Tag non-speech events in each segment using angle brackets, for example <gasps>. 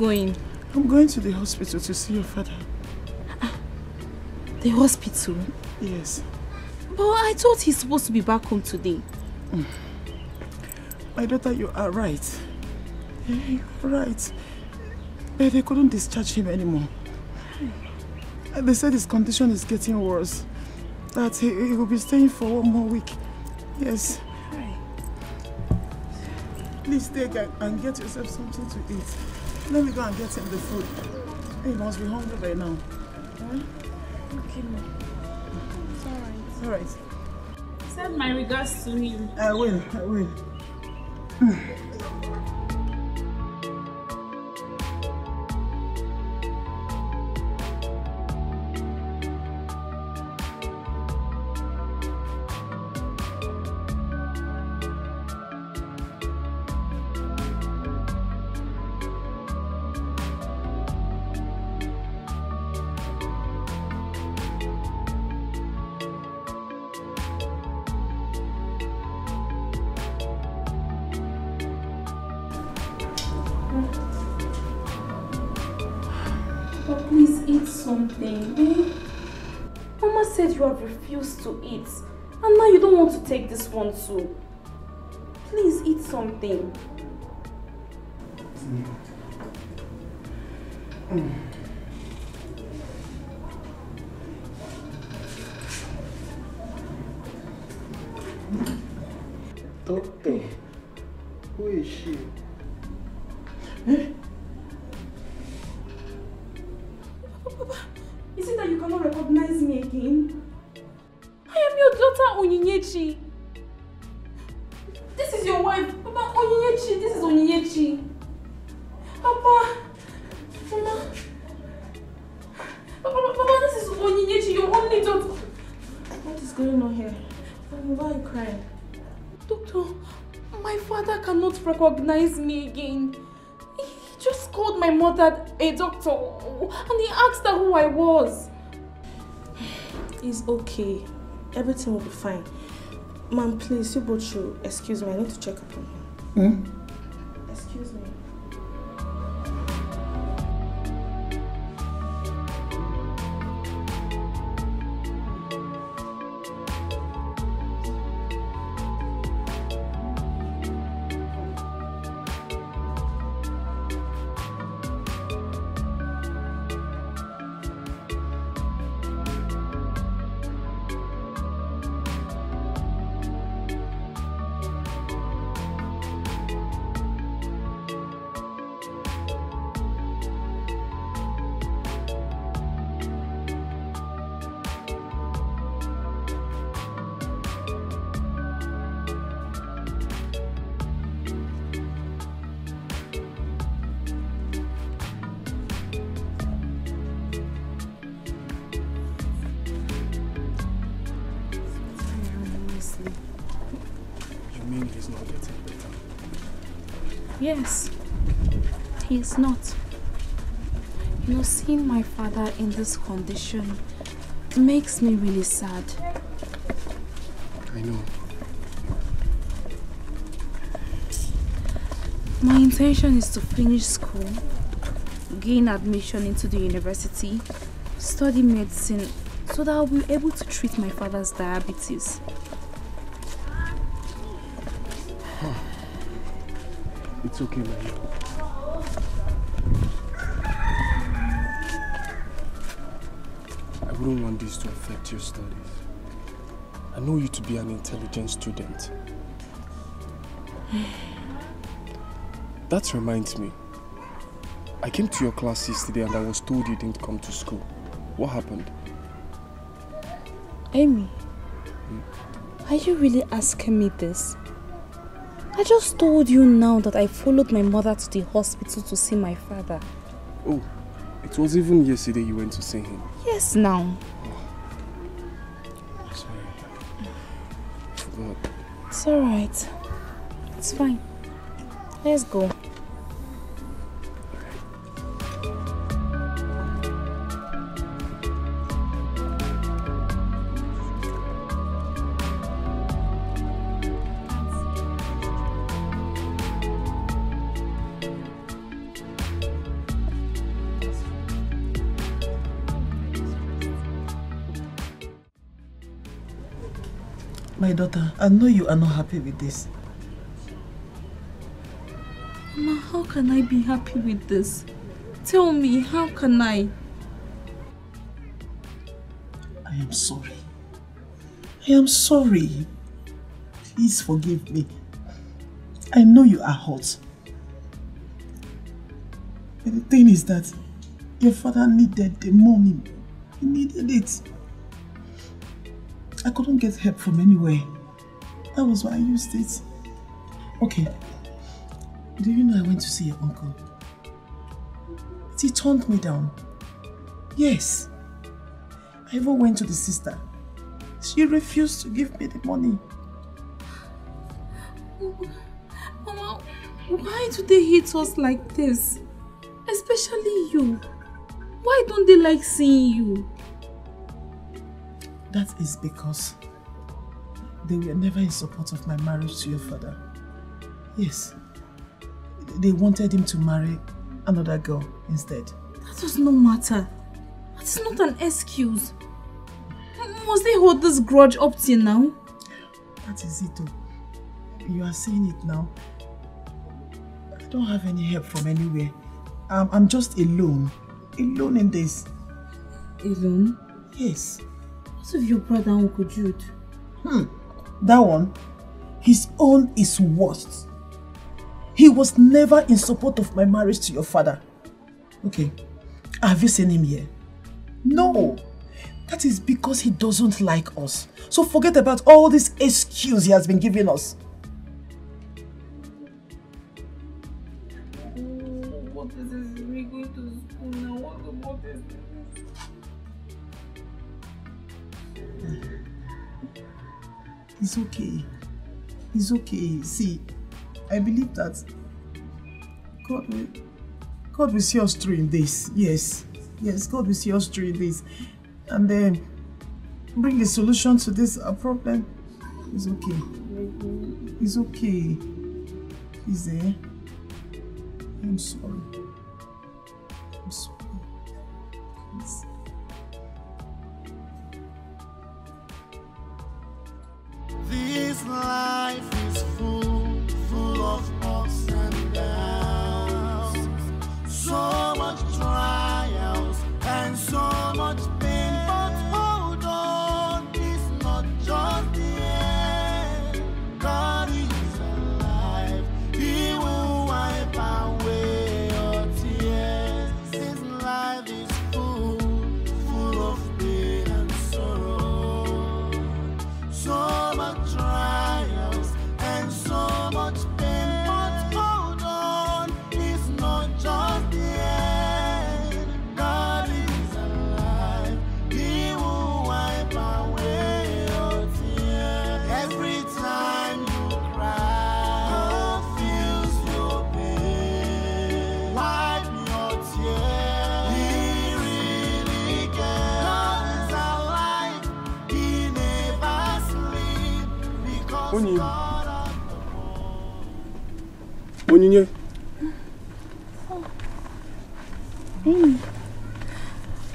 going? I'm going to the hospital to see your father. The hospital? Yes. But I thought he's supposed to be back home today. My daughter, you are right. Eh, You're right. But they couldn't discharge him anymore. They said his condition is getting worse. That he, he will be staying for one more week. Yes. Please take and get yourself something to eat. Let me go and get him the food. He must be hungry by now. Eh? Okay, Mom. It's alright. All right. Send my regards to him. I will. I will. <sighs> to one too. Please eat something. Recognize me again. He just called my mother a doctor and he asked her who I was. It's okay. Everything will be fine. Ma'am, please, you both should excuse me. I need to check up on him. Hmm? In this condition makes me really sad. I know. My intention is to finish school, gain admission into the university, study medicine so that I'll be able to treat my father's diabetes. It's okay, my love. I wouldn't want this to affect your studies. I know you to be an intelligent student. <sighs> That reminds me. I came to your class yesterday and I was told you didn't come to school. What happened? Amy, are you really asking me this? I just told you now that I followed my mother to the hospital to see my father. Oh, it was even yesterday you went to see him. Yes, now. Sorry. I forgot. It's alright. It's fine. Let's go. Daughter, I know you are not happy with this. Mama, how can I be happy with this? Tell me, how can I? I am sorry. I am sorry. Please forgive me. I know you are hurt. But the thing is that your father needed the money. He needed it. I couldn't get help from anywhere. That was why I used it. Okay. Do you know I went to see your uncle? He turned me down. Yes. I even went to the sister. She refused to give me the money. Mama, why do they hate us like this? Especially you. Why don't they like seeing you? That is because they were never in support of my marriage to your father. Yes. They wanted him to marry another girl instead. That does not matter. That is not an excuse. Must they hold this grudge up till now? That is it. You are saying it now. I don't have any help from anywhere. I'm, I'm just alone. Alone in this. Alone? Yes. What of your brother, Uncle Jude? Hmm. That one, his own is worst. He was never in support of my marriage to your father. Okay, have you seen him here? No. That is because he doesn't like us. So forget about all this excuse he has been giving us. It's okay. It's okay. See, I believe that God will, God will see us through in this. Yes. Yes, God will see us through in this. And then bring a solution to this uh, problem. It's okay. It's okay. Is there? I'm sorry. Life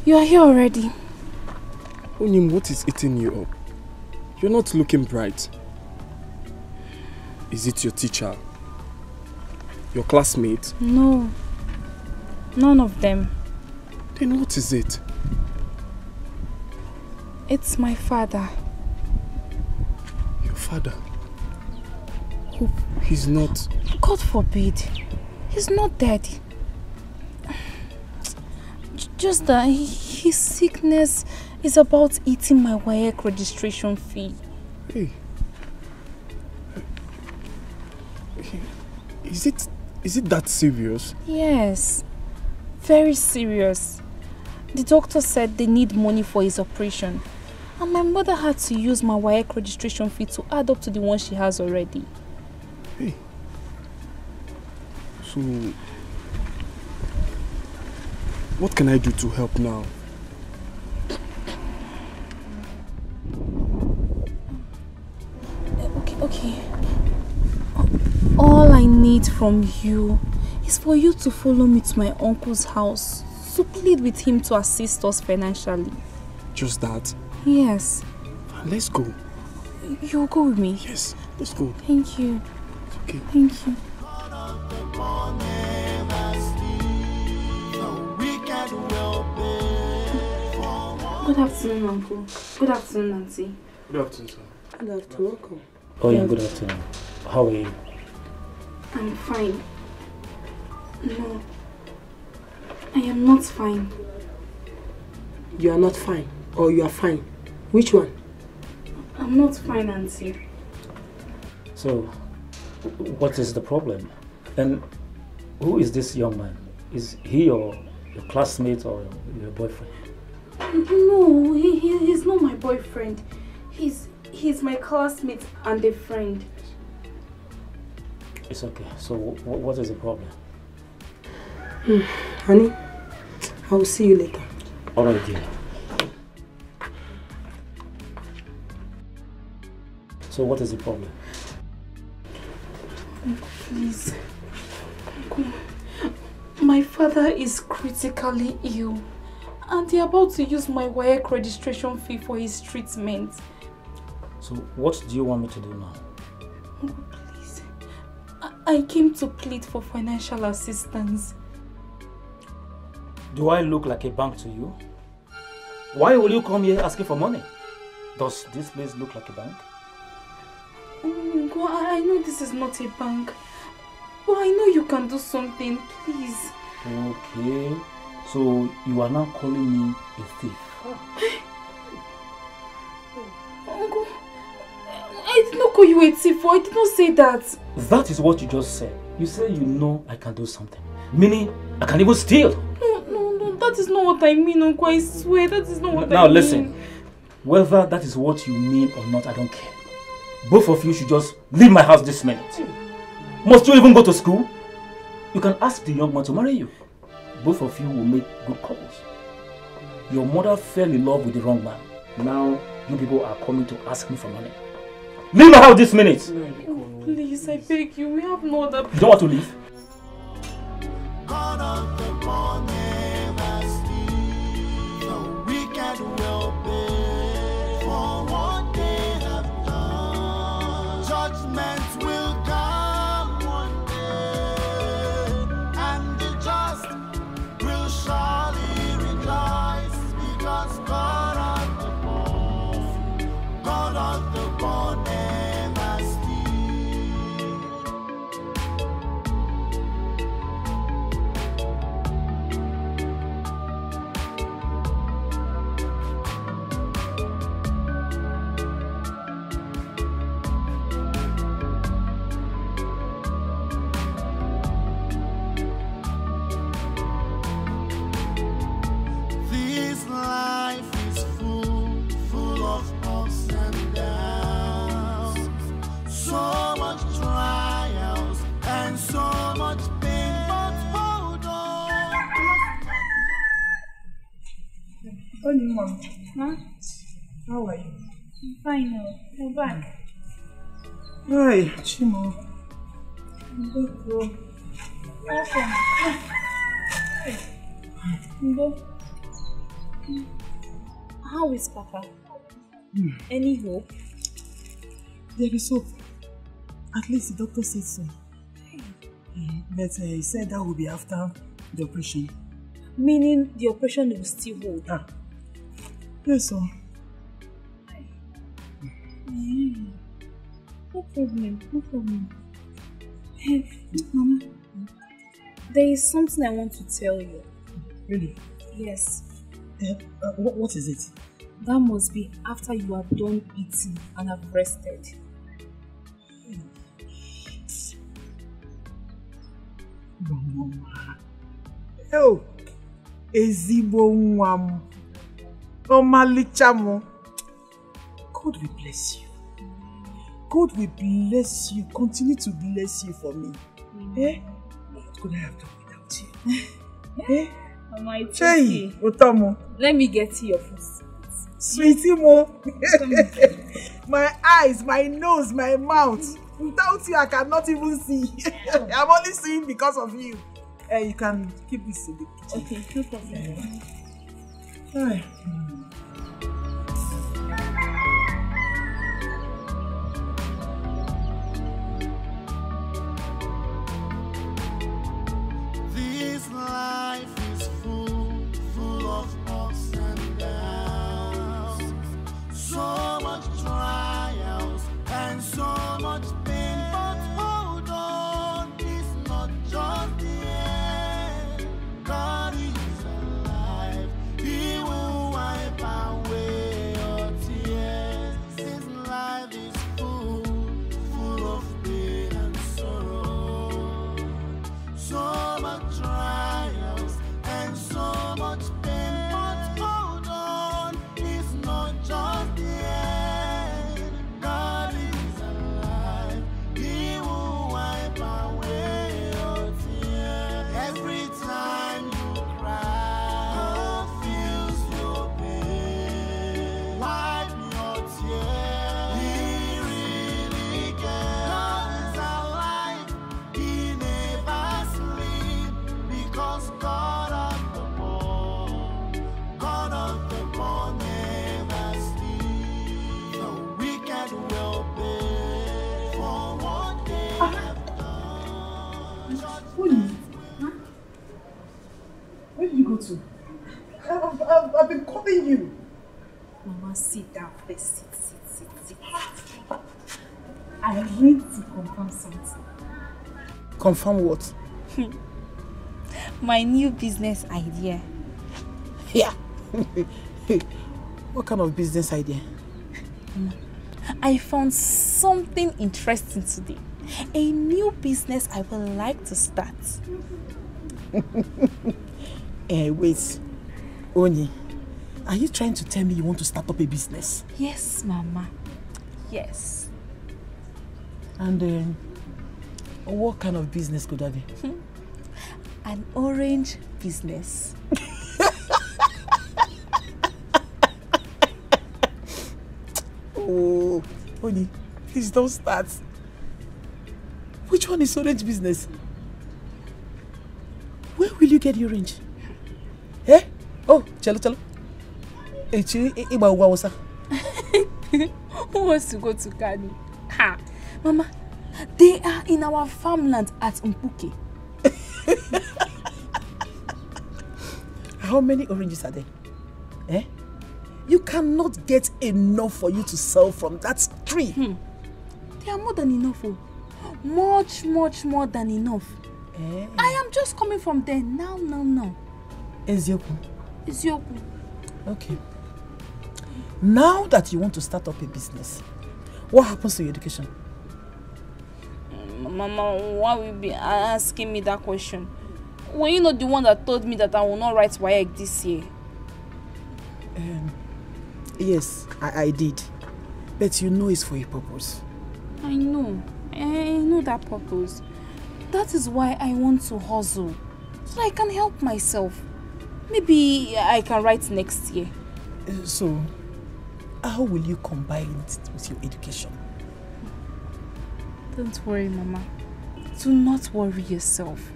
You are here already. Onyim, what is eating you up? You're not looking bright. Is it your teacher? Your classmate? No. None of them. Then what is it? It's my father. Your father? Hope he's not... God forbid. He's not dead. Just that his sickness is about eating my WAEC registration fee. Hey. Is it... Is it that serious? Yes, very serious. The doctor said they need money for his operation. And my mother had to use my WAEC registration fee to add up to the one she has already. Hey. So... What can I do to help now? Uh, okay, okay. Uh, all I need from you is for you to follow me to my uncle's house to plead with him to assist us financially. Just that? Yes. Ah, let's go. You'll go with me? Yes, let's go. Thank you. It's okay. Thank you. Good afternoon, Uncle. Good afternoon, Nancy. Good afternoon, sir. Good afternoon. Welcome. Oh, yeah, good afternoon. How are you? I'm fine. No. I am not fine. You are not fine. Or you are fine. Which one? I'm not fine, Nancy. So, what is the problem? And who is this young man? Is he your, your classmate or your boyfriend? No, he, he, he's not my boyfriend. He's he's my classmate and a friend. It's okay. So, what is the problem? <sighs> Honey, I will see you later. All right, dear. So, what is the problem? Please. Uncle, My father is critically ill. And they're about to use my WAEC registration fee for his treatment. So, what do you want me to do now? Uncle, please. I, I came to plead for financial assistance. Do I look like a bank to you? Why will you come here asking for money? Does this place look like a bank? Mm, Uncle, I, I know this is not a bank. But I know you can do something, please. Okay. So you are now calling me a thief. <gasps> Uncle, I did not call you a thief. I did not say that. That is what you just said. You say you know I can do something. Meaning I can even steal. No, no, no, that is not what I mean, Uncle. I swear, that is not what I now mean. listen. Whether that is what you mean or not, I don't care. Both of you should just leave my house this minute. Must you even go to school? You can ask the young man to marry you. Both of you will make good couples. Your mother fell in love with the wrong man. Now you people are coming to ask me for money. Leave my house this minute. Oh, please, I beg you. We have no other. You don't want to leave? God God of the born, God of the How are you? I'm fine now. I'm back. Hi, Chimo. Awesome. Mbo. How is Papa? Any hope? There is hope. At least the doctor said so. Eh, But uh, he said that will be after the operation. Meaning the operation will still hold. Ah. Yes, sir. No problem. No problem. Eh, Mama, there is something I want to tell you. Really? Yes. Uh, uh, what, what is it? That must be after you are done eating and have rested. Mama. Oh, ezigbo nwa m. Ọmalịcha m. God will bless you. God will bless you. Continue to bless you for me. Eh? What could I have done without you? <laughs> eh? Mama, it's Hey, ụtọ m. Let me get to your food. Sweetie mo. my eyes, my nose, my mouth. Without you, I cannot even see. <laughs> I'm only seeing because of you. Uh, you can keep this in the kitchen. Okay, no problem. Calling you. Mama, sit down first. Sit, sit, sit, sit. I need to confirm something. Confirm what? My new business idea. Yeah. <laughs> what kind of business idea? I found something interesting today. A new business I would like to start. <laughs> Eh, wait. Oni, are you trying to tell me you want to start up a business? Yes, Mama. Yes. And um, what kind of business could that be? An orange business. Oh, Oni, please don't start. Which one is orange business? Where will you get the orange? Eh? Oh, chalo chalo. Echi igba ugwa wasa. Who wants to go to Kano? Ha! Mama, they are in our farmland at Mpuke. <laughs> How many oranges are there? Eh? You cannot get enough for you to sell from that tree. They are more than enough. Oh. Much, much more than enough. Eh? I am just coming from there now, now, now. Eziokwu. Izioku. Okay. Now that you want to start up a business, what happens to your education? Mama, why will you be asking me that question? Were you not the one that told me that I will not write WAEC this year? Um, yes, I, I did. But you know it's for a purpose. I know. I know that purpose. That is why I want to hustle. So I can help myself. Maybe I can write next year. Uh, So, how will you combine it with your education? Don't worry, Mama. Do not worry yourself.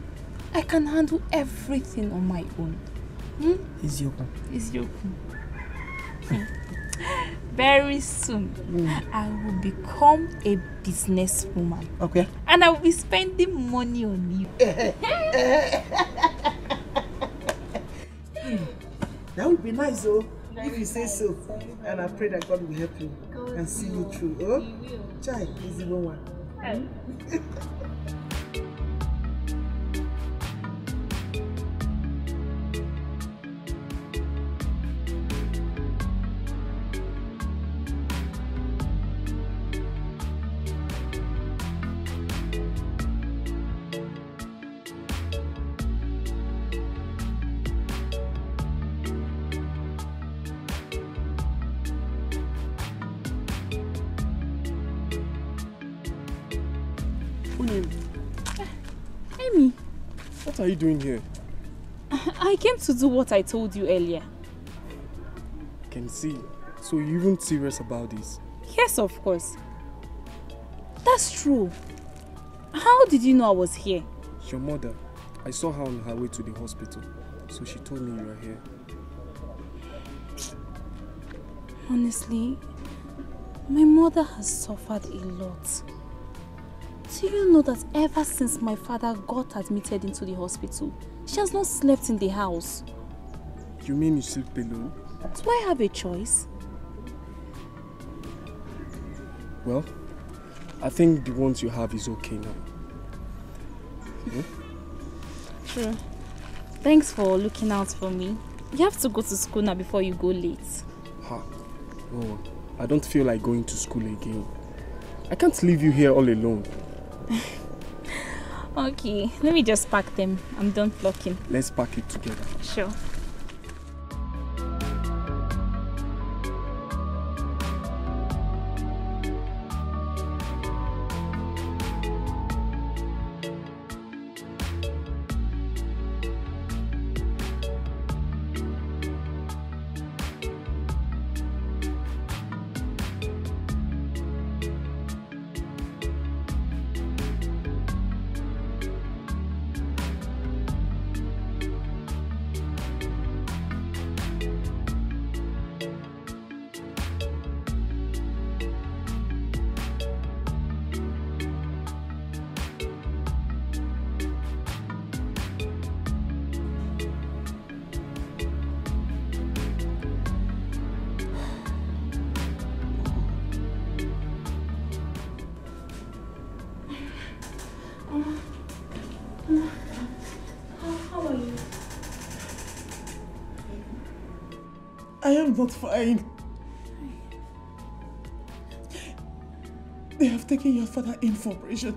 I can handle everything on my own. Hmm? Eziokwu. Your <laughs> Very soon, I will become a businesswoman. Okay. And I will be spending money on you. <laughs> That would be nice, though, if you say so. And I pray that God will help you and see you through. Oh, Chai, easy one. <laughs> what are you doing here? <laughs> I came to do what I told you earlier. Can see. So you're even serious about this? Yes, of course. That's true. How did you know I was here? Your mother. I saw her on her way to the hospital. So she told me you were here. Honestly, my mother has suffered a lot. Do you know that ever since my father got admitted into the hospital, she has not slept in the house? You mean you sleep alone? Do I have a choice? Well, I think the ones you have is okay now. Hmm? True. Thanks for looking out for me. You have to go to school now before you go late. Ha. No, I don't feel like going to school again. I can't leave you here all alone. <laughs> Okay, let me just pack them. I'm done plucking. Let's pack it together. Sure. I'm not fine. They have taken your father in for operation.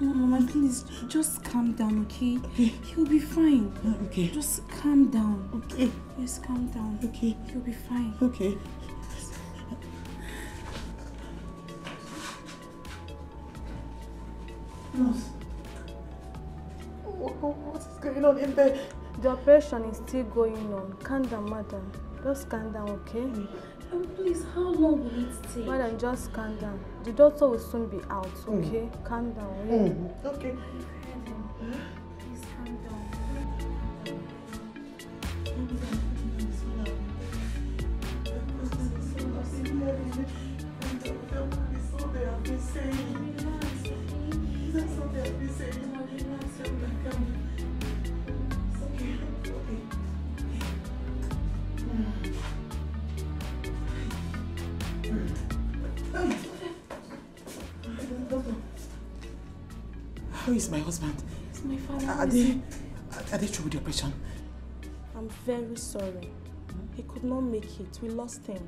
Mama, please, just calm down, okay? He'll be fine. Okay. Just calm down. Okay. Yes, calm down. Okay. He'll be fine. Okay. Nurse. What is going on in there? The operation is still going on. Calm down, madam. Just calm down, okay? Oh, please, how long will it take? Madam, just calm down. The doctor will soon be out, okay? Calm down, will you? Okay. Please calm down. How is my husband? It's my father. Are they, are they through with the operation? I'm very sorry. He could not make it. We lost him.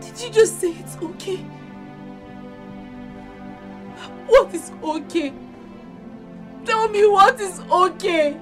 Did you just say it's okay? What is okay? Tell me what is okay?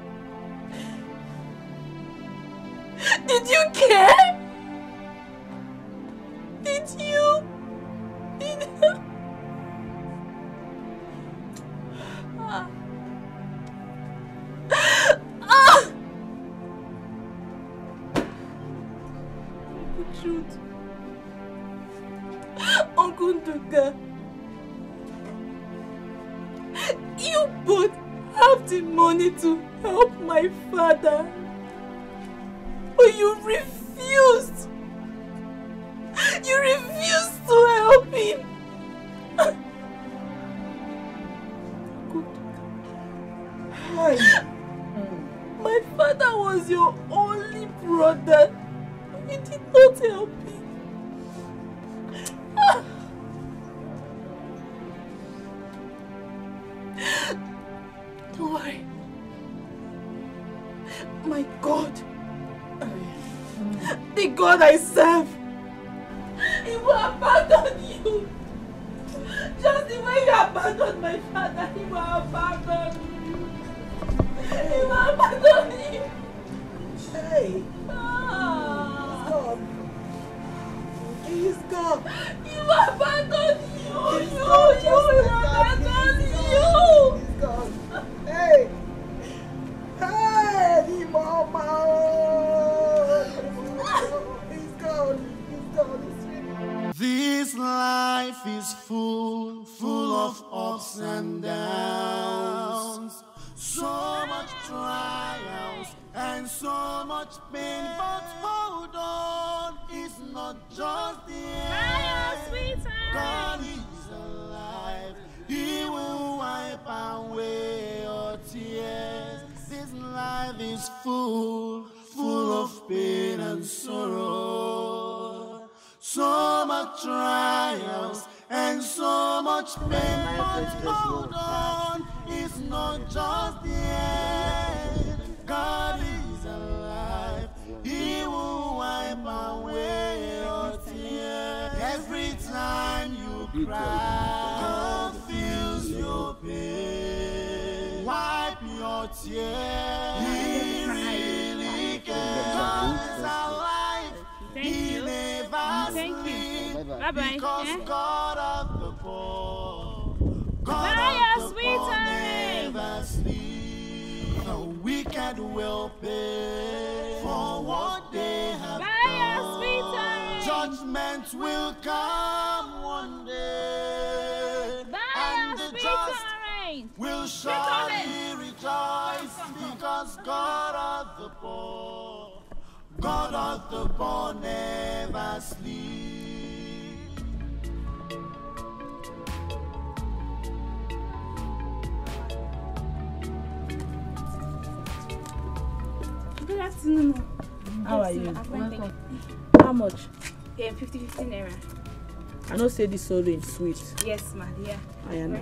Say this orange sweet. Yes, ma. Yeah. I am.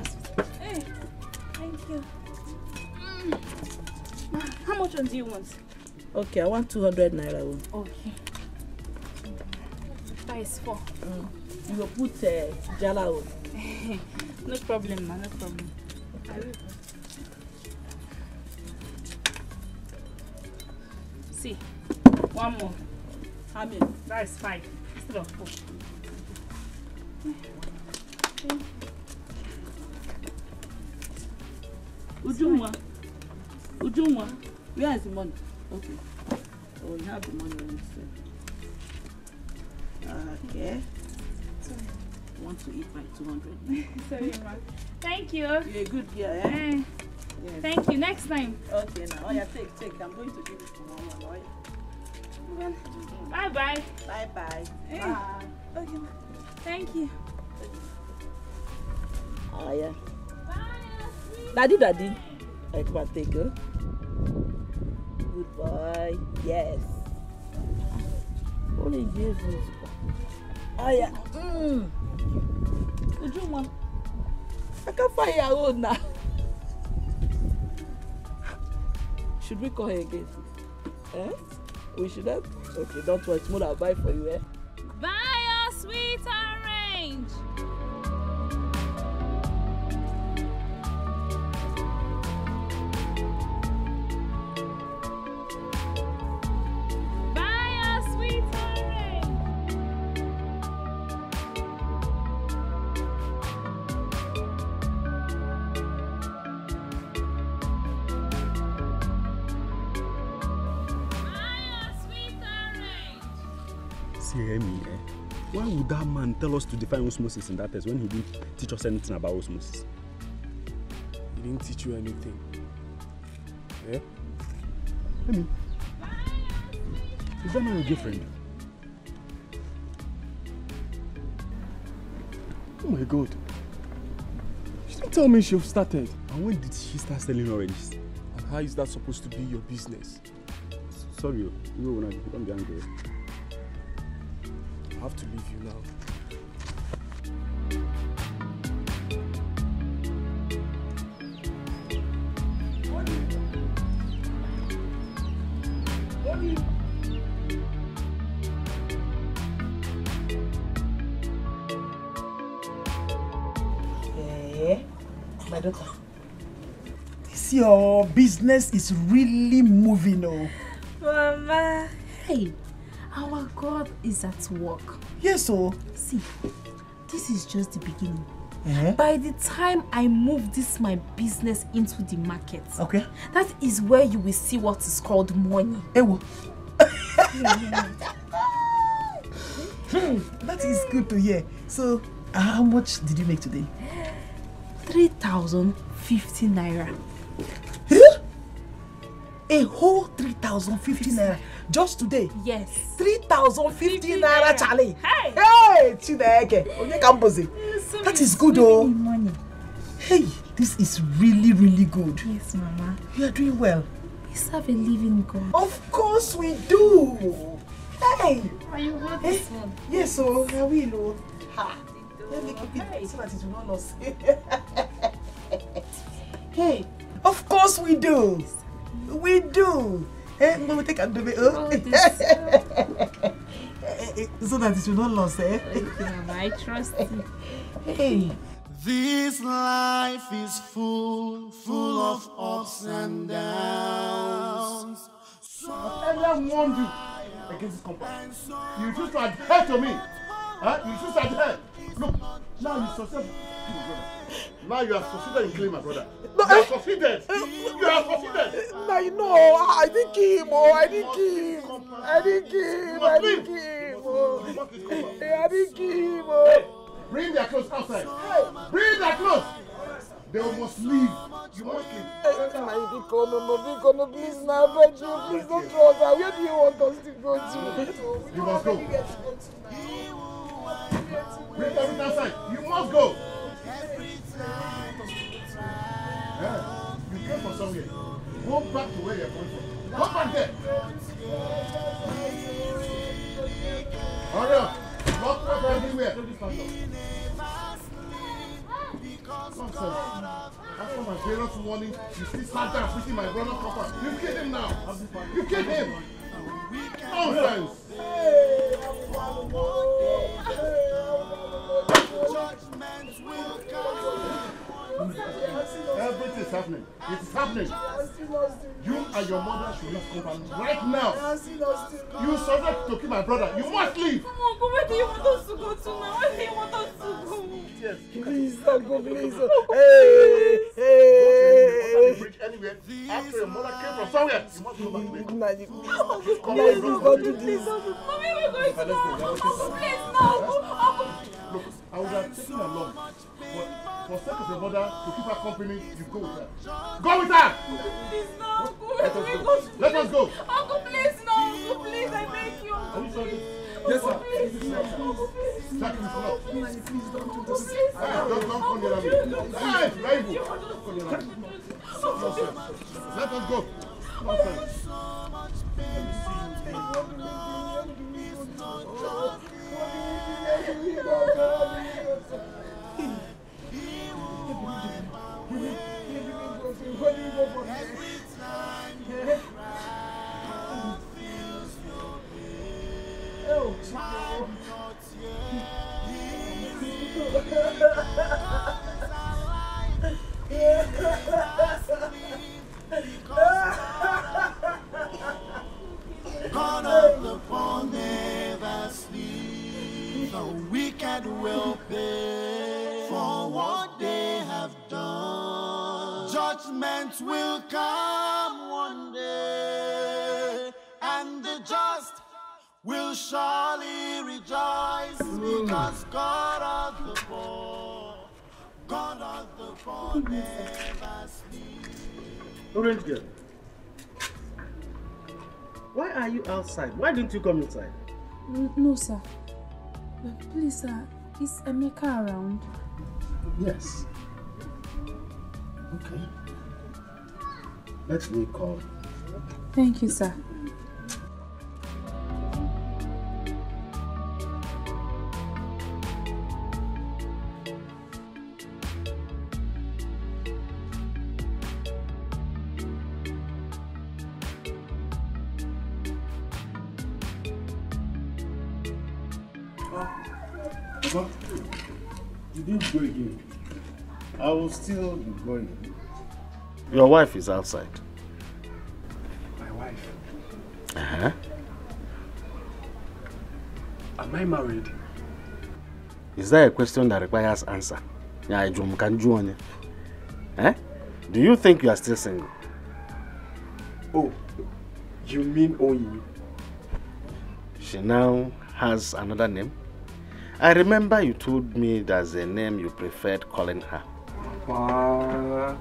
Hey, thank you. Mm. Ma, How much one do you want? Okay, I want 200 naira. oh. Okay. That is four. You go put uh, jala. oh. <laughs> no problem, ma. No problem. I will. See, one more. How many? That is five instead of four. Ujunwa. Ujunwa. Where is the money? Okay. Oh, you have the money on yourself. Okay. I want to eat my 200. <laughs> Sorry, ma. Thank you. You're a good girl, eh? Eh, Yes. Thank you. Next time. Okay, now. Oh, yeah, take, take. I'm going to give it to mama. Oh, Bye bye. yeah. Bye bye. Eh. Bye. Okay. ma. Thank you. Oh, yeah. Daddy, daddy. I come and take her. Good boy. Yes. Only Jesus. Oh, yeah. Mm. Ujuma. I can't find your own now. Should we call her again? Eh? We should have. Okay, don't worry. Tomorrow I'll buy for you, eh? Your sweet orange. Why would that man tell us to define osmosis in that test when he didn't teach us anything about osmosis? He didn't teach you anything. Eh? Remy, is that not your girlfriend? Oh my god. She didn't tell me she've started. And when did she start selling oranges? And how is that supposed to be your business? Sorry, oh, you know don't be angry. I have to leave you now. Eh, my daughter. This your business is really moving, oh. Mama, hey, our God is at work. Yes, oh. See, this is just the beginning. Eh? By the time I move this my business into the market, Okay. that is where you will see what is called money. Ewo. <laughs> that is good to hear. So, how much did you make today? 3,050 naira. A whole 3,050 naira just today. Yes. 3,050 naira, naira. Charlie. Hey! Hey, Chineke. Onye ka m bụzi? That is good, oh. Money. Hey, this is really, really good. Yes, Mama. You are doing well. We serve a living God. Of course we do. Hey. Are you this one? Yes, oh, I will. Oh. Ha. Let me keep it so that it will not lose. <laughs> hey, of course we do. We do. Eh, but we take a do oh. <laughs> so that it will not lose, eh? I trust you. Hey. This life is full, full of ups and downs. Everyone warned you against this company. You refuse to adhere to me. Huh? You refuse to adhere. Look, now you succeed. Now you have succeeded in killing my brother. you have succeeded. You have succeeded. Now you know, I didn't kill him. Oh, I didn't kill him. I didn't kill him. I didn't kill him. Oh. I didn't kill him. Oh. Bring their clothes outside. Bring their clothes. They must leave. You must leave. My Biko, no, no, Biko, no, please, now, I beg you, please don't throw us out. Where do you want us to go to? You must go. Bring everything outside. You must go. Yeah. You came from somewhere. Go back to where you're going from. Go back there. Hurry up. Lock up everywhere. Nonsense. After my parents' warning, you still sat there beating my brother proper. You killed him now. You killed him. Nonsense. Judgments will come. Everything is happening. It's happening. You and your mother should leave Koban right now. You started to kill my brother. You must leave. Come on, go. Where do you want us to go to now? Where do you want us to go? Yes. Please, Uncle, please. Hey, hey. Don't anywhere. After your mother came from somewhere, you must come back. Please, me. please, please, please, please, please, please, please, please, please, please, please, please, please, please, please, please, I would have taken her along, but for sake of your mother, to keep her company, you go with her. Go with her! please, no. Let us go. go? Let us go. Uncle, please, no. Uncle, please, I beg you. Are you sorry? Yes, sir. Please, Uncle, please. Jack is not. Please don't do this. Hey, don't, don't come near me. Hey, rival. Don't come near me. Nonsense. Let us go. Nonsense. God wicked will pay for what they have done. Judgment will come one day, and the just will surely rejoice mm. because God of the poor, God of the poor never sleep. Orange girl. Why are you outside? Why didn't you come inside? No, sir. Please, sir, is Emeka around? Yes. Okay. Let me call. Thank you, sir. Will still be going. Your wife is outside. My wife. Uh-huh. Am I married? Is that a question that requires answer? Yeah, Jum can join Eh? Do you think you are still single? Oh, you mean Oyi? She now has another name. I remember you told me there's a name you preferred calling her. Wow.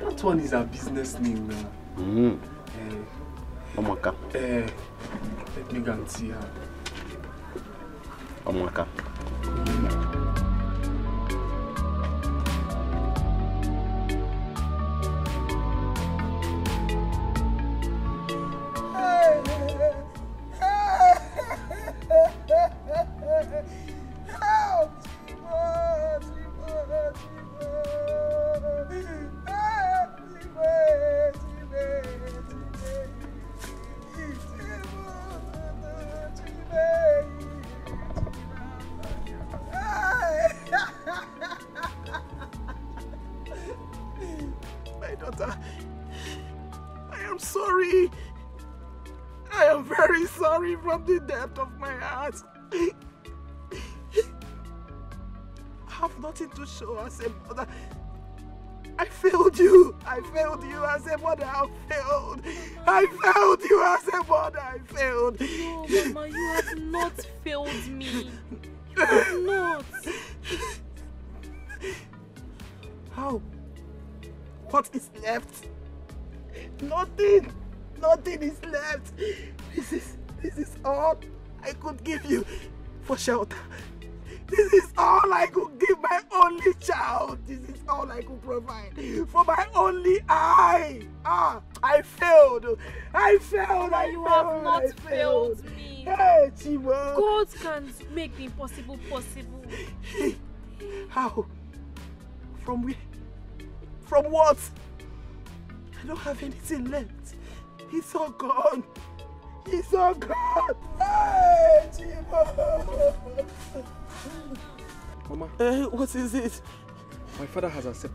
That one is a business name now. Mm. Eh. Omaka. Eh. Let me guarantee her. Omwaka. Hey, hey, hey.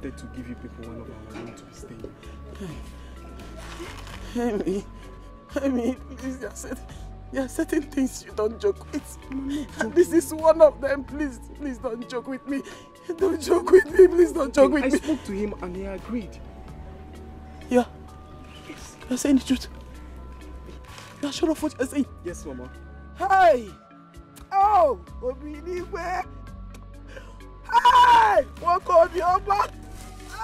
Accepted to give you people one of our room to be staying. Amy, Amy, please, there are, certain, there are certain things you don't joke with. And this is one of them. Please, please don't joke with me. Don't joke with me. Please don't joke with I me. spoke to him and he agreed. Yeah. You're saying the truth. You're sure of what you're saying? Yes, Mama. Hey! Oh! Obinigwe! Hey! Wọ́kọ̀ ni ọba!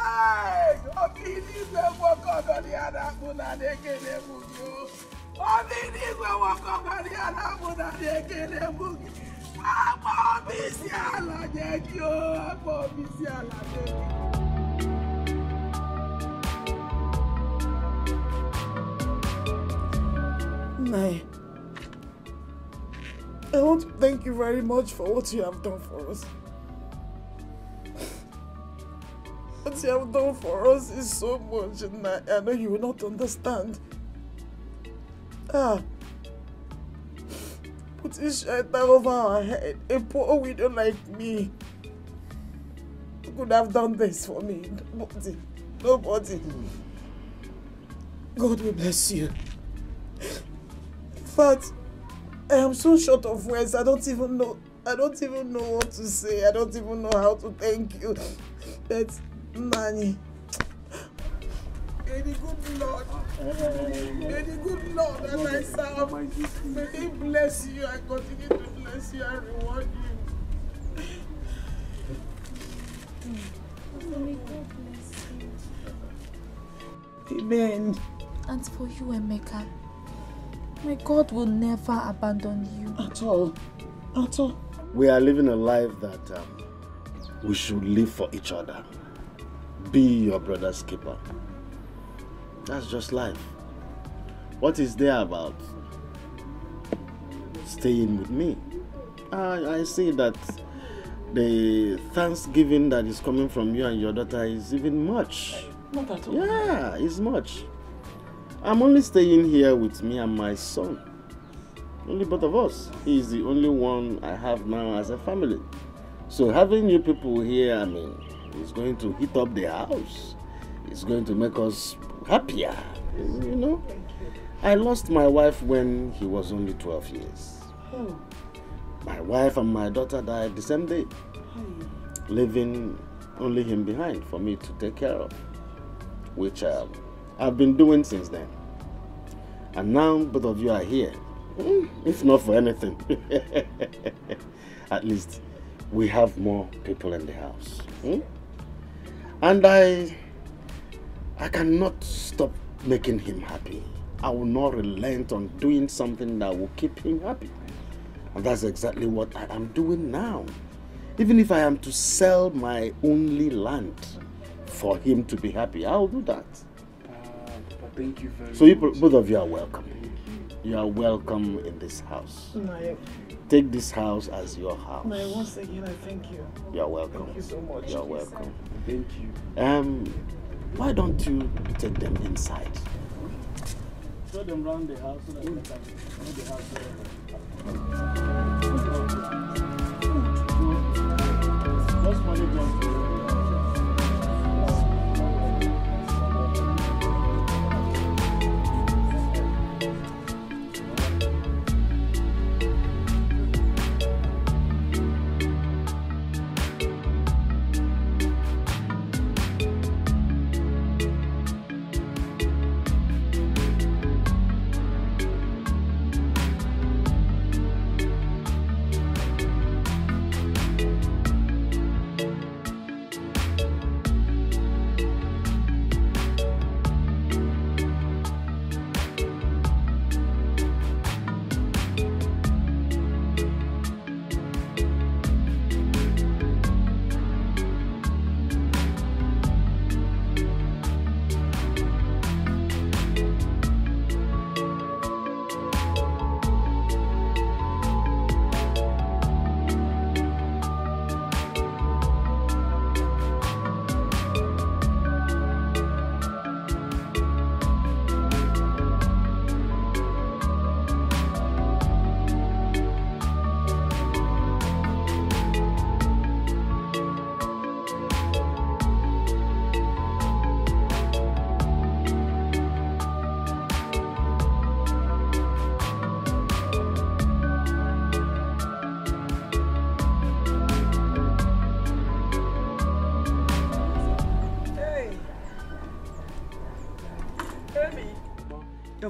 Hey! Ọdịnihu enwekọ ọdọdịa na-akpụ na na-ekele mụ gị o. Ọdịnihu enwekọ ọdọdịa na-akpụ na na-ekele mụ gị. Akpọ obi isi ala nye gị o. Akpọ obi isi ala I want to thank you very much for what you have done for us. What you have done for us is so much, and I, I know you will not understand. Ah, putting shelter over our head, a poor widow like me. Who could have done this for me? Nobody. Nobody. God will bless you. In fact, I am so short of words. I don't even know. I don't even know what to say. I don't even know how to thank you. But Nani, may the good Lord, may the good Lord that I serve, may He bless you and continue to bless you and reward you. May God bless you. Amen. And for you, Emeka, my God will never abandon you. At all. At all. We are living a life that um, we should live for each other. Be your brother's keeper. That's just life. What is there about staying with me? I, I see that the thanksgiving that is coming from you and your daughter is even much. Not at all. Yeah, it's much. I'm only staying here with me and my son. Only both of us. He is the only one I have now as a family. So having you people here, I mean, it's going to heat up the house. It's going to make us happier. You know? I lost my wife when he was only 12 years. Oh. My wife and my daughter died the same day, leaving only him behind for me to take care of, which um, I've been doing since then. And now both of you are here, Mm, if not for anything. <laughs> At least we have more people in the house. Hmm? And I, I cannot stop making him happy. I will not relent on doing something that will keep him happy. And that's exactly what I am doing now. Even if I am to sell my only land for him to be happy, I'll do that. Papa, thank you very So you, much. both of you are welcome. You are welcome in this house. Nai, Take this house as your house. Nai, once again, I thank you. You're welcome. Thank you so much. You're welcome. Thank you. Um, why don't you take them inside? Show them around the house so that they can know the house well. Just money jump.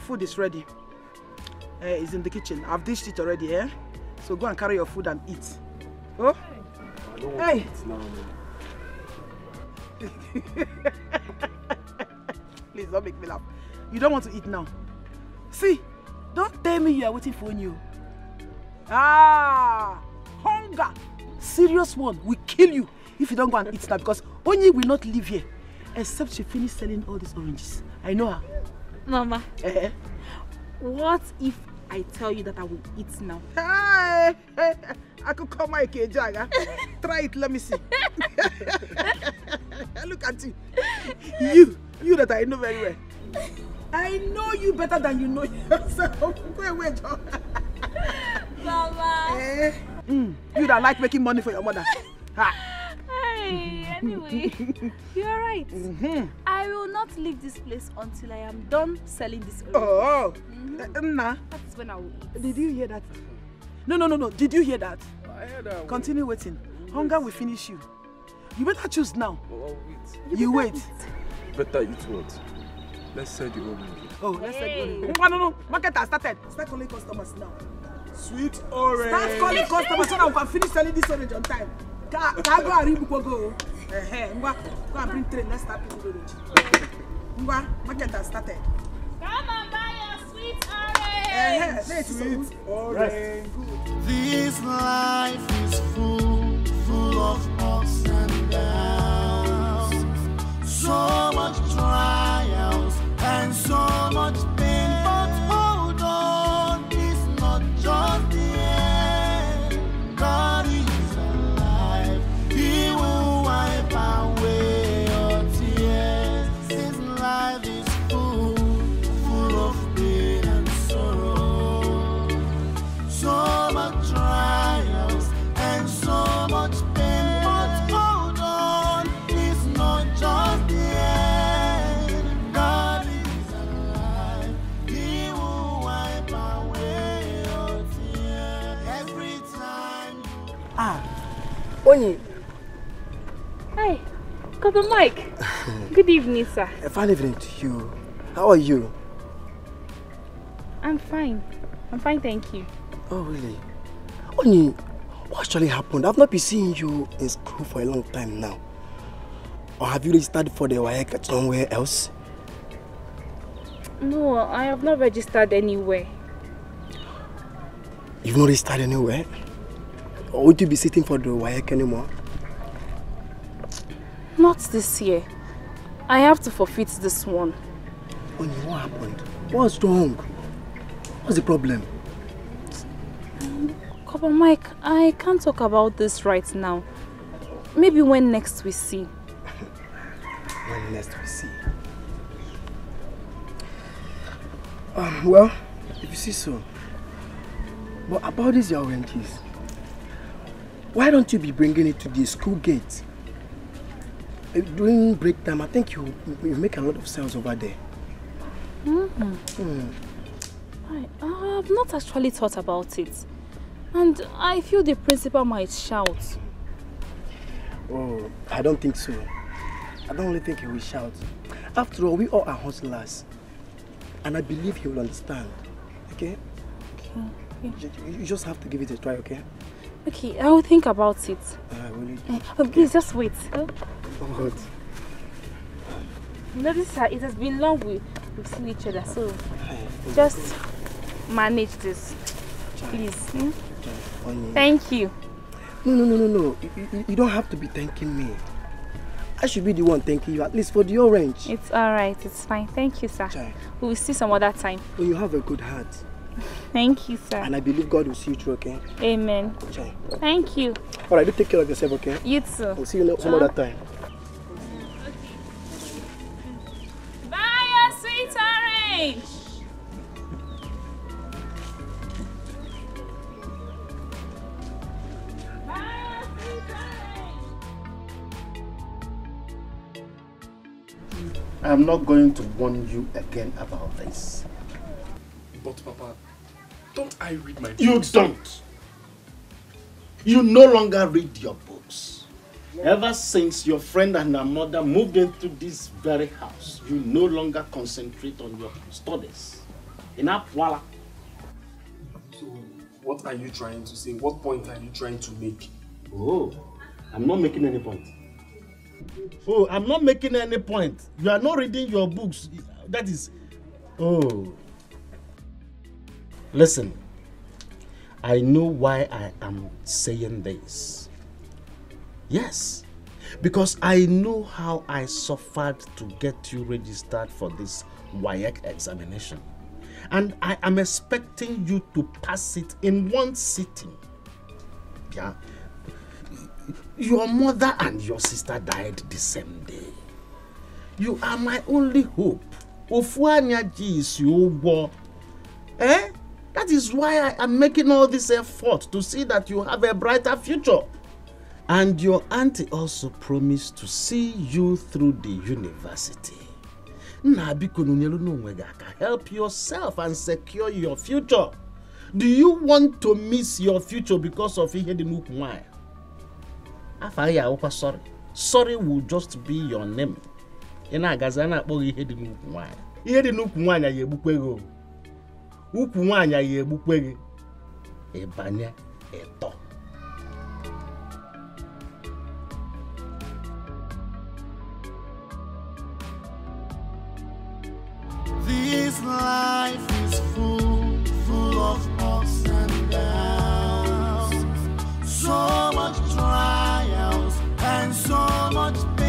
Food is ready. Uh, it's in the kitchen. I've dished it already, eh? So go and carry your food and eat. Oh? I don't Hey. to eat now. Please don't make me laugh. You don't want to eat now. See, don't tell me you are waiting for you. Ah, hunger. Serious one will kill you if you don't go and eat now because Onyi will not live here except she finish selling all these oranges. I know her. Mama, Eh? what if I tell you that I will eat now? Hey, hey, I could call my Jaga. Try it, let me see. <laughs> Look at you. You, you that I know very well. I know you better than you know yourself. <laughs> Go away, John. Mama. Eh? Mm, you that like making money for your mother. Ha. Hey, anyway, <laughs> you're right. Mhm. I will not leave this place until I am done selling this orange. Oh, eh, Nna, That's when I will eat. did you hear that? No, no, no, no. Did you hear that? I heard that. Continue waiting. Hunger will finish you. You better choose now. Oh, wait. You wait. Better eat what? Let's sell the orange. Oh, let's Hey. hey. No, no, no. Market has started. Start calling customers now. Sweet orange. Start calling customers so that we can finish selling this orange on time. Ka read book go. Eh ngwa go and bring train let's start picking orange. Ngwa market has started. Come and buy your sweet orange. Eh Sweet orange. This life is full, full of ups and downs. So much trials and so much pain. But hold on, it's not just Onyi, Hi, Couple Mike. Good evening, sir. a fine evening to you. How are you? I'm fine. I'm fine, thank you. Oh, really? Onyi, what actually happened? I've not been seeing you in school for a long time now. Or have you registered for the WAEC somewhere else? No, I have not registered anywhere. You've not registered anywhere? Or would you be sitting for the WAEC anymore? Not this year. I have to forfeit this one. Onyi, what happened? What's wrong? What's the problem? Couple Mike, I can't talk about this right now. Maybe when next we see. <laughs> When next we see. Um, well, if you see so. But about these your why don't you be bringing it to the school gate? Uh, During break time, I think you, you make a lot of sales over there. Mm-hmm. Hmm. I, I've not actually thought about it. And I feel the principal might shout. Oh, I don't think so. I don't really think he will shout. After all, we all are hustlers. And I believe he will understand. Okay? Okay. You- you just have to give it a try, okay? Okay, I will think about it. Uh? Eh, please just wait. Uh, Oh, God. You know, this, uh, it has been long we, we've seen each other, so just manage this, please. hmm? Thank you. No, no, no, no, no. You, you, you don't have to be thanking me. I should be the one thanking you, at least for the orange. It's alright, it's fine. Thank you, sir. We will see some other time. When you have a good heart. Thank you, sir. And I believe God will see you through, okay? Amen. Chai. Thank you. Alright, do take care of yourself, okay? You too. We'll see you some Uh, other time. Bye, your sweet orange. I'm not going to warn you again about this. But Papa, don't I read my books? You don't. You no longer read your books. Ever since your friend and her mother moved into this very house, you no longer concentrate on your studies. Enough, voila. So, what are you trying to say? What point are you trying to make? Oh, I'm not making any point. Oh, I'm not making any point. You are not reading your books. That is. Oh. Listen, I know why I am saying this. Yes, because I know how I suffered to get you registered for this WAEC examination. And I am expecting you to pass it in one sitting. Yeah. Your mother and your sister died the same day. You are my only hope. Ofuanya ji is your Eh? That is why I am making all this effort to see that you have a brighter future. And your auntie also promised to see you through the university. Help yourself and secure your future. Do you want to miss your future because of ihe dị n'ukwu nwanyị? Afa ya awụkwa sorry. Sorry will just be your name. Ị na-agazi a na-akpọ gị ihe dị n'ukwu o. Ukwu nwanyị ya egbukwe gị. Ịbanye ịtọ. This life is full, full of ups and downs. So much trials and so much pain.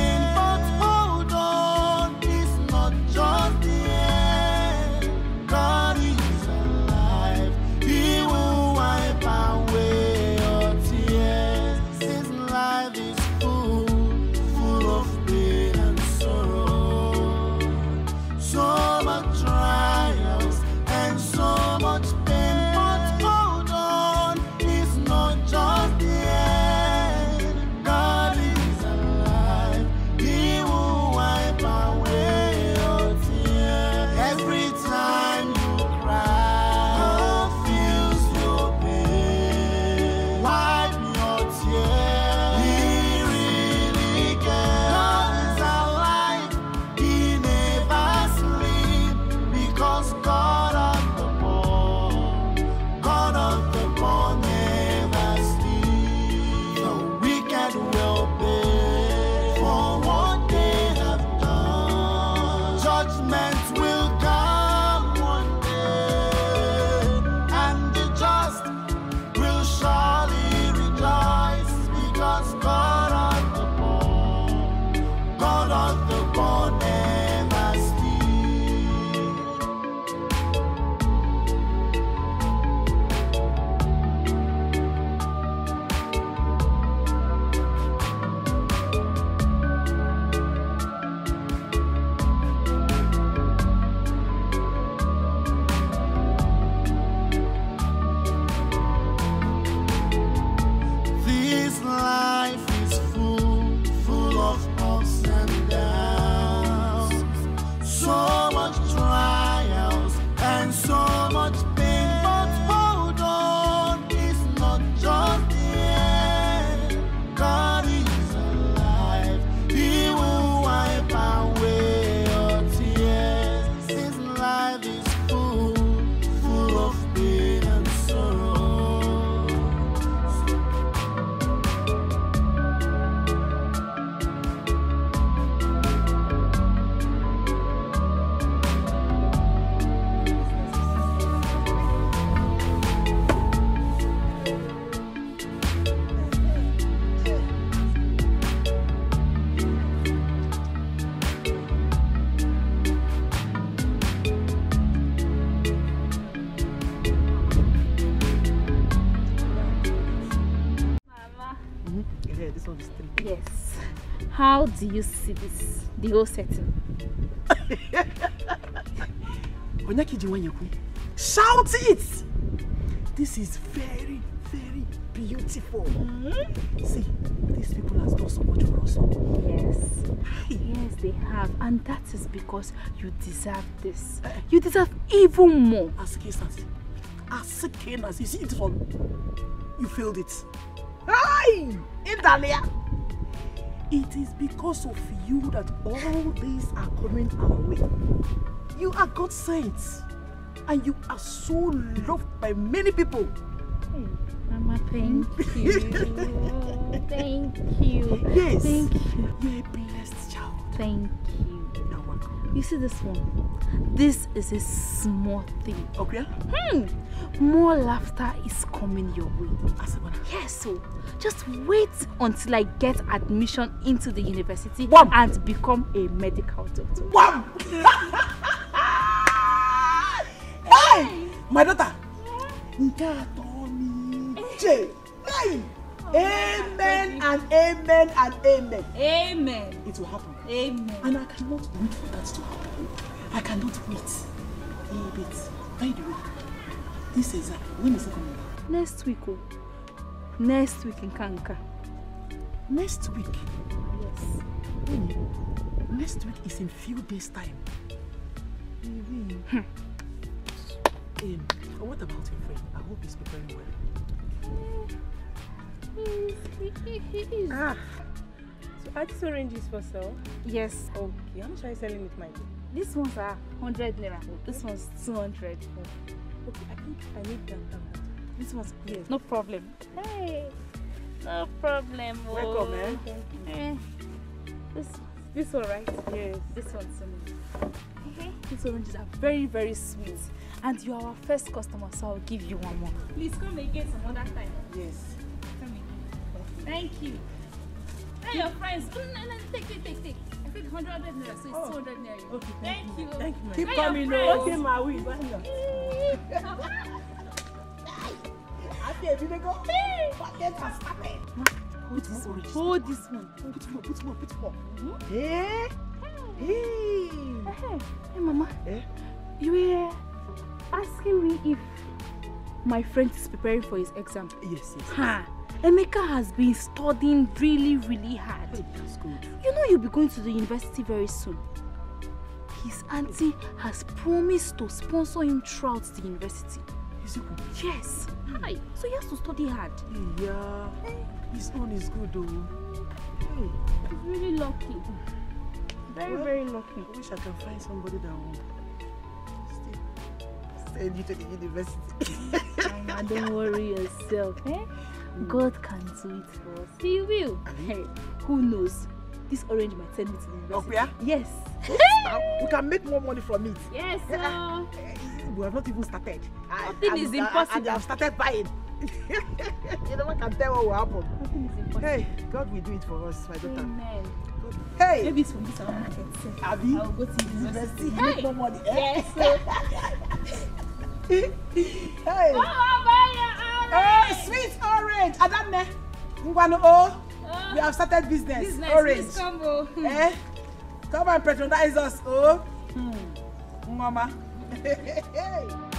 How do you see this? The whole setting. <laughs> Shout it! This is very, very beautiful. See, these people have done so much for us. Yes. Yes, they have. And that is because you deserve this. You deserve even more. As Kesas, as Kenas, you see it from. You feel it. Hi! Italia! It is because of you that all these are coming our way. You are God sent. And you are so loved by many people. Hey, Mama, thank <laughs> you. thank you. Yes. Thank you. You're a blessed child. Thank you. You see this one? This is a small thing. Okay? Hmm. More laughter is coming your way. Asabana. Yes, so just wait until I get admission into the university Wham! and become a medical doctor. Wow! <laughs> hey! My daughter! Nke atọ n'ije. Hey! Amen and amen and amen. Amen. It will happen. Amen. And I cannot wait for that to happen. I cannot wait. Hey, wait. By the way, this is uh, when is it coming? Next week, oh. Next week in Kanka. Next week. Yes. Hmm. Next week is in few days time. Hmm. Um, what about your friend? I hope he's preparing well. <laughs> Ah. So are these oranges for sale? Yes. Okay. How much are you selling it, my dear? This one's are 100 naira. This one's 200. Okay, I think I need that. um, This one's Yes. no problem. Hey, no problem. Welcome, oh. eh? Eh, This This one, right? Yes. this one's um, okay. These oranges are very very sweet, and you are our first customer, so I'll give you one more. Please come again some other time. Yes. Come again. Thank you. Hey, your friends. No, no, no, take, take, take, take. I think 100 naira, so it's Oh. 200 naira. Okay, thank, you. Thank you, Keep your coming, friends. oh. Okay, ma, we. Happy every go. Packet has started. This one. Hold this one. Put more, put more, put more. Mhm. Eh? Hey. Hey, hey, Mama. Eh? You were asking me if my friend is preparing for his exam. Yes, yes. Ha! Emeka has been studying really, really hard. Hey, that's good. You know you'll be going to the university very soon. His auntie has promised to sponsor him throughout the university. Is it good? Yes. Hmm. Hi. So he has to study hard. Yeah. His own is good, though. Hey. He's really lucky. Very, Well, very lucky. I wish I can find somebody that will send you to the university. Mama, <laughs> ah, don't worry yourself. Eh? God can do it for us. He will. Hey, who knows? This orange might send me to the university. Okuya? Yes. we can make more money from it. Yes, Eh, sir. eh, We have not even started. I- Nothing and- is and- impossible. And they have started buying. <laughs> you never can tell what will happen. Nothing is impossible. Hey, God will do it for us, my daughter. Amen. Hey, Maybe it's from this our market. sir. Abi, I'll go to the university. university, make more money. Eh? Yes. <laughs> Hey, buy your Hey, sweet orange. Adamne. Ngwano oh. We have started business. business orange. Combo. Oh. <laughs> eh? Come on, patronize us. Oh. Hmm. Mama. <laughs> hey.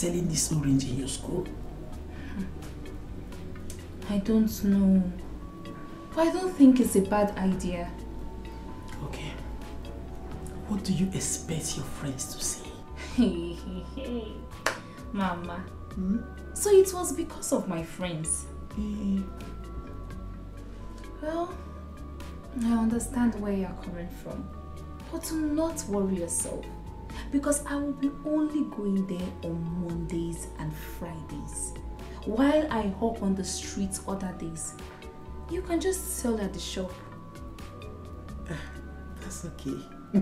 Selling this orange in your school? I don't know. But I don't think it's a bad idea. Okay. What do you expect your friends to say? Hey, hey, hey. Mama. Hmm? So it was because of my friends. Eh. Well, I understand where you're coming from. But do not worry yourself. Because I will be only going there on Mondays and Fridays. While I hop on the streets other days. You can just sell at the shop. Ah, that's okay. <laughs>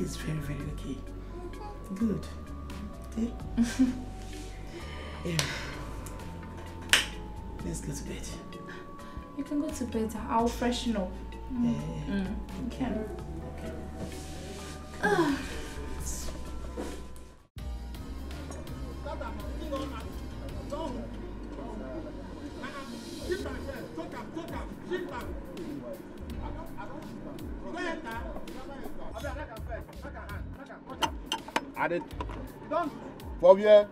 it's very, very okay. Mm-hmm. Good. Okay? <laughs> yeah. Let's go to bed. You can go to bed. I'll freshen up. Mm. Yeah. Mm. Okay. added from here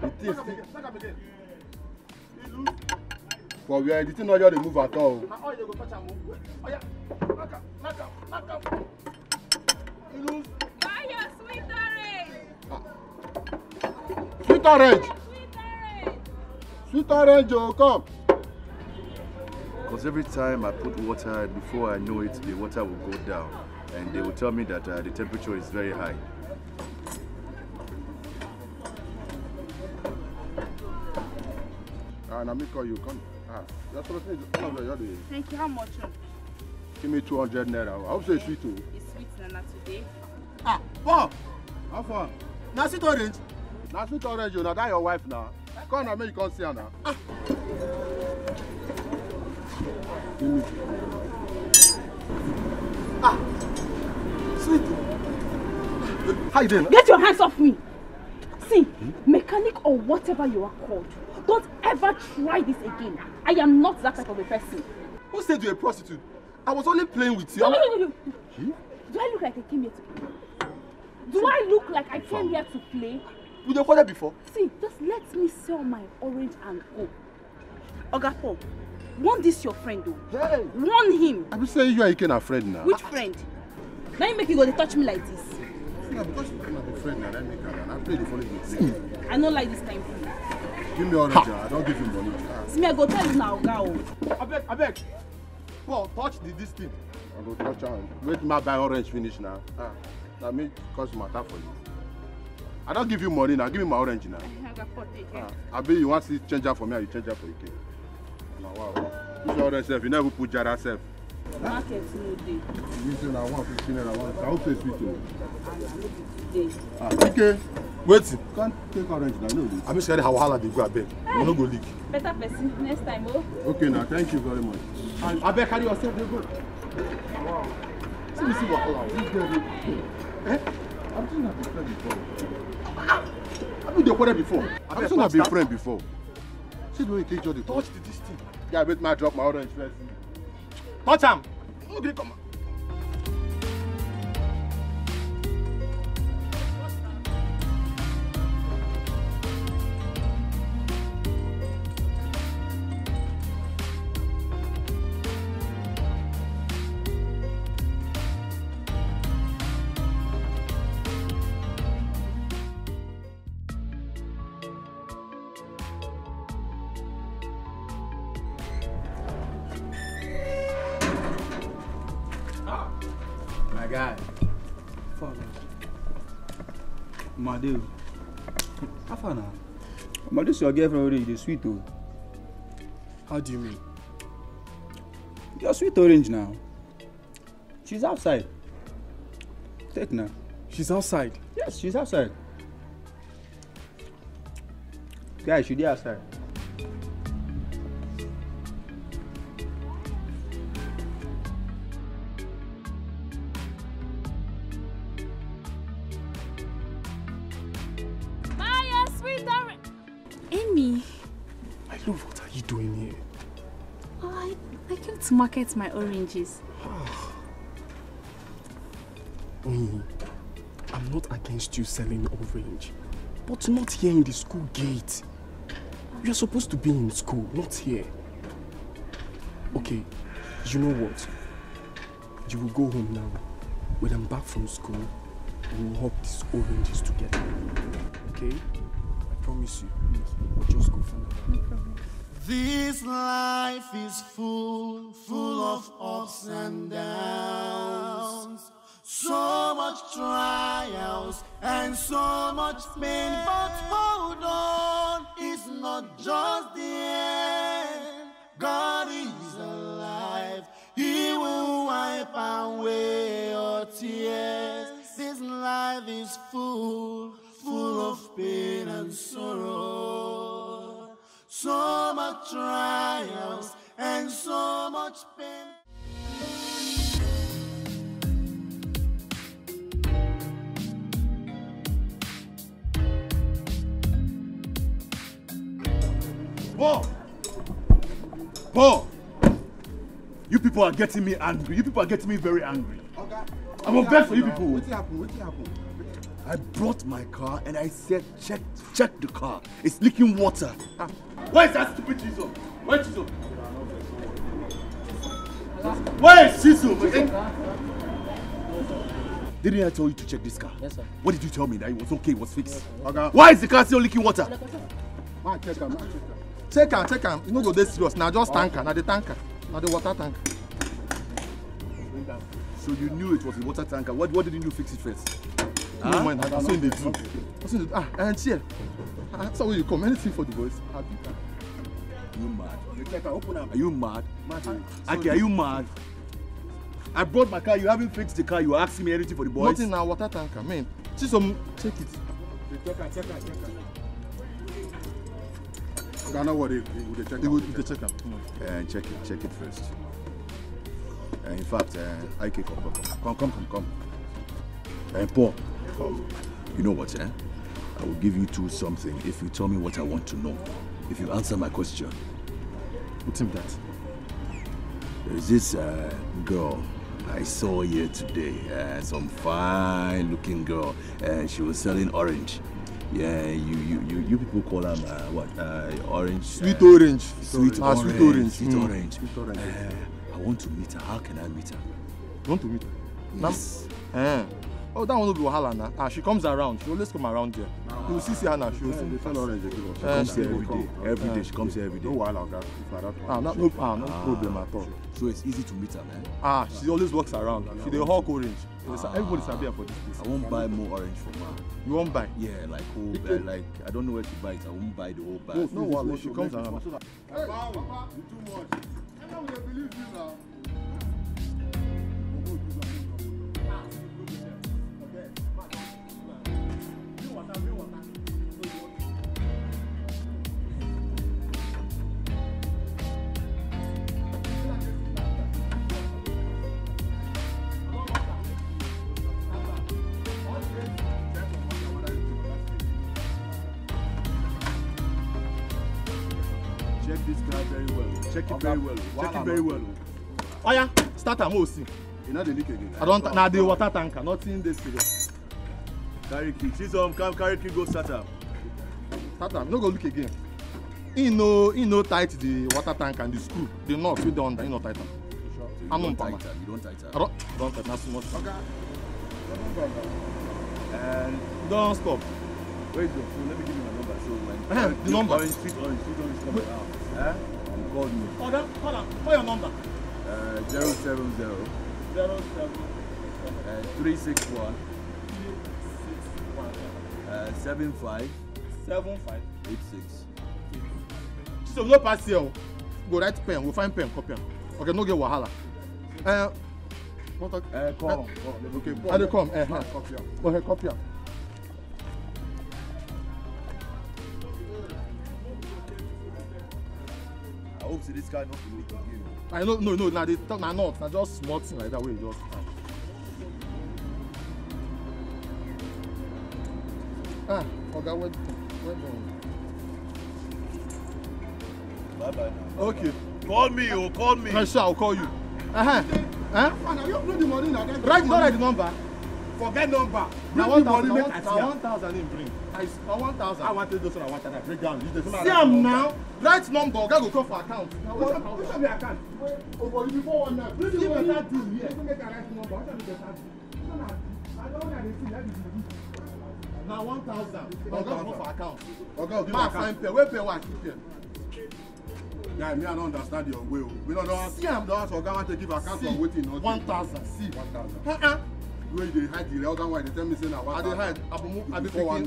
the thing still from here the thing no just dey move at all. Sweet orange. Sweet orange, oh, come. Because every time I put water, before I know it, the water will go down. And they will tell me that uh, the temperature is very high. Ah, na me call you, come. Ah, that's what I. Thank you. How much? Give me 200 naira. I hope say sweet too. Nana today. Ah, Paul. How far? Na sweet orange. Na sweet orange, oh, na that your wife now. Come na make you come see her now. Ah. Ah, sweet. How you doing? Get your hands off me! See, mechanic or whatever you are called, don't ever try this again. I am not that type of a person. Who said you're a prostitute? I was only playing with you. No, no, no, no, no. Do I look like I came here to play? Do I look like I came here to play? You dey quarrel before? See, just let me sell my orange and go. Oga Paul, warn this your friend though. Hey. Warn him. I be say you and Ike na friend now. Which friend? Now you make you go dey touch me like this. Na because you na be friend na that make am na play dey follow you. I no like this kind of thing. Give me orange, ah, I don give you money. See me, I go tell you now, Oga o. Abeg, abeg. Paul, touch the this thing. I go touch am. Wait ma buy orange finish now. Ah, na me cause matter for you. I don give you money now. Give me my orange now. Oga Paul, take care. Ah, abi you wan see change am for me or you change am for Ike? Na wow. This orange sef, you no even put jara sef. Market no dey. You say na one fifteen naira one. I hope say sweet o. Ah, Ike, wetin? Come take orange na, no leak. I mean, say how wahala dey go abeg. You no go leak. Better person next time, oh. Okay na, thank you very much. And abeg carry yourself dey go. See me see wahala. This girl dey. Eh? I've seen her be friend before. I've been dey quarrel before. I've seen her be friend before. See the way you take just dey touch the this thing. Yeah, wait, ma drop my orange first. Touch am. No gree come. This your girlfriend already, the sweet oh. How do you mean? Your sweet orange now. She's outside. Take now. She's outside. Yes, she's outside. Guy, she dey outside. Amy, My love, what are you doing here? oh, I, I came to market my oranges. Mm, I'm not against you selling orange, but not here in the school gate. You're supposed to be in school, not here. Okay, you know what? You will go home now. When I'm back from school, we will hop these oranges together. Okay? I promise you. But just go for now. This life is full, full of ups and downs. So much trials and so much pain. But hold on, it's not just the end. God is alive, He will wipe away your tears. This life is full, full of pain and sorrow. So much trials and so much pain. Paul! Paul! You people are getting me angry. You people are getting me very angry. I'm a beg for you people. What happened? What happened? I brought my car and I said, check, check the car. It's leaking water. Ah, Where is that stupid Chisom? Where is Chisom? Where is Chisom? Didn't I tell you to check this car? Yes, sir. What did you tell me? That it was okay, it was fixed? Okay. Why is the car still leaking water? Man, check am, man, check am. Check am, check am. You no go dey serious. Na just tanker, na the tanker, na the water tanker. So you knew it was a water tanker. What, what didn't you fix it first? No mind, na so im dey do. So im dey do. Ah, and. Ah, so when you come, anything for the boys. Happy. Are you mad? You check open am. Are you mad? Mad. Aki, are you mad? I brought my car, you haven't fixed the car, you are asking me anything for the boys? Nothing na water tanker, man. Chisom, check it. Check am, check am, check. Oga, no worry, we dey check. We dey check on. Uh, check it, check it first. Uh, in fact, uh, IK, come, come, come, come, come, come. Uh, Paul, come. You know what, eh? I will give you two something if you tell me what I want to know. If you answer my question. What's him that? There is this uh, girl I saw here today. Uh, some fine looking girl. Uh, she was selling orange. Yeah, you you you, you people call them uh, what? Uh, orange. Sweet uh, orange. Sweet Ah, orange. sweet orange. Sweet Mm. orange. Sweet orange. I want to meet her. How can I meet her? You want to meet her? Yes. Eh. Oh, that one no be wahala na. Ah, she comes around. She always come around there. You will see see her now. She will see. She Eh, comes here will every come. day. Every Eh. day she comes here every day. No wahala, oga. One. Ah, no, no, ah, no problem at all. So it's easy to meet her, man. Ah, she always walks around. She dey hawk orange. Yes, Everybody sabi her for this place. I won't buy more orange from her. You won't buy? Yeah, like whole, uh, like I don't know where to buy it. I won't buy the whole bag. No, no wahala. She comes around. Hey, Papa, you too much. I know they believe you now. Very well. Check it very well. Oya, start am o see. You know the leak again. I don na the water tanker, nothing dey serious. Carry key. See some come carry key go start am. Start am, no go look again. He no, he no tight the water tank and the screw. The nut wey dey under, he no tight am. Anu don't tight am. You don't tight I am. don, don tight, na small. Okay. And Don stop. where is your phone? Let me give you my number. So Eh, the number. orange, sweet orange, sweet orange come out called me. hold on. call him. Call your number. Uh, 070. 070. Uh, uh, seven five seven five eight six. So no pass here. Go write pen. We'll find pen. Copy. Okay, no get wahala. Uh, contact. Uh, come. Uh, okay, I dey come. Uh, copy. Okay, copy. I hope say this guy not go leak again. I no no no na the na not na just small thing like that wey you just. Ah, oga well well done. Bye bye now. Okay. Call me, oh, call me. Yes, sure, I'll call you. Uh-huh. Huh? you know the money now. Write, don't write the number. Forget number. Bring Na the one money, make I see am. one thousand him bring. I s- na one thousand. I want to do so. I want to break down. You dey See am now. Right number, oga go come for account. One thousand. Which one be account? Oh, but you before one now. Bring the money. that deal here. We make a right number. Which one be one na- I don't know how they see, see. Na one thousand. Oga go come for account. Oga go give Ma sign pay. Wey pay here. Guy, me I don't understand your way. oh. We don't ask. See am. Don't ask Oga want to give account for no. one thousand. See one thousand. Uh-uh. Wey dey hide the real one. They tell me say na one I thousand. dey hide. Abumu, I one pikin.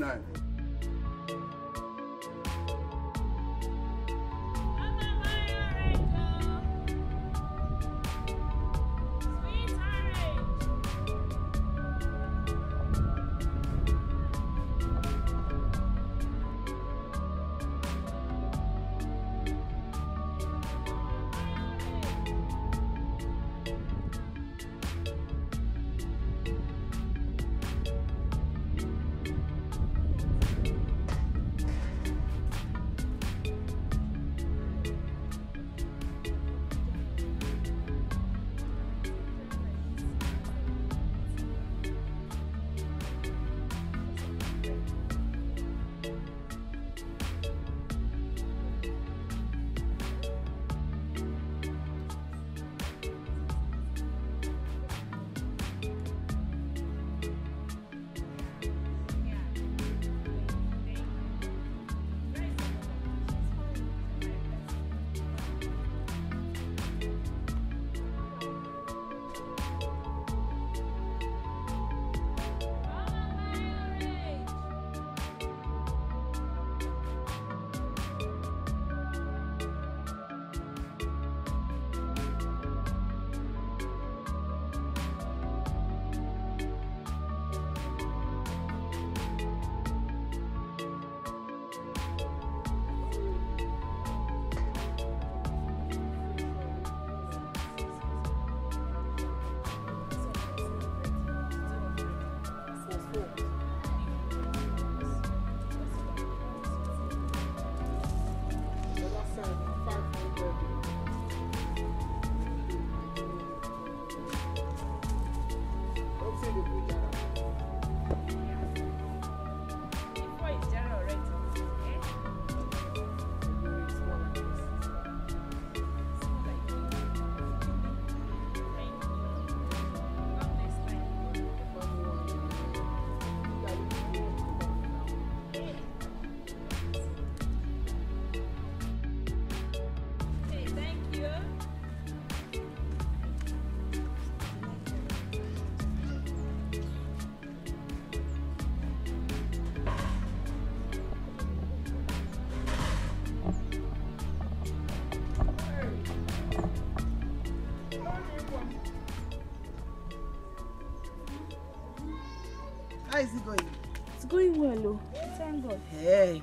Well, oh. Thank God. Hey.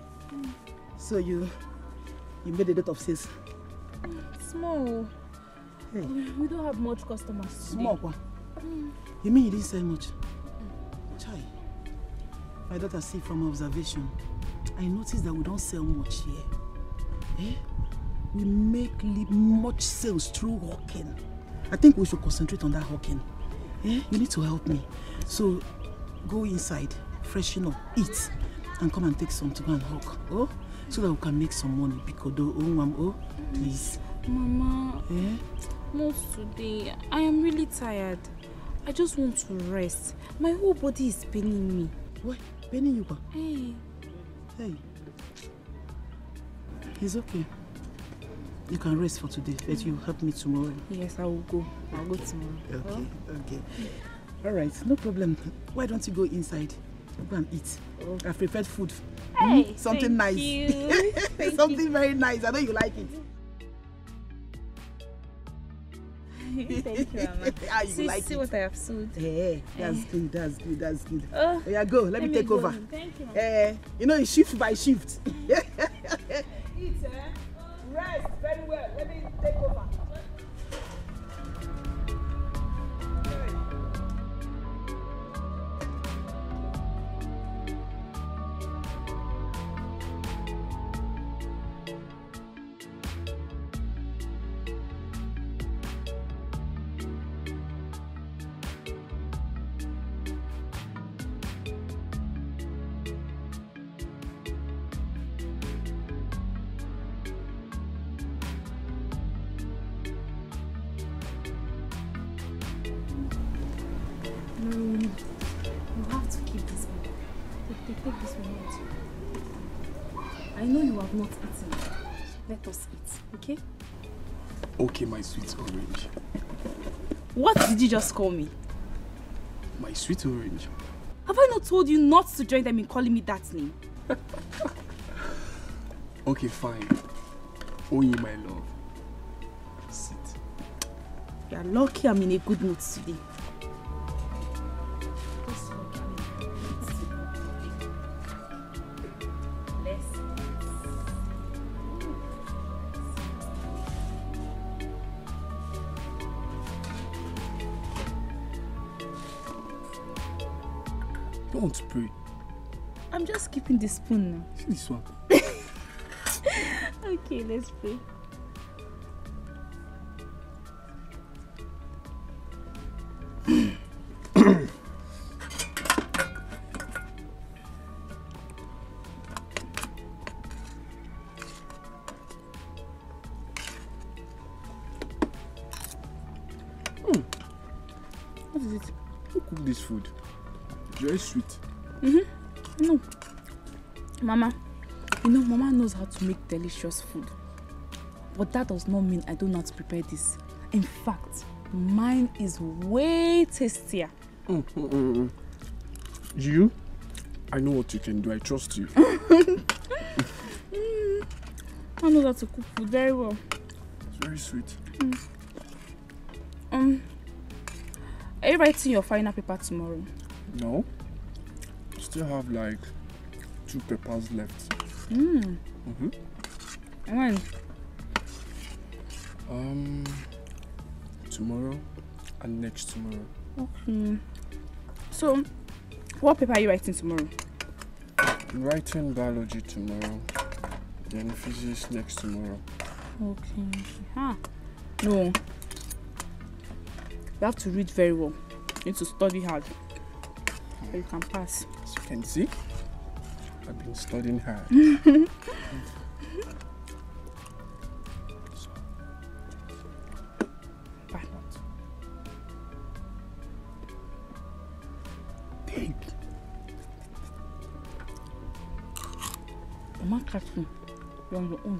So you you made a lot of sales. Small. Hey. We don't have much customers today. Small kwa. Mm. You mean you didn't sell much? Chai. My daughter see from observation. I noticed that we don't sell much here. Eh? We make much sales through hawking. I think we should concentrate on that hawking. Eh? You need to help me. So go inside, freshen up, eat, and come and take some to go and hawk. Oh? So that we can make some money. Because oh, ma'am, oh, please. Mama, Eh? not today. I am really tired. I just want to rest. My whole body is paining me. What? Paining you? Hey. Hey. It's okay. You can rest for today, but you help me tomorrow. Yes, I will go. I'll go tomorrow. Okay, okay. All right, no problem. Why don't you go inside? Go and eat. I've prepared food. Hey, Mm, something nice. <laughs> you. Something very nice. I know you like it. <laughs> Thank you, Mama. <laughs> You see, like see it? what I have sewed. Yeah, that's Eh. good. That's good. That's good. Uh, yeah, go. Let, me take go. over. Thank you, Mama. Eh, you know, it's shift by shift. Eat, eh? Just call me? My sweet orange. Have I not told you not to join them in calling me that name? <laughs> Okay, fine. Oyin, my love. Sit. You are lucky I'm in a good mood today. Don't pray. I'm just keeping the spoon now. See this one. Okay, let's pray. Delicious food. But that does not mean I don't know how to prepare this. In fact, mine is way tastier. Mm, mm, mm, mm. You? I know what you can do. I trust you. <laughs> Mm, I know how to cook food very well. It's very sweet. Mm. Um, are you writing your final paper tomorrow? No. Still have like two papers left. Mm. When? Um, tomorrow and next tomorrow. Okay. So, what paper are you writing tomorrow? I'm writing biology tomorrow, then physics next tomorrow. Okay. Huh. No. You have to read very well. You need to study hard. So you can pass. As you can see, I've been studying hard. <laughs> 같이 연기 응.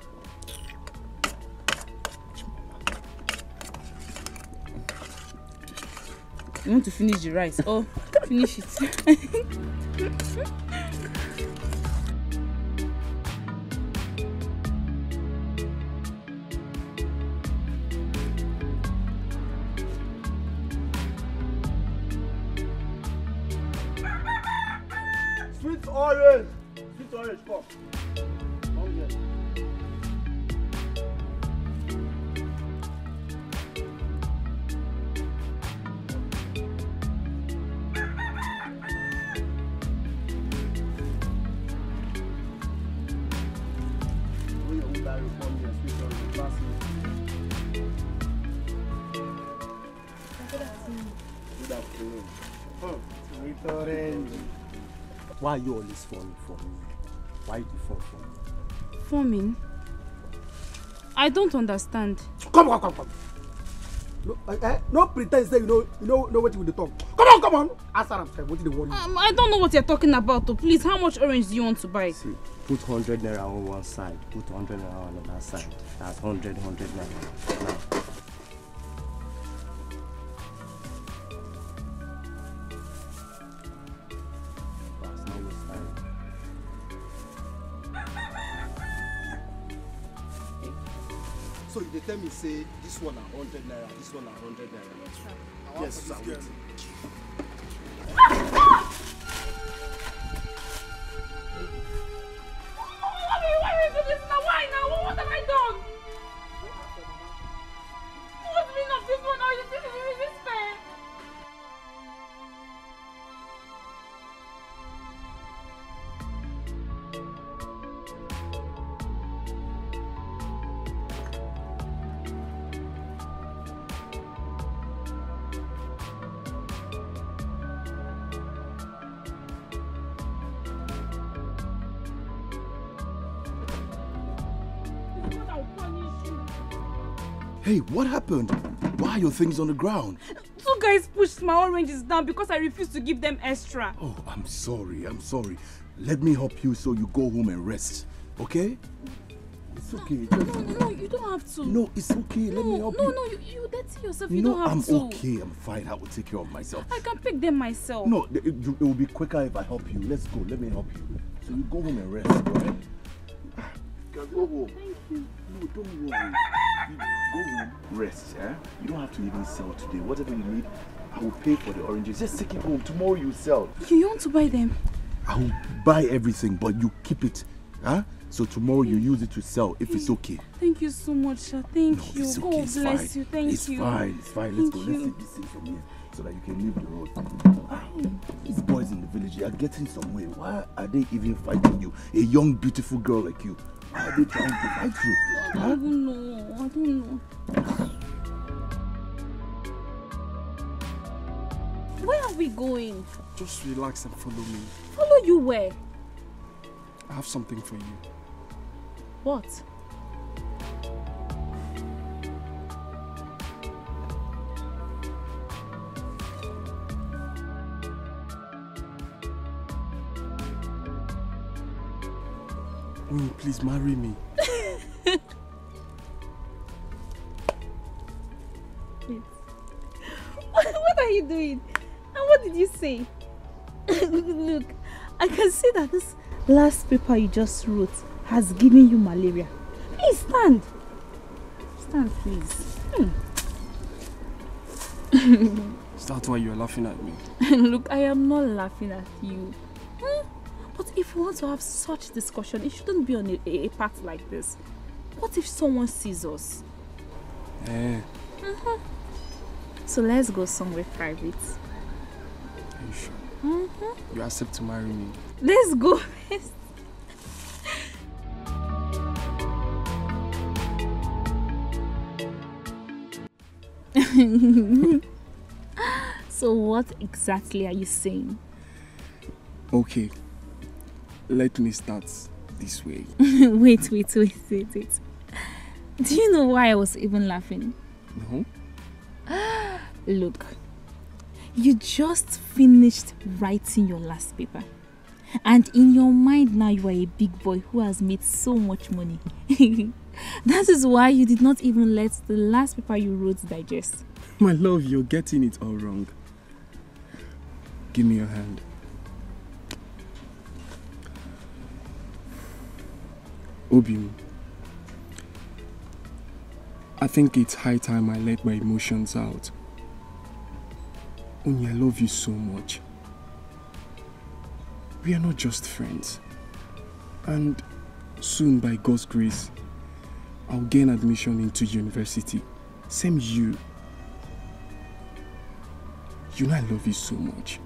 You want to finish the rice? Oh, finish it. <laughs> Why are you always falling for me? Why do you fall for me? Forming? I don't understand. Come, come, come, come. No, eh, eh, no pretend say you know, you know, know what you will talk. Come on, come on. Answer am, sef. Wetin dey worry you? Um, I don't know what you're talking about. Oh, please, how much orange do you want to buy? See, put 100 naira on one side, put 100 naira on another side. That's 100, 100 naira. Now, tell me say this one na hundred naira, this one na hundred naira. Yes, sir. wait. Hey, what happened? Why are your things on the ground? Two guys pushed my oranges down because I refused to give them extra. Oh, I'm sorry. I'm sorry. Let me help you so you go home and rest. Okay? It's okay. No, no, no, you don't have to. No, it's okay. Let me No, help no, you. no, you, you dirty yourself. You no, don't have I'm to. okay. I'm fine. I will take care of myself. I can pick them myself. No, it, it, it will be quicker if I help you. Let's go. Let me help you. So you go home and rest, alright? Ah, Go home. Thank you. No, don't worry. Go home, rest, eh? You don't have to even sell today. Whatever you need, I will pay for the oranges. Just take it home. Tomorrow you sell. You, want to buy them? I will buy everything, but you keep it. Huh? So tomorrow you use it to sell if it's okay. Thank you so much, sir. Thank No, you. it's okay. God it's bless fine. you. Thank it's you. fine. It's fine. Let's Thank go. you. Let's take this thing from here so that you can leave the road. Ah, These boys in the village they are getting somewhere. Why are they even fighting you? A young, beautiful girl like you. Are they trying to fight you? I don't know. I don't know. Where are we going? Just relax and follow me. Follow you where? I have something for you. What? Winnie, please marry me. What, <laughs> what are you doing? And what did you say? <coughs> Look, I can see that this last paper you just wrote has given you malaria. Please stand. Stand, please. Hmm. Is that why you're laughing at me? <laughs> Look, I am not laughing at you. Hmm? But if we want to have such discussion, it shouldn't be on a, a, a path like this. What if someone sees us? Eh, Mhm. So let's go somewhere private. are you sure? Mhm. You accept to marry me? Let's go. <laughs> so what exactly are you saying? Okay. Let me start this way. <laughs> wait, wait, wait, wait, wait. Do you know why I was even laughing? No? <gasps> Look, you just finished writing your last paper. And in your mind now, you are a big boy who has made so much money. <laughs> that is why you did not even let the last paper you wrote digest. My love, you're getting it all wrong. Give me your hand. Obium. I think it's high time I let my emotions out. Only I love you so much. We are not just friends. And soon, by God's grace, I'll gain admission into university. Same you. You know I love you so much.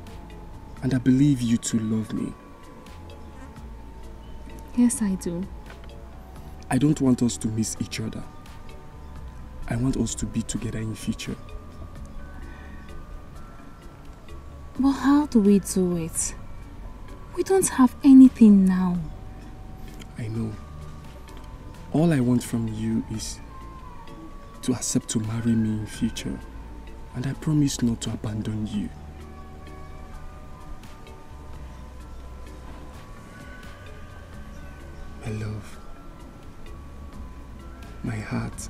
And I believe you too love me. Yes, I do. I don't want us to miss each other. I want us to be together in future. But how do we do it? We don't have anything now. I know. All I want from you is to accept to marry me in future. And I promise not to abandon you. My love. My heart.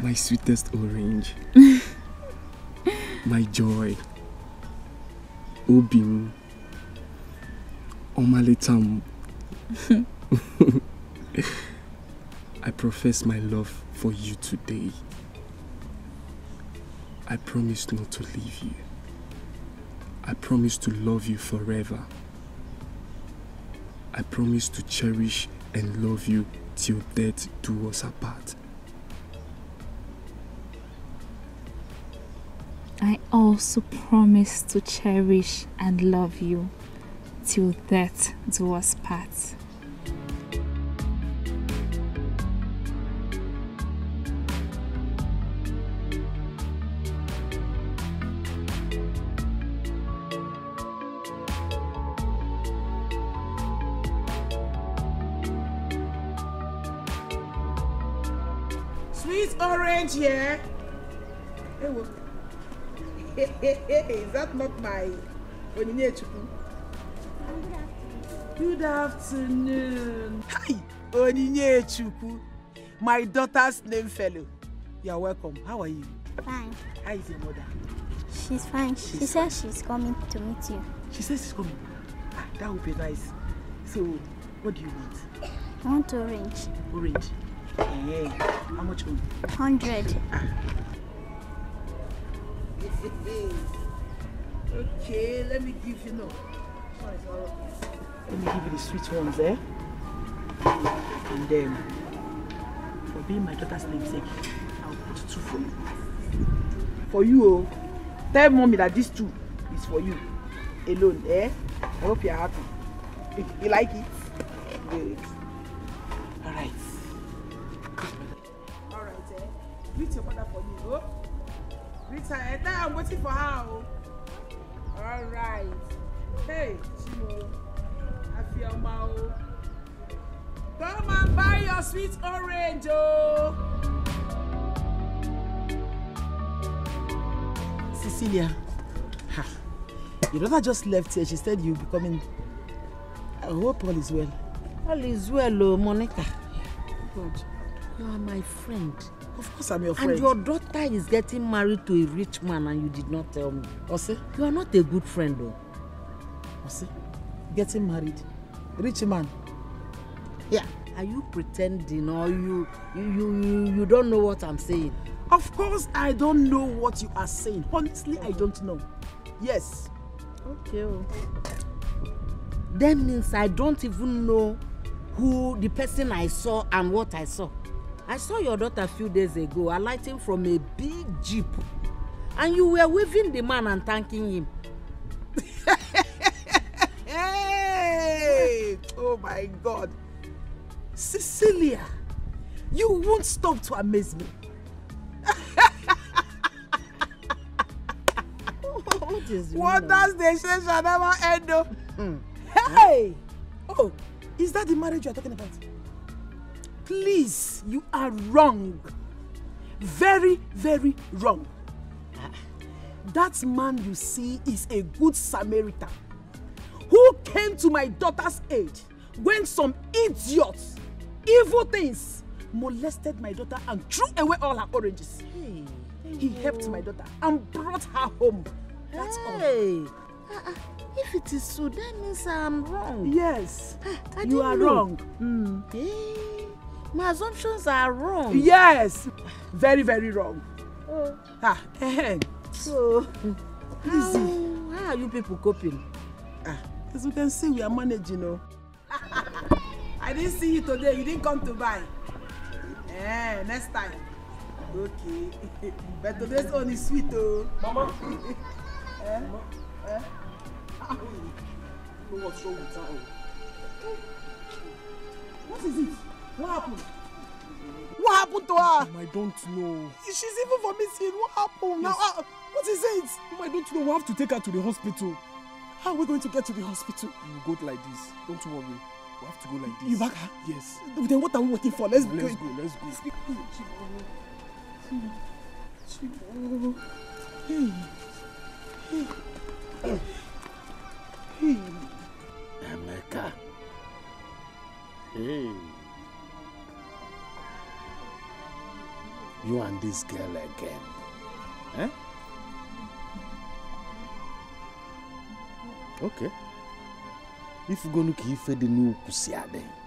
My sweetest orange. <laughs> my joy. Obim. Omaletam. <laughs> I profess my love for you today. I promise not to leave you. I promise to love you forever. I promise to cherish and love you till death do us apart. I also promise to cherish and love you till death do us part. Hey, wo. Is that not my Onyinye Chukwu? Good afternoon. Hi, Onyinye Chukwu, my daughter's name fellow. You are welcome. How are you? Fine. How is your mother? She's fine. she says she's coming to meet you. She says she's coming. Ah, that would be nice. So, what do you want? I want orange. Orange. Hey, how much orange? Hundred. okay, let me give you no. Let me give you the sweet ones, eh? And then, for being my daughter's namesake, I'll put two for you. For you, oh. Tell mommy that this two is for you. Alone, eh? I hope you're happy. You like it? Good. Greet your mother for me, oh. Greet her, eh? Now I'm waiting for her, oh. Alright. Hey, Chimo. Afioma, oh. Come and buy your sweet orange, oh. Cecilia. Ha. Your daughter just left here. She said you'll be coming. I hope all is well. All is well, oh, Monica. Good. You are my friend. Of course I'm your friend. And your daughter is getting married to a rich man and you did not tell me. Ose? You are not a good friend, though. Ose? Getting married? Rich man? Yeah. Are you pretending or you you you, you, you don't know what I'm saying? Of course I don't know what you are saying. Honestly, I don't know. Yes. Okay. Oh. That means I don't even know who the person I saw and what I saw. I saw your daughter a few days ago alighting from a big jeep and you were waving the man and thanking him. <laughs> hey! Oh my God. Cecilia, you won't stop to amaze me. <laughs> what is <laughs> Wonders they say shall never end. Oh. Hey! Oh, is that the marriage you are talking about? Please, you are wrong. Very, very wrong. That man you see is a good Samaritan who came to my daughter's aid when some idiots, evil things, molested my daughter and threw away all her oranges. Hey, he helped my daughter and brought her home. That's hey. all. Uh, uh, if it is so, that means I'm wrong. Yes, I you are know. wrong. Mm. Hey, my assumptions are wrong. Yes, very, very wrong. Oh. Ah, eh. So, how, how are you people coping? Ah, as you can see, we are managing, know. <laughs> I didn't see you today. You didn't come to buy. Eh, next time. Okay. <laughs> but today's one is sweet, oh. Mama. <laughs> eh? Eh? Ah. What's wrong with her? What is it? What happened? What happened to her? I don't know. She's even vomiting. What happened? Now, uh, what is it? I don't know. We have to take her to the hospital. How are we going to get to the hospital? You go like this. Don't worry. We have to go like this. You back her? Yes. Then what are we waiting for? Let's, let's go. go. Let's go. Chibo. Hey. Hey. Hey. Hey. Emeka. Hey. You and this girl again. Eh? Okay. If you go look ife dị n'ukwu si adị. Young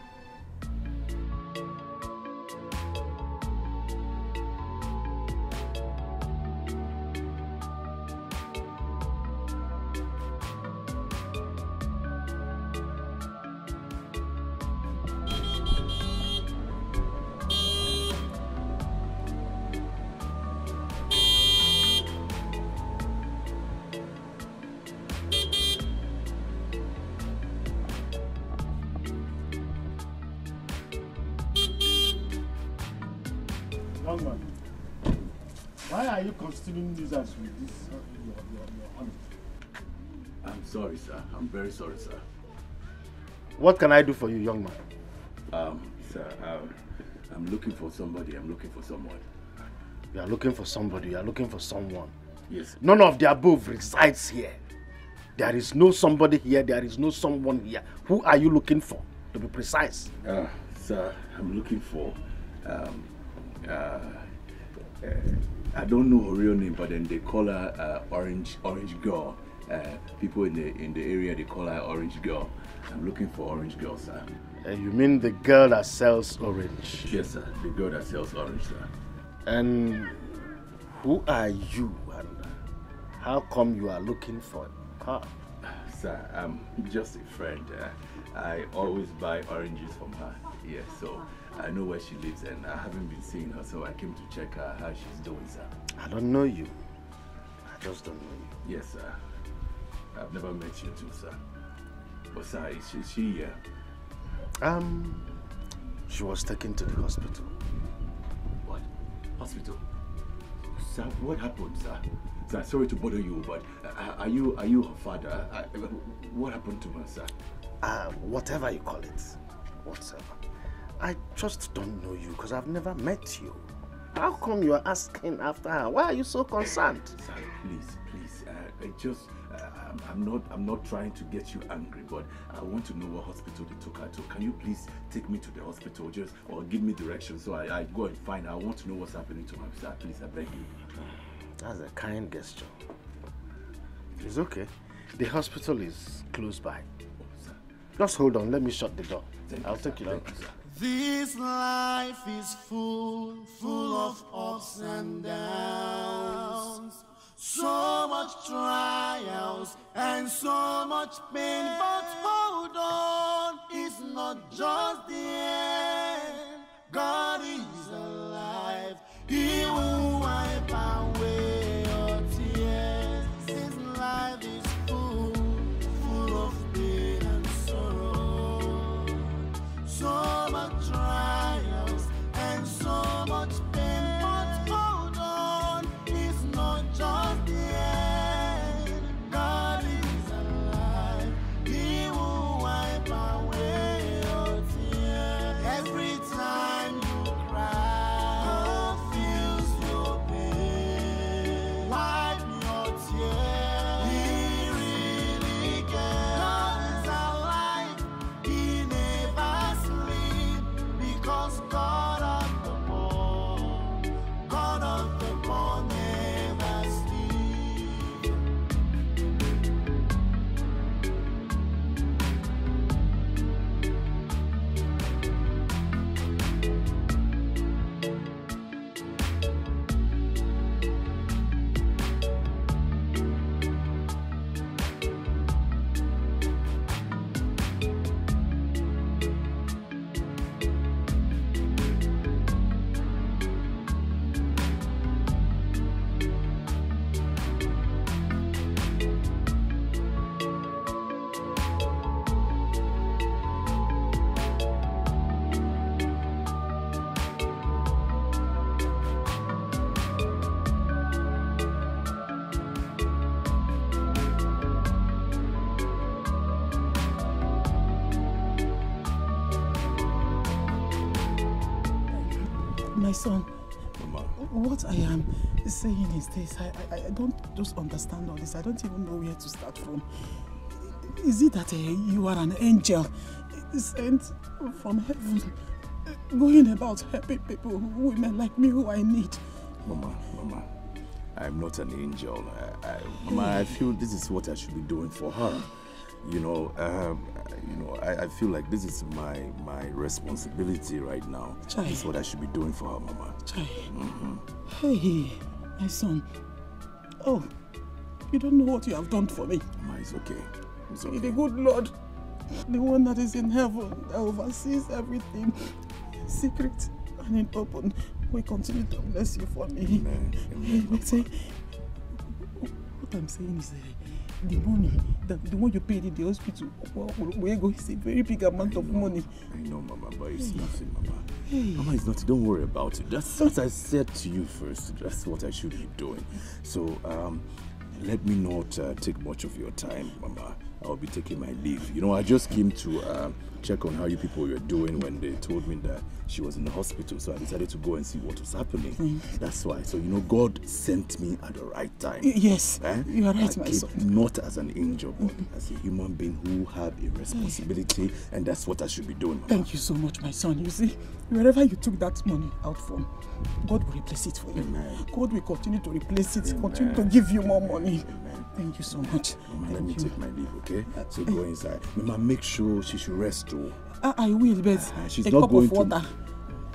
are you considering lizards with this uh, your, your, your honey? I'm sorry, sir. I'm very sorry, sir. What can I do for you, young man? Um, sir, um, I'm looking for somebody. I'm looking for someone. You are looking for somebody, you are looking for someone. Yes. None of the above resides here. There is no somebody here, there is no someone here. Who are you looking for, to be precise? Uh, sir, I'm looking for. Um, uh, uh, I don't know her real name, but then they call her uh, Orange Orange Girl. Uh, people in the in the area they call her Orange Girl. I'm looking for Orange Girl, sir. Uh, you mean the girl that sells orange? Yes, sir. The girl that sells orange, sir. And who are you and how come you are looking for her? Sir, I'm just a friend. Uh, I always buy oranges from her. Yes, so I know where she lives and I haven't been seeing her, so I came to check her how she's doing, sir. I don't know you. I just don't know you. Yes, sir. I've never met you too, sir. But sir, is she, is she here? Um, she was taken to the hospital. What? Hospital? Sir, what happened, sir? Sir, sorry to bother you, but uh, are you are you her father? Uh, what happened to her, sir? Uh, whatever you call it. Whatever. I just don't know you because I've never met you. How come you are asking after her? Why are you so concerned? Sir, please, please. Uh, I just, uh, I'm, I'm not, I'm not trying to get you angry, but I want to know what hospital they took her to. Can you please take me to the hospital, just or give me directions so I, I go and find her. I want to know what's happening to her, sir. Please, I beg you. That's a kind gesture. It's okay. The hospital is close by. Just hold on. Let me shut the door. I'll take you out. This life is full, full of ups and downs. So much trials and so much pain. But hold on, it's not just the end. God saying is this. I, I, I don't just understand all this. I don't even know where to start from. Is it that uh, you are an angel sent from heaven, uh, going about helping people, women like me who I need? Mama, Mama, I'm not an angel. I, I, Mama, I feel this is what I should be doing for her. You know, um, you know, I, I feel like this is my my responsibility right now. Chai. This is what I should be doing for her, Mama. Chai. Mhm. Hey, my son. Oh, you don't know what you have done for me. Mama, it's okay. It's okay. the good Lord, the one that is in heaven, that oversees everything, in secret and in open, will continue to bless you for me. Amen. But say, what I'm saying is, the money, the, the one you paid in the hospital, where go is a very big amount of money. I know, Mama, but it's nothing, Mama. Hey. Mama, it's nothing. Don't worry about it. That's what I said to you first. That's what I should be doing. So, um, let me not uh, take much of your time, Mama. I'll be taking my leave. You know, I just came to uh, check on how you people were doing when they told me that she was in the hospital. So I decided to go and see what was happening. Mm. That's why. So, you know, God sent me at the right time. Y- yes, Eh? you are right, I my came son. Not as an angel, but as a human being who have a responsibility, and that's what I should be doing. Thank you so much, my son. You see, wherever you took that money out from, God will replace it for you. God will continue to replace it, continue to give you more money. Thank you so much. Mama, let Thank me you. take my leave, okay? So go inside. Mama, make sure she should rest too. I, I will, but she's a not cup going of to- water.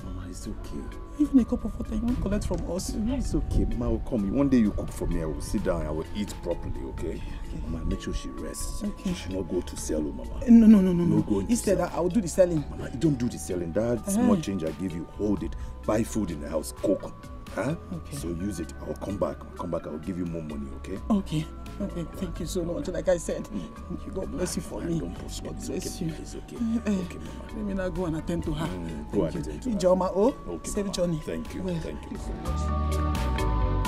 Mama, it's okay. Even a cup of water you won't collect from us. It's okay. Mama will come. One day you cook for me. I will sit down. I will eat properly. Okay. Mama, make sure she rests. Okay. She should not go to sell, oh, Mama. No, no, no, no, No no. going to Instead, I will do the selling. Mama, you don't do the selling. That Eh. small change I give you, hold it. Buy food in the house. Cook. Huh? Okay. So use it. I'll come back. I'll come back. I'll give you more money. Okay. Okay. Okay, thank you so much. Like I said, thank you. God bless you for me. Don't push me. God bless you. It's okay. Eh, Okay, Mama. Let me now go and attend to her. Go Thank and attend to her. Ijoma, oh, Okay, safe journey. Thank you. Well. Thank you so much.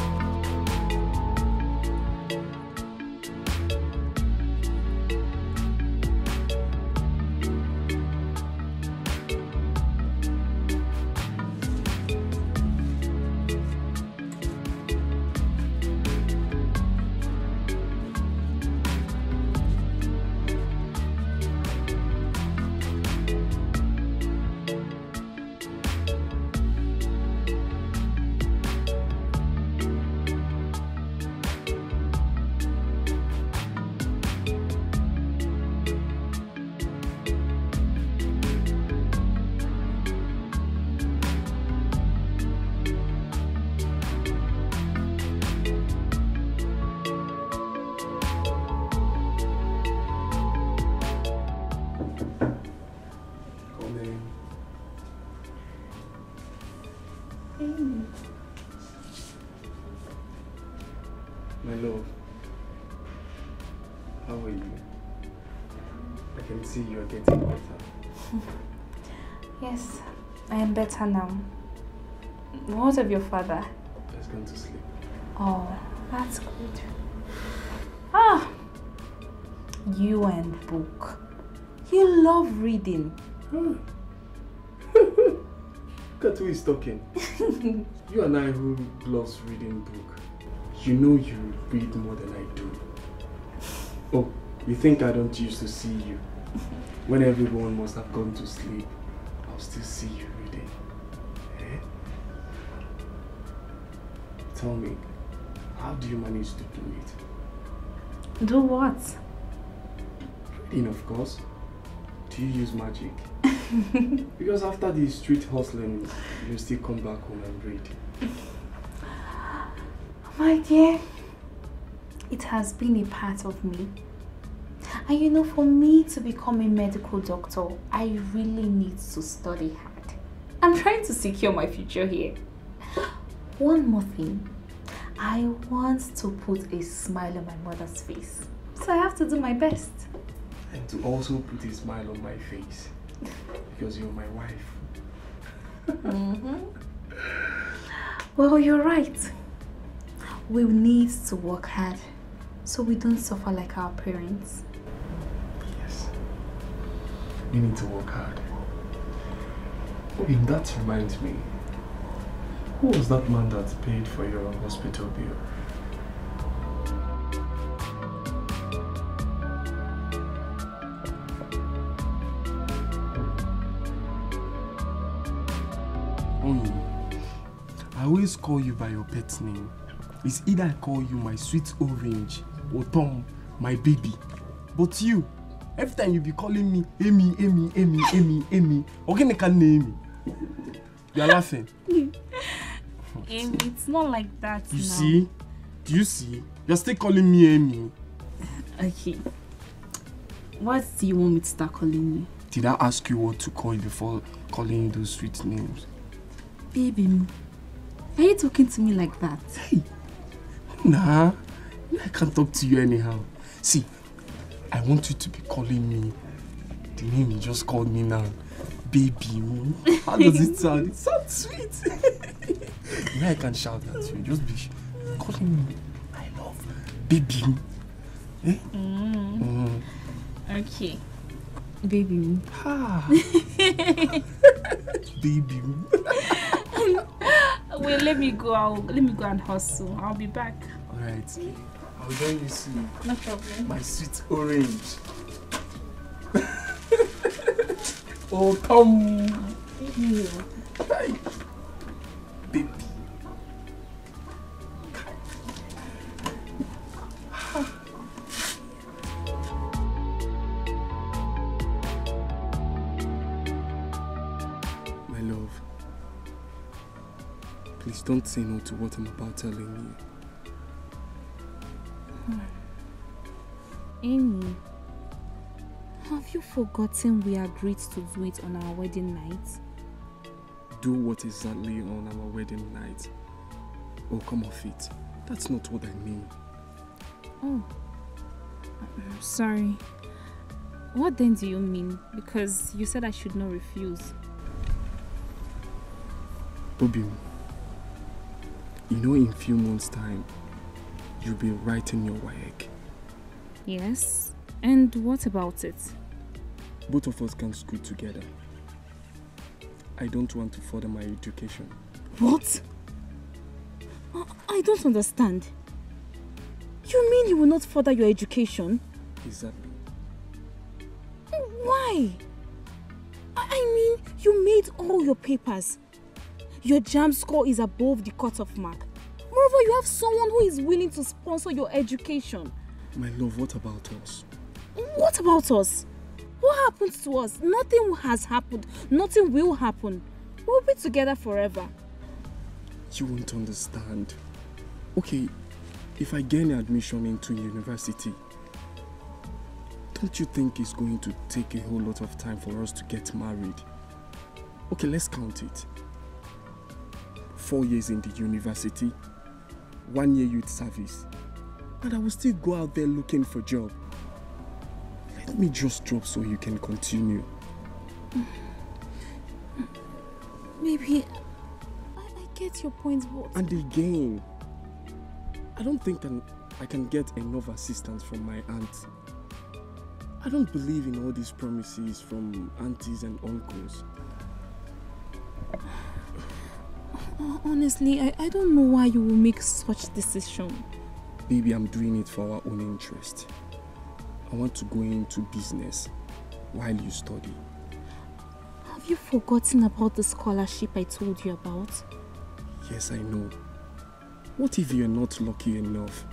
Better now. What of your father? Let's go to sleep. Oh, that's good. Ah, you and book. You love reading. Look at who is talking. <laughs> you and I who loves reading book. You know you read more than I do. Oh, you think I don't used to see you? When everyone must have gone to sleep, I'll still see you Tell me, how do you manage to do it? Do what? Reading, of course. Do you use magic? <laughs> because after the street hustling, you still come back home and read. My dear, it has been a part of me. And you know, for me to become a medical doctor, I really need to study hard. I'm trying to secure my future here. One more thing. I want to put a smile on my mother's face. So I have to do my best. And to also put a smile on my face. Because you're my wife. hmm Well, you're right. We need to work hard so we don't suffer like our parents. Yes. We need to work hard. And that reminds me. Who was that man that paid for your hospital bill? Only. I always call you by your pet name. It's either I call you my sweet orange or Tom, my baby. But you, every time you be calling me Amy, Amy, Amy, Amy, Amy, okay, can name me. You are laughing. <laughs> Amy, it's not like that You now. see? Do you see? You're still calling me Amy. <sighs> Okay. What do you want me to start calling you? Did I ask you what to call you before calling you those sweet names? Baby, are you talking to me like that? Nah, I can't talk to you anyhow. See, I want you to be calling me the name you just called me now. Baby. How does it sound? It sounds sweet. <laughs> Now I can shout at you. Just be calling me. I love baby. Eh? Mm. Mm. Okay. Baby me. <laughs> Baby. <laughs> Wait, let me go. I'll, let me go and hustle. I'll be back. Alright. I'll join you soon. No problem. My sweet orange. Oh, come. Hi. Baby. My love. Please don't say no to what I'm about telling you. Amy, have you forgotten we agreed to do it on our wedding night? Do what exactly on our wedding night? Oh, come off it. That's not what I mean. Oh, I'm sorry. What then do you mean? Because you said I should not refuse. Obi, you know in a few months' time, you'll be writing your WAEC. Yes? And what about it? Both of us can school together. I don't want to further my education. What? I- don't understand. You mean you will not further your education? Exactly. Why? I I mean, you made all your papers. Your JAMB score is above the cutoff mark. Moreover, you have someone who is willing to sponsor your education. My love, what about us? What about us? What happens to us? Nothing has happened. Nothing will happen. We'll be together forever. You won't understand. Okay, if I gain admission into university, don't you think it's going to take a whole lot of time for us to get married? Okay, let's count it. Four years in the university, one year youth service, and I will still go out there looking for job. Let me just drop so you can continue. Maybe I, I get your point, but And again, I don't think that I can get enough assistance from my aunt. I don't believe in all these promises from aunties and uncles. honestly, I, I don't know why you will make such decision. Baby, I'm doing it for our own interest. I want to go into business while you study. Have you forgotten about the scholarship I told you about? Yes, I know. What if you're not lucky enough?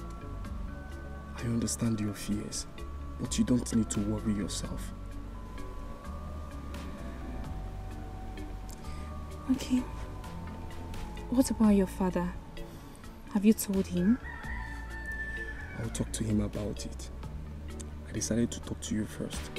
I understand your fears, but you don't need to worry yourself. Okay. What about your father? Have you told him? I'll talk to him about it. Decided to talk to you first.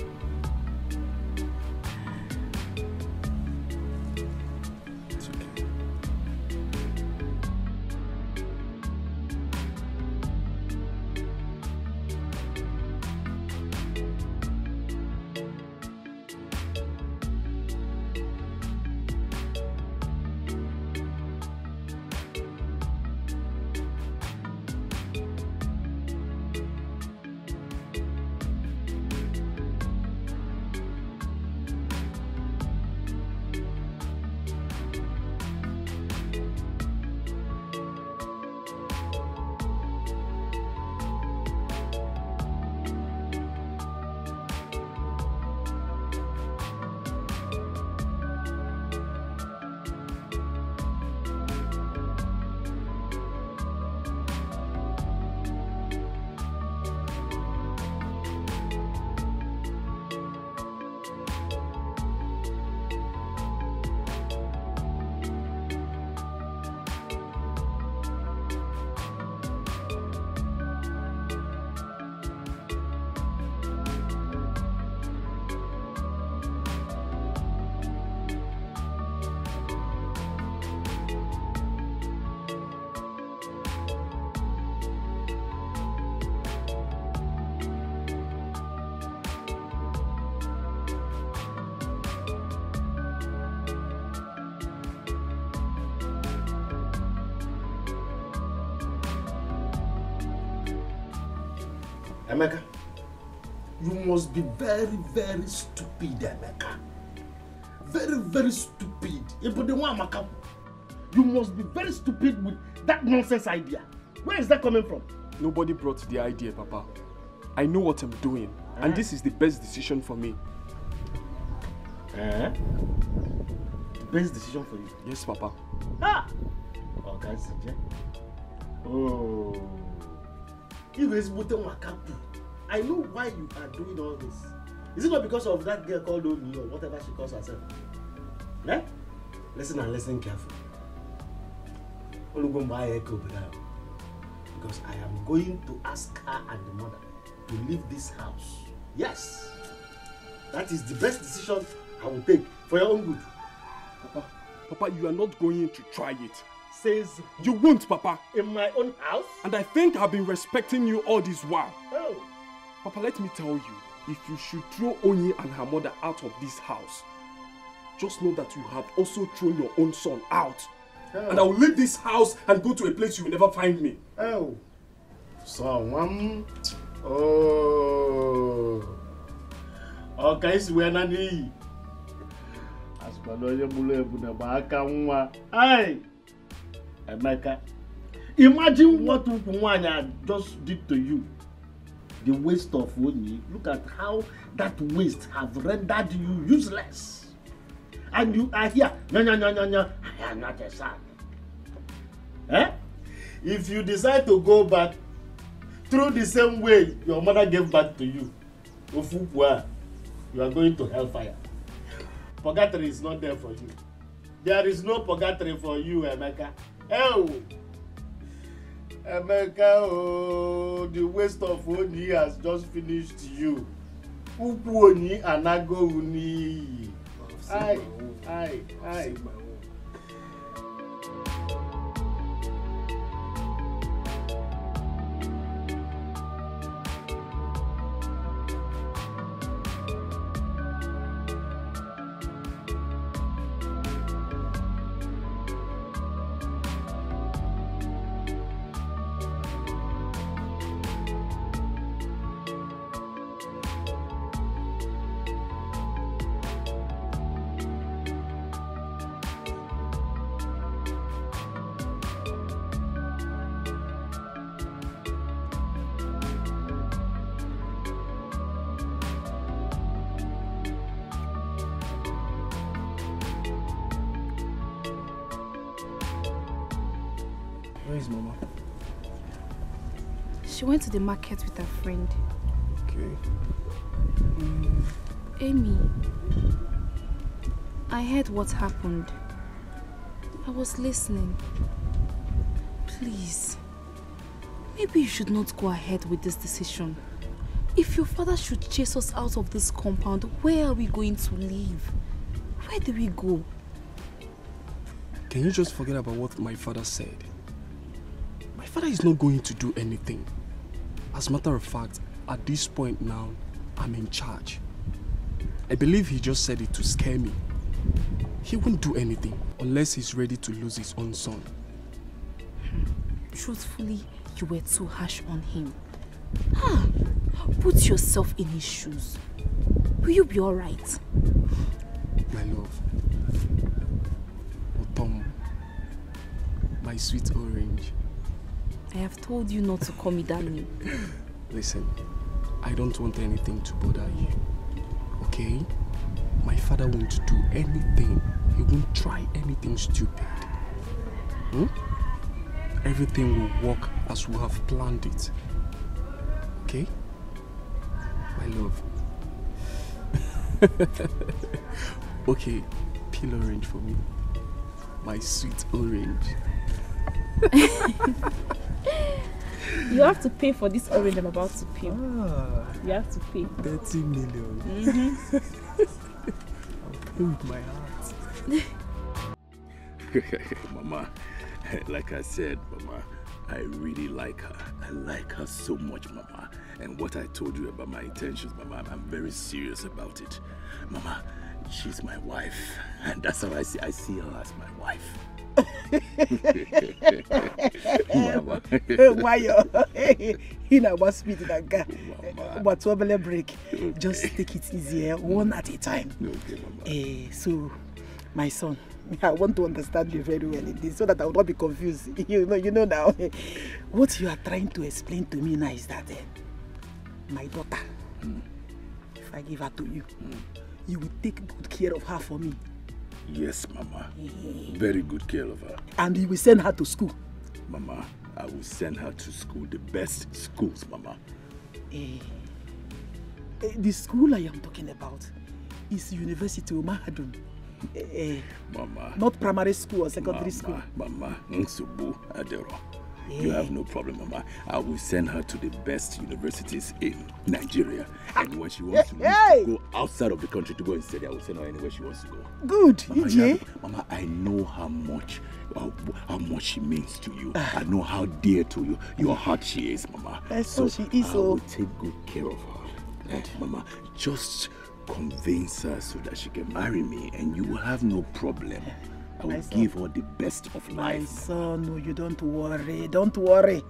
Very, very stupid, Emeka. Very, very stupid. But the one Amaka, you must be very stupid with that nonsense idea. Where is that coming from? Nobody brought the idea, Papa. I know what I'm doing, and Eh? this is the best decision for me. Eh? The best decision for you. Yes, Papa. Ah! Oh, guys. Oh. You guys put on Wakapu. I know why you are doing all this. Is it not because of that girl called Oni or whatever she calls herself? Eh? Listen and listen carefully. Because I am going to ask her and the mother to leave this house. Yes. That is the best decision I will take for your own good. Papa, Papa, you are not going to try it. Says you won't, Papa. In my own house? And I think I've been respecting you all this while. Oh. Papa, let me tell you, if you should throw Onye and her mother out of this house, just know that you have also thrown your own son out. Oh. And I will leave this house and go to a place you will never find me. Oh. So, um, oh. Ọka isi wee na n'iyi. Asụkwado onye gburu ebu na gba aka nwa. Ai! Emeka. Imagine what ukwu nwaanyị a just did to you. The waste of Onyi. Look at how that waste have rendered you useless. And you are here. Nya, nya, nya, nya, nya. I am not a son. Eh? If you decide to go back through the same way your mother gave birth to you, Ofukwa, you are going to hellfire. Purgatory is not there for you. There is no purgatory for you, Emeka. Oh! Emeka oh the waste of Oni has just finished you. Pupu Oni Anago Oni. I've hi. my own. Heard what happened. I was listening. Please, maybe you should not go ahead with this decision. If your father should chase us out of this compound, where are we going to live? Where do we go? Can you just forget about what my father said? My father is not going to do anything. As a matter of fact, at this point now, I'm in charge. I believe he just said it to scare me. He won't do anything unless he's ready to lose his own son. Truthfully, you were too harsh on him. Ah, put yourself in his shoes. Will you be alright? My love. Otom. My sweet orange. I have told you not to call me name. <laughs> Listen, I don't want anything to bother you. Okay? My father won't do anything. He won't try anything stupid. Hmm? Everything will work as we have planned it. Okay? My love. <laughs> okay, peel orange for me. My sweet orange. <laughs> You have to pay for this orange I'm about to peel. You have to pay. 30 million. Mm -hmm. <laughs> I'll pay with my heart. <laughs> Mama, like I said, Mama, I really like her. I like her so much, Mama. And what I told you about my intentions, Mama, I'm very serious about it. Mama, she's my wife. And that's how I see I see her as my wife. <laughs> Mama. Why you? <laughs> He now was speed in that guy. But break. Just take it easy, eh? one at a time. Okay, mama. Eh, so, my son, <laughs> I want to understand you very well in this so that I will not be confused. <laughs> You know, you know now. <laughs> What you are trying to explain to me now is that eh, my daughter, if I give her to you, you will take good care of her for me. Yes, mama. Very good care of her. And you will send her to school. Mama, I will send her to school, the best schools, mama. Eh, eh, the school I am talking about is University of Mahadum. Eh, eh, Mama. not primary school or secondary school. Mama, Nsubu Adero. You have no problem, Mama. I will send her to the best universities in Nigeria. And when she wants to, Hey! to go outside of the country to go and study, I will send her anywhere she wants to go. Good, Mama, have- Mama, I know how much how, how much she means to you. I know how dear to you your heart she is, Mama. That's so she is, I oh. will take good care of her. Eh, Mama, just convince her so that she can marry me and you will have no problem. I will My son. give her the best of My life. son, no, you don't worry. Don't worry.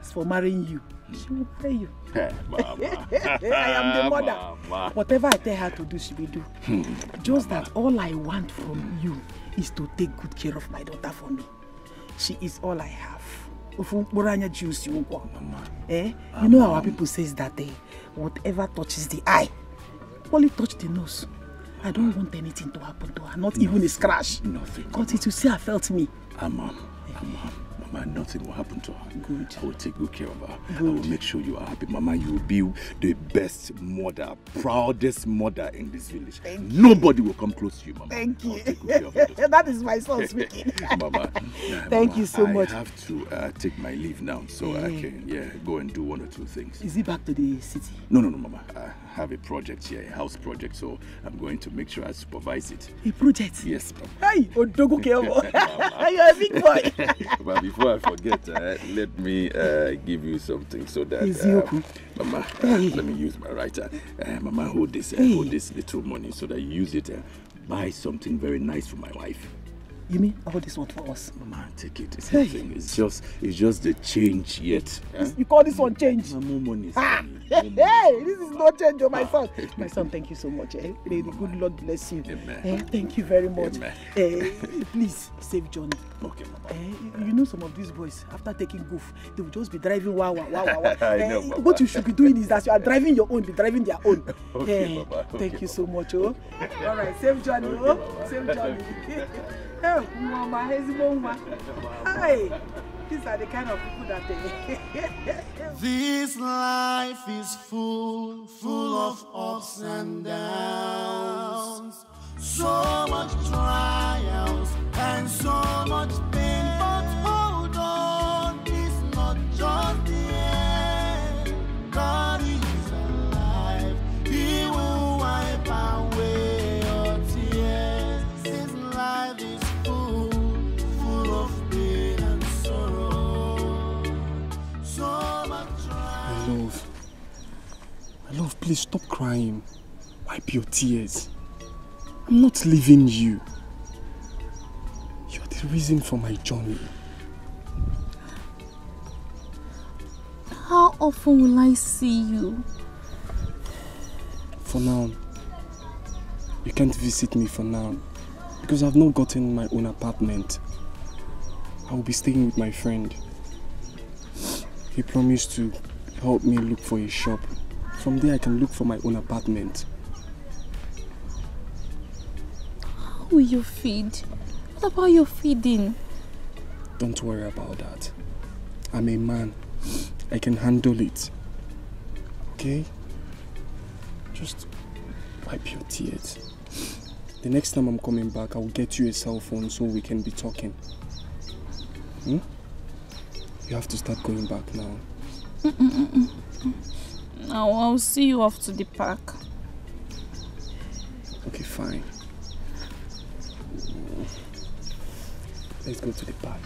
As for marrying you, she will marry you. <laughs> <laughs> Mama. I am the mother. Mama. Whatever I tell her to do, she will do. Hmm. Just that all I want from you is to take good care of my daughter for me. She is all I have. Ụgwọ. Eh? You know our people says that eh, whatever touches the eye, only touch the nose. I don't want anything to happen to her, not even a scratch. Nothing. Because it will say I felt me. Mama, Mama, Mama, nothing will happen to her. Good. I will take good care of her. I will make sure you are happy. Mama, you will be the best mother, proudest mother in this village. Nobody will come close to you, Mama. Thank you. Good her. <laughs> that is my son speaking. <laughs> Mama, <laughs> Thank Mama, you so much. I have to uh, take my leave now, so I Eh. can yeah go and do one or two things. Is he back to the city? No, no, no, Mama. I have a project here, a house project, so I'm going to make sure I supervise it. A project? Yes. Hey, Odogo Kevo. <laughs> <laughs> You're a big boy. <laughs> but before I forget, uh, let me uh, give you something so that, uh. Mama, uh, let me use my writer. Uh, Mama, hold this, uh, hold this little money so that you use it. Buy something very nice for my wife. You mean all this one for us? Mama, take it. It's Hey. nothing. It's just, it's just the change yet. You call this one change? more money. Ah, <laughs> hey, this is no change, oh my son. My son, thank you so much. Eh? May the good Lord bless you. Eh, thank you very much. Amen. Eh, please save Johnny. Okay, Mama. Eh, you know some of these boys, after taking goof, they will just be driving wow wow wow wow. wow. I Eh, know, Mama. what you should be doing is that you are driving your own, be driving their own. <laughs> Okay, Eh, Mama. Thank Okay, you so much, oh. All right, save Johnny, oh. Save Johnny. <laughs> Eh, Mama. Hi. These are the kind of people that they. <laughs> This life is full, full of ups and downs. So much trials and so much pain. But hold on, it's not just the end. God is alive, He will wipe away love, please stop crying. Wipe your tears. I'm not leaving you. You're the reason for my journey. How often will I see you? For now, you can't visit me for now because I've not gotten my own apartment. I will be staying with my friend. He promised to help me look for a shop. From there, I can look for my own apartment. How will you feed? What about your feeding? Don't worry about that. I'm a man. I can handle it. Okay? Just wipe your tears. The next time I'm coming back, I will get you a cell phone so we can be talking. Hmm? You have to start going back now. Mm-mm-mm-mm. Now I'll see you off to the park. Okay, fine. Let's go to the park.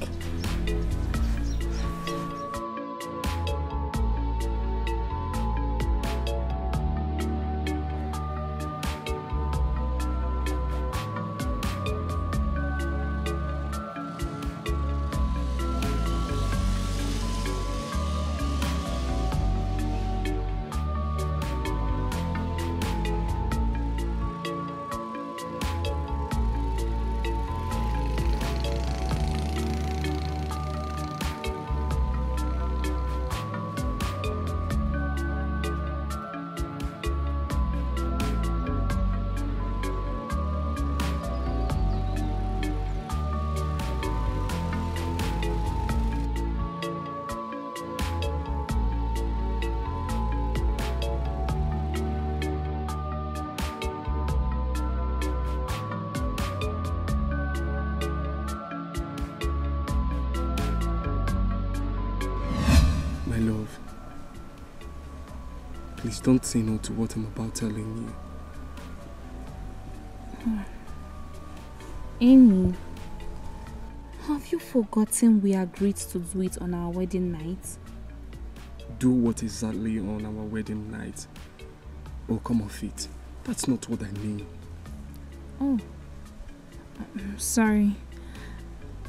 To what I'm about telling you. Hmm. Amy, have you forgotten we agreed to do it on our wedding night? Do what exactly on our wedding night? Oh, come off it. That's not what I mean. Oh, I'm sorry.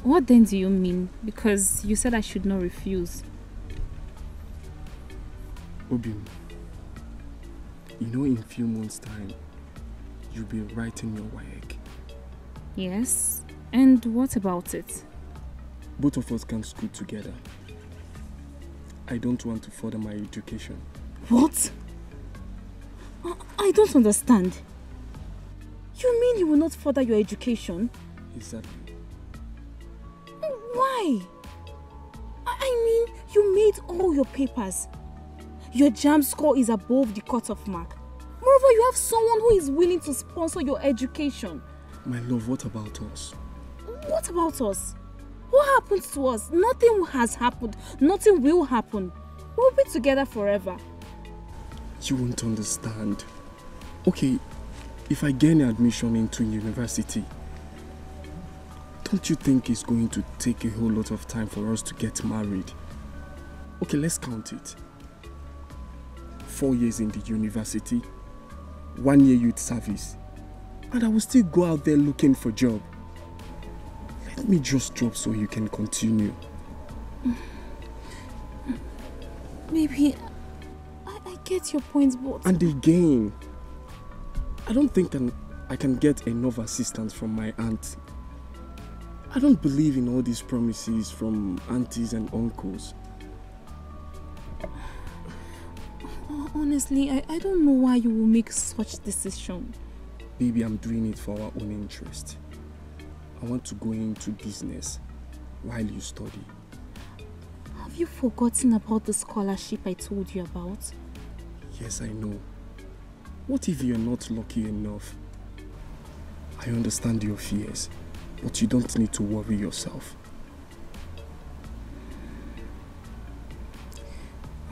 What then do you mean? Because you said I should not refuse. Obim, you know in a few months' time, you'll be writing your WAEC. Yes? And what about it? Both of us can school together. I don't want to further my education. What? I- don't understand. You mean you will not further your education? Exactly. Why? I mean, you made all your papers. Your JAMB score is above the cutoff mark. Moreover, you have someone who is willing to sponsor your education. My love, what about us? What about us? What happens to us? Nothing has happened. Nothing will happen. We'll be together forever. You won't understand. Okay, if I gain admission into university, don't you think it's going to take a whole lot of time for us to get married? Okay, let's count it. Four years in the university, one year youth service, and I will still go out there looking for job. Let me just drop so you can continue. <sighs> Maybe I, I get your point, but And again, I don't think can, I can get enough assistance from my aunt. I don't believe in all these promises from aunties and uncles. Oh, honestly, I, I don't know why you will make such decision. Baby, I'm doing it for our own interest. I want to go into business while you study. Have you forgotten about the scholarship I told you about? Yes, I know. What if you're not lucky enough? I understand your fears, but you don't need to worry yourself.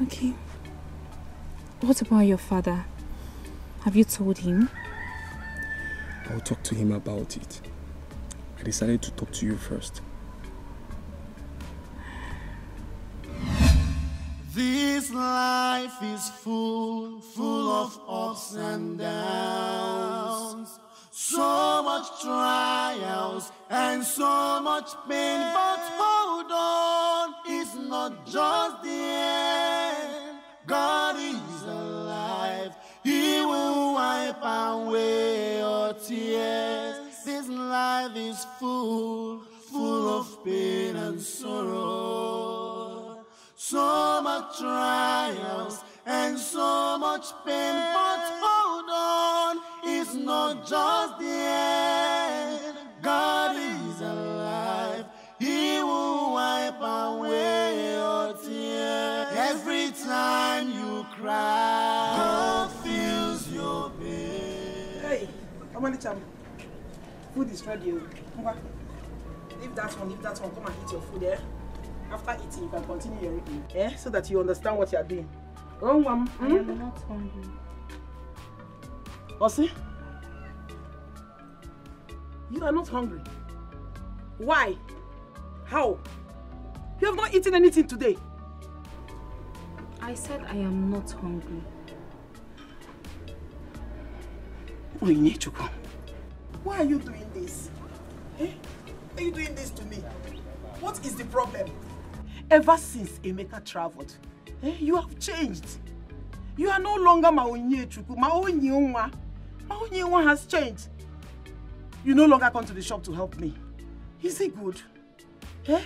Okay. What about your father? Have you told him? I'll talk to him about it. I decided to talk to you first. This life is full, full of ups and downs. So much trials and so much pain. But hold on, it's not just the end. God is alive, He will wipe away your tears. This life is full, full of pain and sorrow. So much trials and so much pain, but hold on, it's not just the end. God is alive, He will wipe away your tears. Every time you cry, Omanicham, food is ready. oh. Leave that one, leave that one. Come and eat your food, eh? After eating, you can continue your reading, eh? So that you understand what you are doing. Oh, mom. I am not hungry. Osi? You are not hungry. Why? How? You have not eaten anything today. I said I am not hungry. Onyechukwu, why are you doing this? Eh? Are you doing this to me? What is the problem? Ever since Emeka traveled, eh, you have changed. You are no longer my Onyechukwu, my Onyenwa. My Onyenwa has changed. You no longer come to the shop to help me. Is it good? Eh?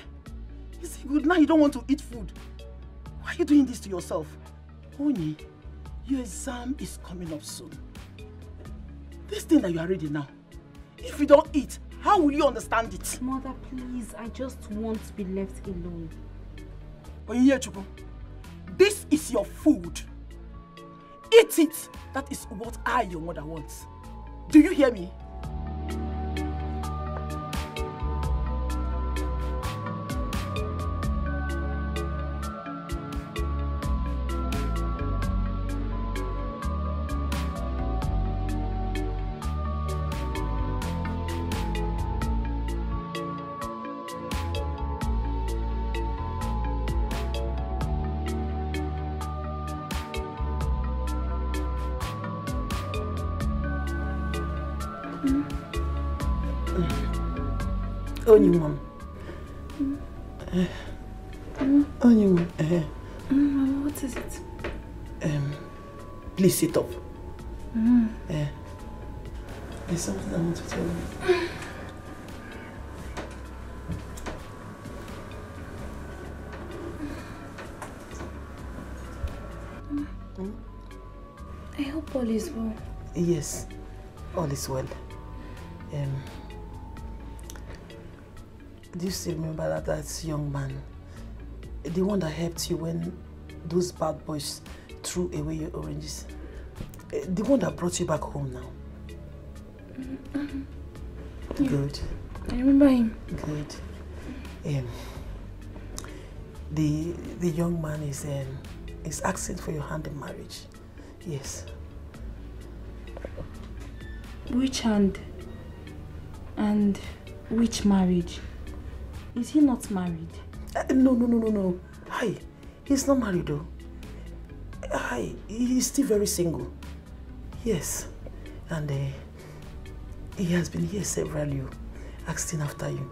Is it good? Now you don't want to eat food. Why are you doing this to yourself? Onye, your exam is coming up soon. This thing that you are reading now, if you don't eat, how will you understand it? Mother, please, I just want to be left alone. Onyechukwu, this is your food. Eat it. That is what I, your mother, wants. Do you hear me? Sit up. Mm. Uh, there's something I want to tell you. I hope all is well. Yes, all is well. Um, do you still remember that, that young man? The one that helped you when those bad boys threw away your oranges? The one that brought you back home now? Yeah. Good, I remember him. good. Um, the, the young man is, um, is asking for your hand in marriage. Yes. Which hand? And which marriage? Is he not married? Uh, no, no, no, no, no. Hi, he's not married though. Hi, he's still very single. Yes, and uh, he has been here severally, asking after you.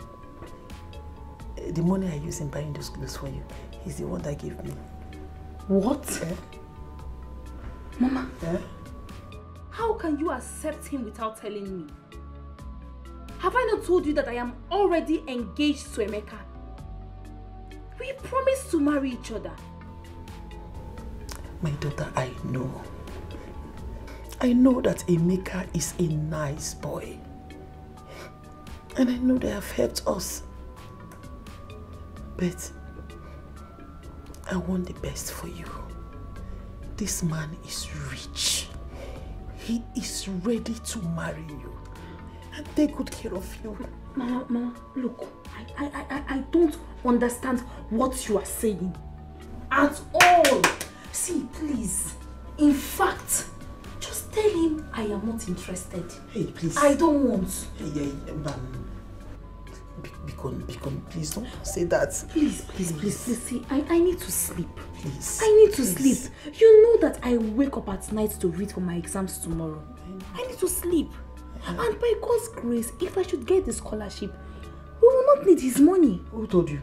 Uh, The money I use in buying those clothes for you, he's the one that gave me. What? Mama, Eh? how can you accept him without telling me? Have I not told you that I am already engaged to Emeka? We promised to marry each other. My daughter, I know. I know that Emeka is a nice boy. And I know they have helped us. But I want the best for you. This man is rich. He is ready to marry you and take good care of you. Mama, Mama, look, I, I, I, I don't understand what you are saying. At all. See, please. In fact, just tell him I am not interested. Hey, please. I don't want. Hey, hey, man. Be- Bikon, Bikon, please don't say that. Please, please, please, please. See, I, I need to sleep. Please. I need to sleep. You know that I wake up at night to read for my exams tomorrow. I need to sleep. And by God's grace, if I should get the scholarship, we will not need his money. Who told you?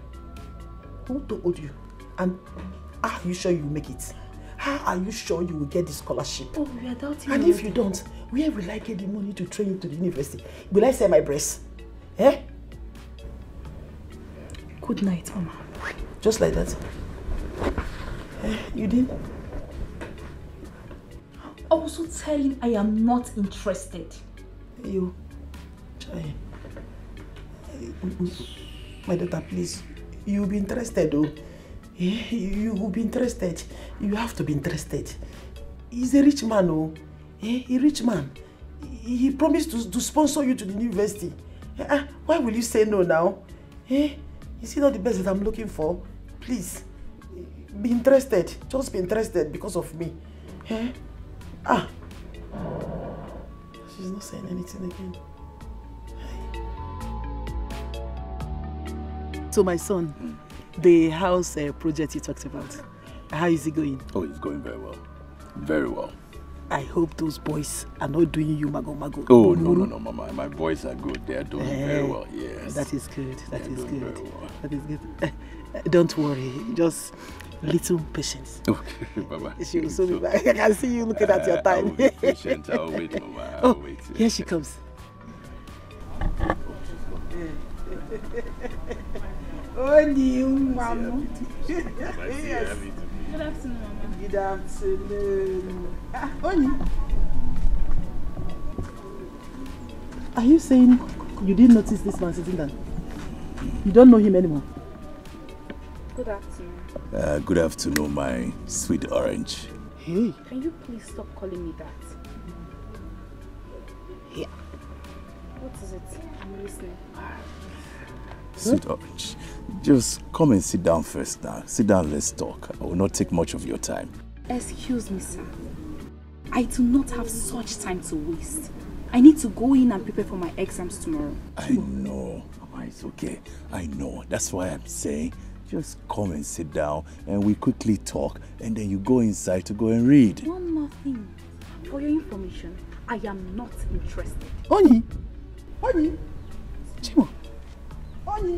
Who told you? And are you sure you make it? How are you sure you will get the scholarship? Oh, we are doubting And if you don't, where will I get the money to train you to the university? Will I sell my breast? Eh? Good night, Mama. Just like that. Eh, you did? Also tell him I am not interested. You. Chai. My daughter, please. You'll be interested, though. Eh, You will be interested. You have to be interested. He's a rich man, oh. Eh, a rich man. He promised to, to sponsor you to the university. Eh, ah, why will you say no now? Eh? Is he not the best that I'm looking for? Please, be interested. Just be interested because of me. Eh? Ah. She's not saying anything again. So my son, the house uh, project you talked about, how is it going? Oh, it's going very well. Very well. I hope those boys are not doing you mago mago. Oh, no, no, no, Mama. My boys are good. They are doing very Eh, well. Yes. That is good. That is good. well. That is good. Eh, Don't worry. Just little patience. <laughs> Okay, Baba. She will soon be back. <laughs> I can see you looking at your Uh, time. I'll be patient. I'll wait, <laughs> Mama. I'll oh, wait. here she comes. New mama. Good afternoon, Mama. Good afternoon. Ah, Oni. Are you saying you didn't notice this man sitting down? You don't know him anymore? Good afternoon. Uh, good afternoon, my sweet orange. Hey. Can you please stop calling me that? Yeah. What is it? I'm listening. Sweet orange. Just come and sit down first now. Sit down, let's talk. I will not take much of your time. Excuse me, sir. I do not have such time to waste. I need to go in and prepare for my exams tomorrow. I know. It's okay. I know. That's why I'm saying just come and sit down and we quickly talk and then you go inside to go and read. One more thing. For your information, I am not interested. Oni. Oni. Chimo. Uh,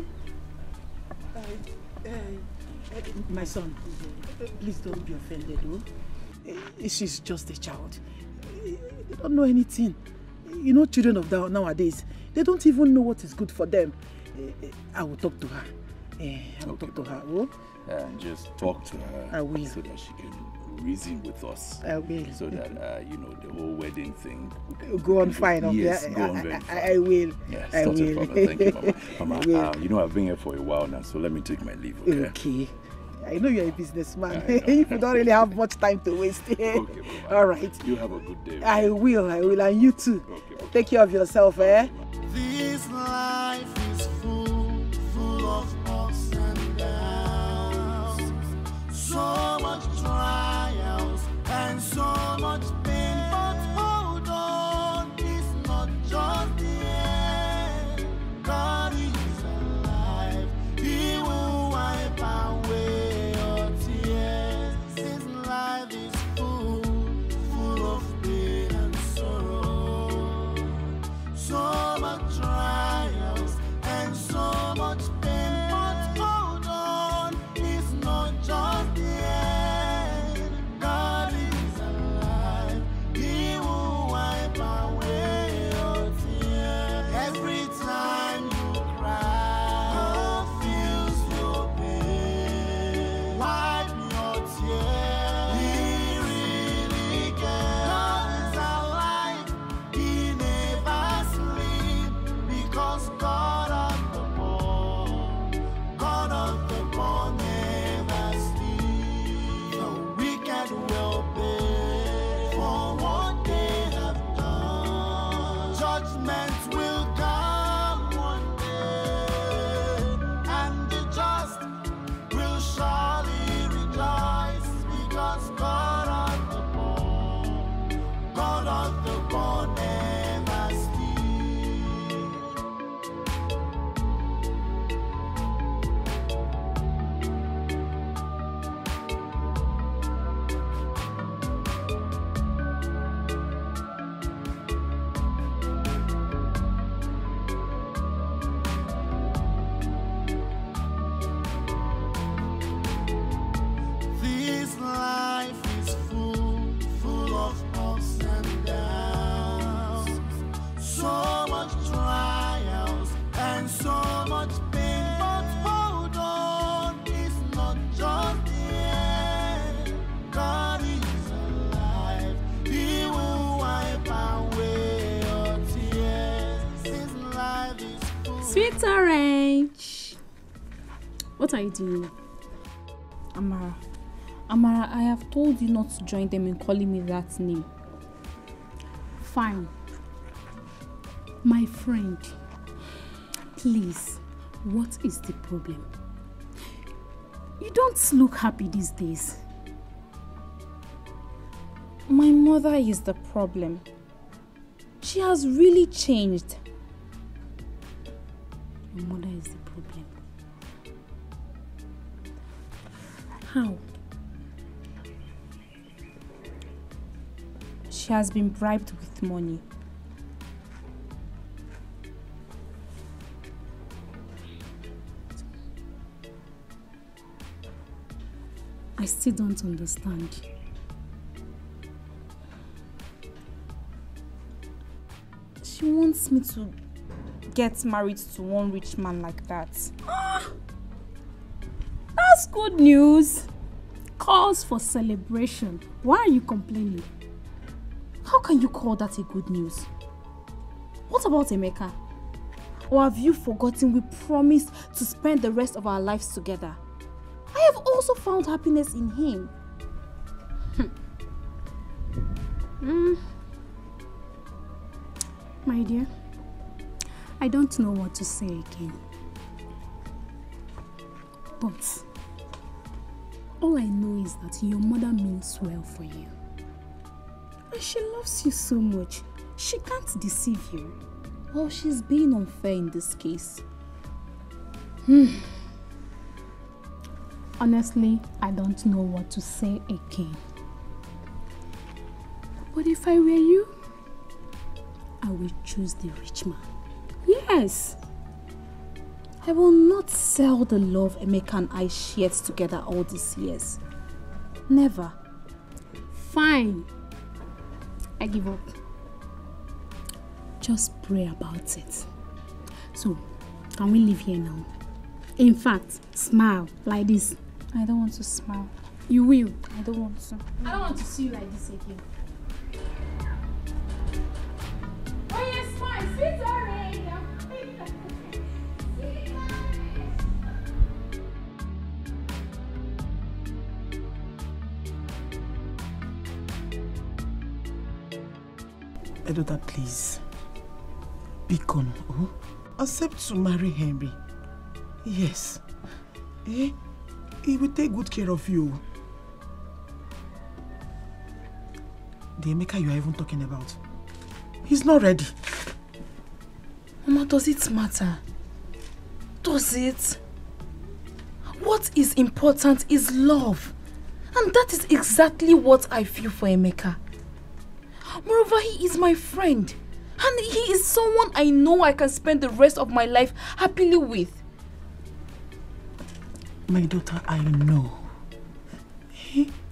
uh, my son, please don't be offended, oh. Uh, She's just a child. They don't know anything. You know, children of now- nowadays, they don't even know what is good for them. I will talk to her. I will talk to her. Oh, And just talk to her I will. so that she can reason with us. I will. So that, uh, you know, the whole wedding thing will go on fine. Okay? Yes, I, go on very fine. I will. Yes, I not a will. problem. Thank you, Mama. <laughs> Mama, will. uh, you know, I've been here for a while now, so let me take my leave, okay? Okay. I know you're a businessman. <laughs> you don't really have much time to waste. <laughs> okay, All right. You have a good day. I will. I will. And you too. Okay. Take care of yourself, eh? This life is full, full of ups and downs. So much trials and so much pain. But hold on, it's not just the end. God is alive. He will wipe away What are you doing? Amara, Amara, I have told you not to join them in calling me that name. Fine. My friend, please, what is the problem? You don't look happy these days. My mother is the problem. She has really changed. Your mother is the How? She has been bribed with money. I still don't understand. She wants me to get married to one rich man like that. Ah! That's good news. Cause for celebration. Why are you complaining? How can you call that a good news? What about Emeka? Or have you forgotten we promised to spend the rest of our lives together? I have also found happiness in him. Mm. My dear, I don't know what to say again. But all I know is that your mother means well for you. And she loves you so much. She can't deceive you. Well, she's being unfair in this case. Hmm. Honestly, I don't know what to say again. But if I were you, I will choose the rich man. Yes. I will not sell the love Emeka and I shared together all these years. Never. Fine. I give up. Just pray about it. So, can we leave here now? In fact, smile like this. I don't want to smile. You will. I don't want to. I don't want to see you like this again. Oh yes, smile, sweet Edoda, please. Beacon, oh? Accept to marry Henry. Yes. Eh? He will take good care of you. The Emeka you are even talking about. He's not ready. Mama, does it matter? Does it? What is important is love. And that is exactly what I feel for Emeka. Moreover, he is my friend. And he is someone I know I can spend the rest of my life happily with. My daughter, I know.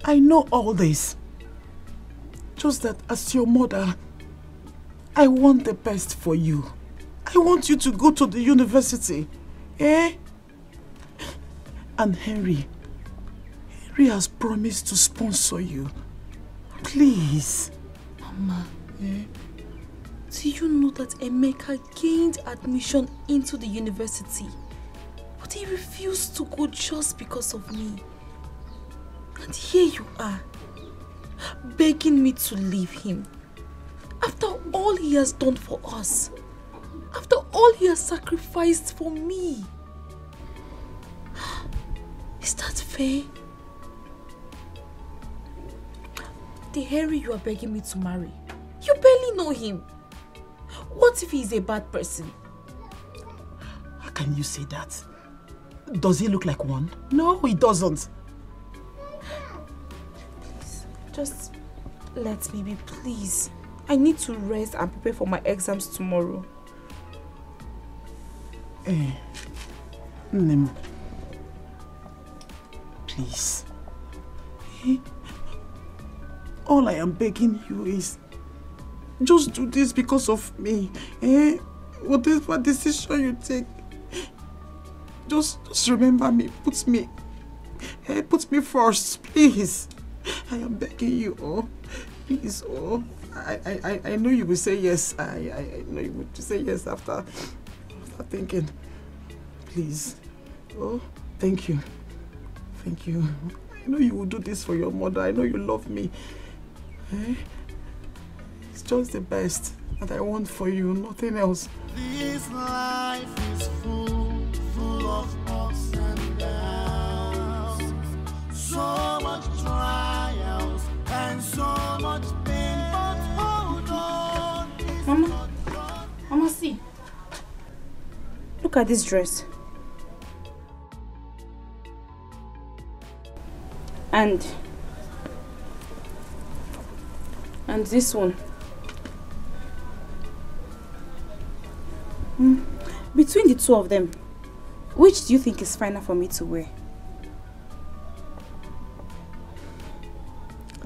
I know all this. Just that as your mother, I want the best for you. I want you to go to the university. Eh? And Henry, Henry has promised to sponsor you. Please. Mama, eh? do you know that Emeka gained admission into the university? But he refused to go just because of me. And here you are, begging me to leave him. After all he has done for us. After all he has sacrificed for me. Is that fair? The Henry you are begging me to marry, you barely know him. What if he's a bad person? How can you say that? Does he look like one? No, he doesn't. Please, just let me be, please. I need to rest and prepare for my exams tomorrow. Eh, Nim, please. Eh? All I am begging you is just do this because of me. Eh? Whatever decision you take, just, just remember me. Put me, eh, put me first, please. I am begging you, oh, please, oh. I, I, I know you will say yes. I, I, I know you would say yes after, after thinking. Please. Oh, thank you. Thank you. I know you will do this for your mother. I know you love me. Eh? It's just the best that I want for you, nothing else. This life is full, full of ups and downs. So much trials and so much pain, but hold on. Mama, Mama, see. Look at this dress. And and this one. Hmm. Between the two of them, which do you think is finer for me to wear?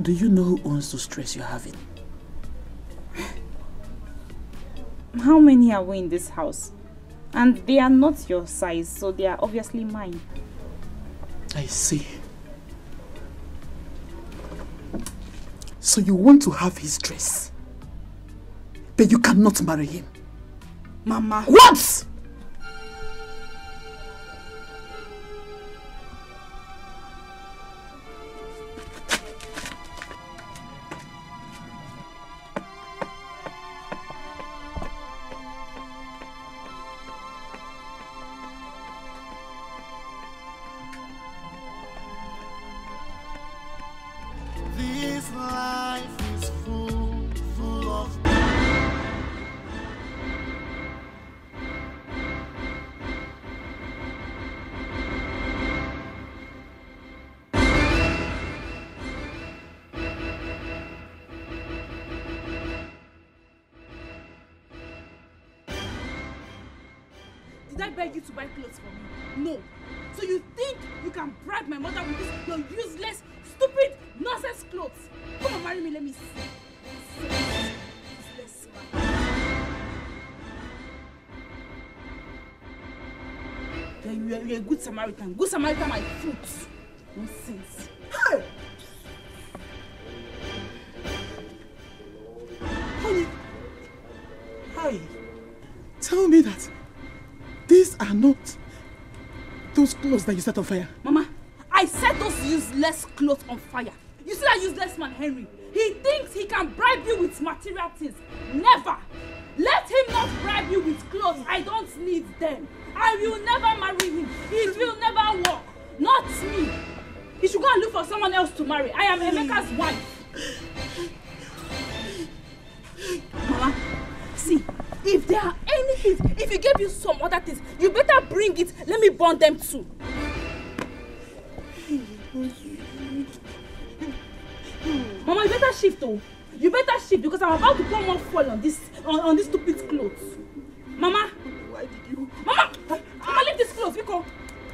Do you know who owns the stress you're having? <sighs> How many are we in this house? And they are not your size, so they are obviously mine. I see. So you want to have his dress, but you cannot marry him. Mama. What? To buy clothes for me? No. So you think you can bribe my mother with this your useless, stupid, nonsense clothes? Come on, marry me, let me see. Useless man. A good Samaritan. Good Samaritan, my foot. That you set on fire. Mama, I set those useless clothes on fire. You see that useless man, Henry? He thinks he can bribe you with material things. Never! Let him not bribe you with clothes. I don't need them. I will never marry him. It will never work. Not me. He should go and look for someone else to marry. I am Emeka's wife. Mama, see, if there are any things, if he gave you some other things, you better bring it. Let me burn them too. Mama, you better shift oh. You better shift because I'm about to pour more fuel on this on, on this stupid clothes. Mama. Why did you? Mama, Mama, leave this clothes, Biko.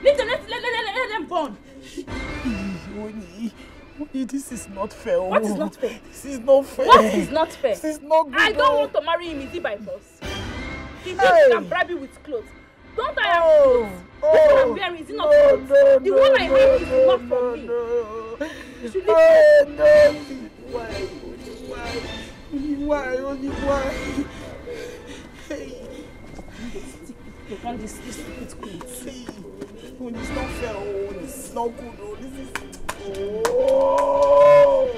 Leave them. Let, let, let, let, let them burn. Oni, Oni, this is not fair. What is not fair? This is not fair. What is not fair? This is not good. I don't oh. want to marry him. Is it by force? He thinks Hey. he can bribe you with clothes. Don't I have Oh, clothes? One I'm oh, wearing is it not no, clothes? no, the no, one I no, have is no, not no, for me. You should leave Oh, no, why, why, why, Oni, why? Hey, You this, this stupid clothes? hey, Oni, it's not fair. Oh, this is not good. Oh, this is. Oh.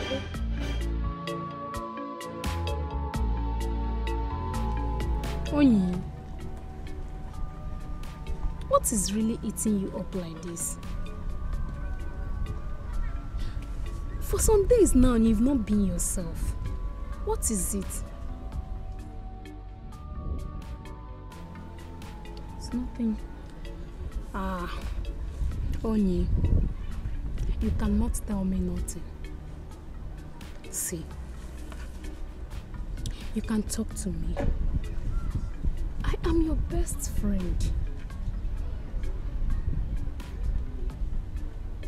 Onyi, what is really eating you up like this? For some days now, you've not been yourself. What is it? It's nothing. Ah, Onyi, you cannot tell me nothing. See, you can talk to me. I am your best friend.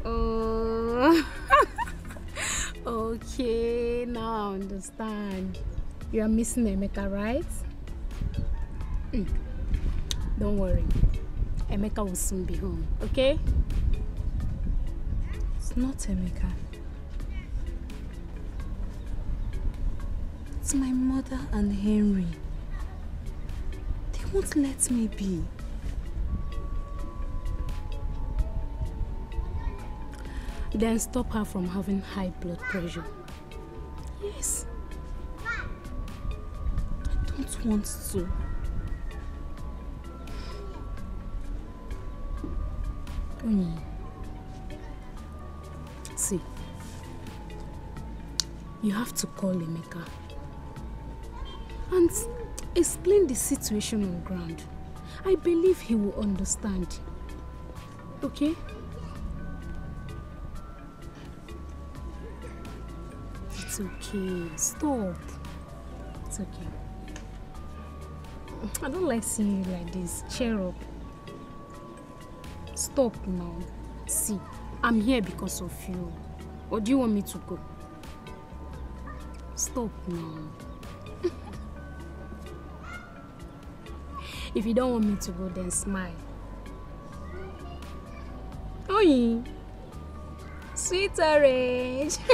Oh, <laughs> okay, now I understand. You are missing Emeka, right? Mm. Don't worry. Emeka will soon be home, okay? It's not Emeka. It's my mother and Henry. They won't let me be. Then stop her from having high blood pressure. Yes. I don't want to. Onyi. See, you have to call Emeka and explain the situation on ground. I believe he will understand. Okay? It's okay. Stop. It's okay. I don't like seeing you like this. Cheer up. Stop now. See, I'm here because of you. Or do you want me to go? Stop now. <laughs> if you don't want me to go, then smile. Oyi. Sweet orange. <laughs>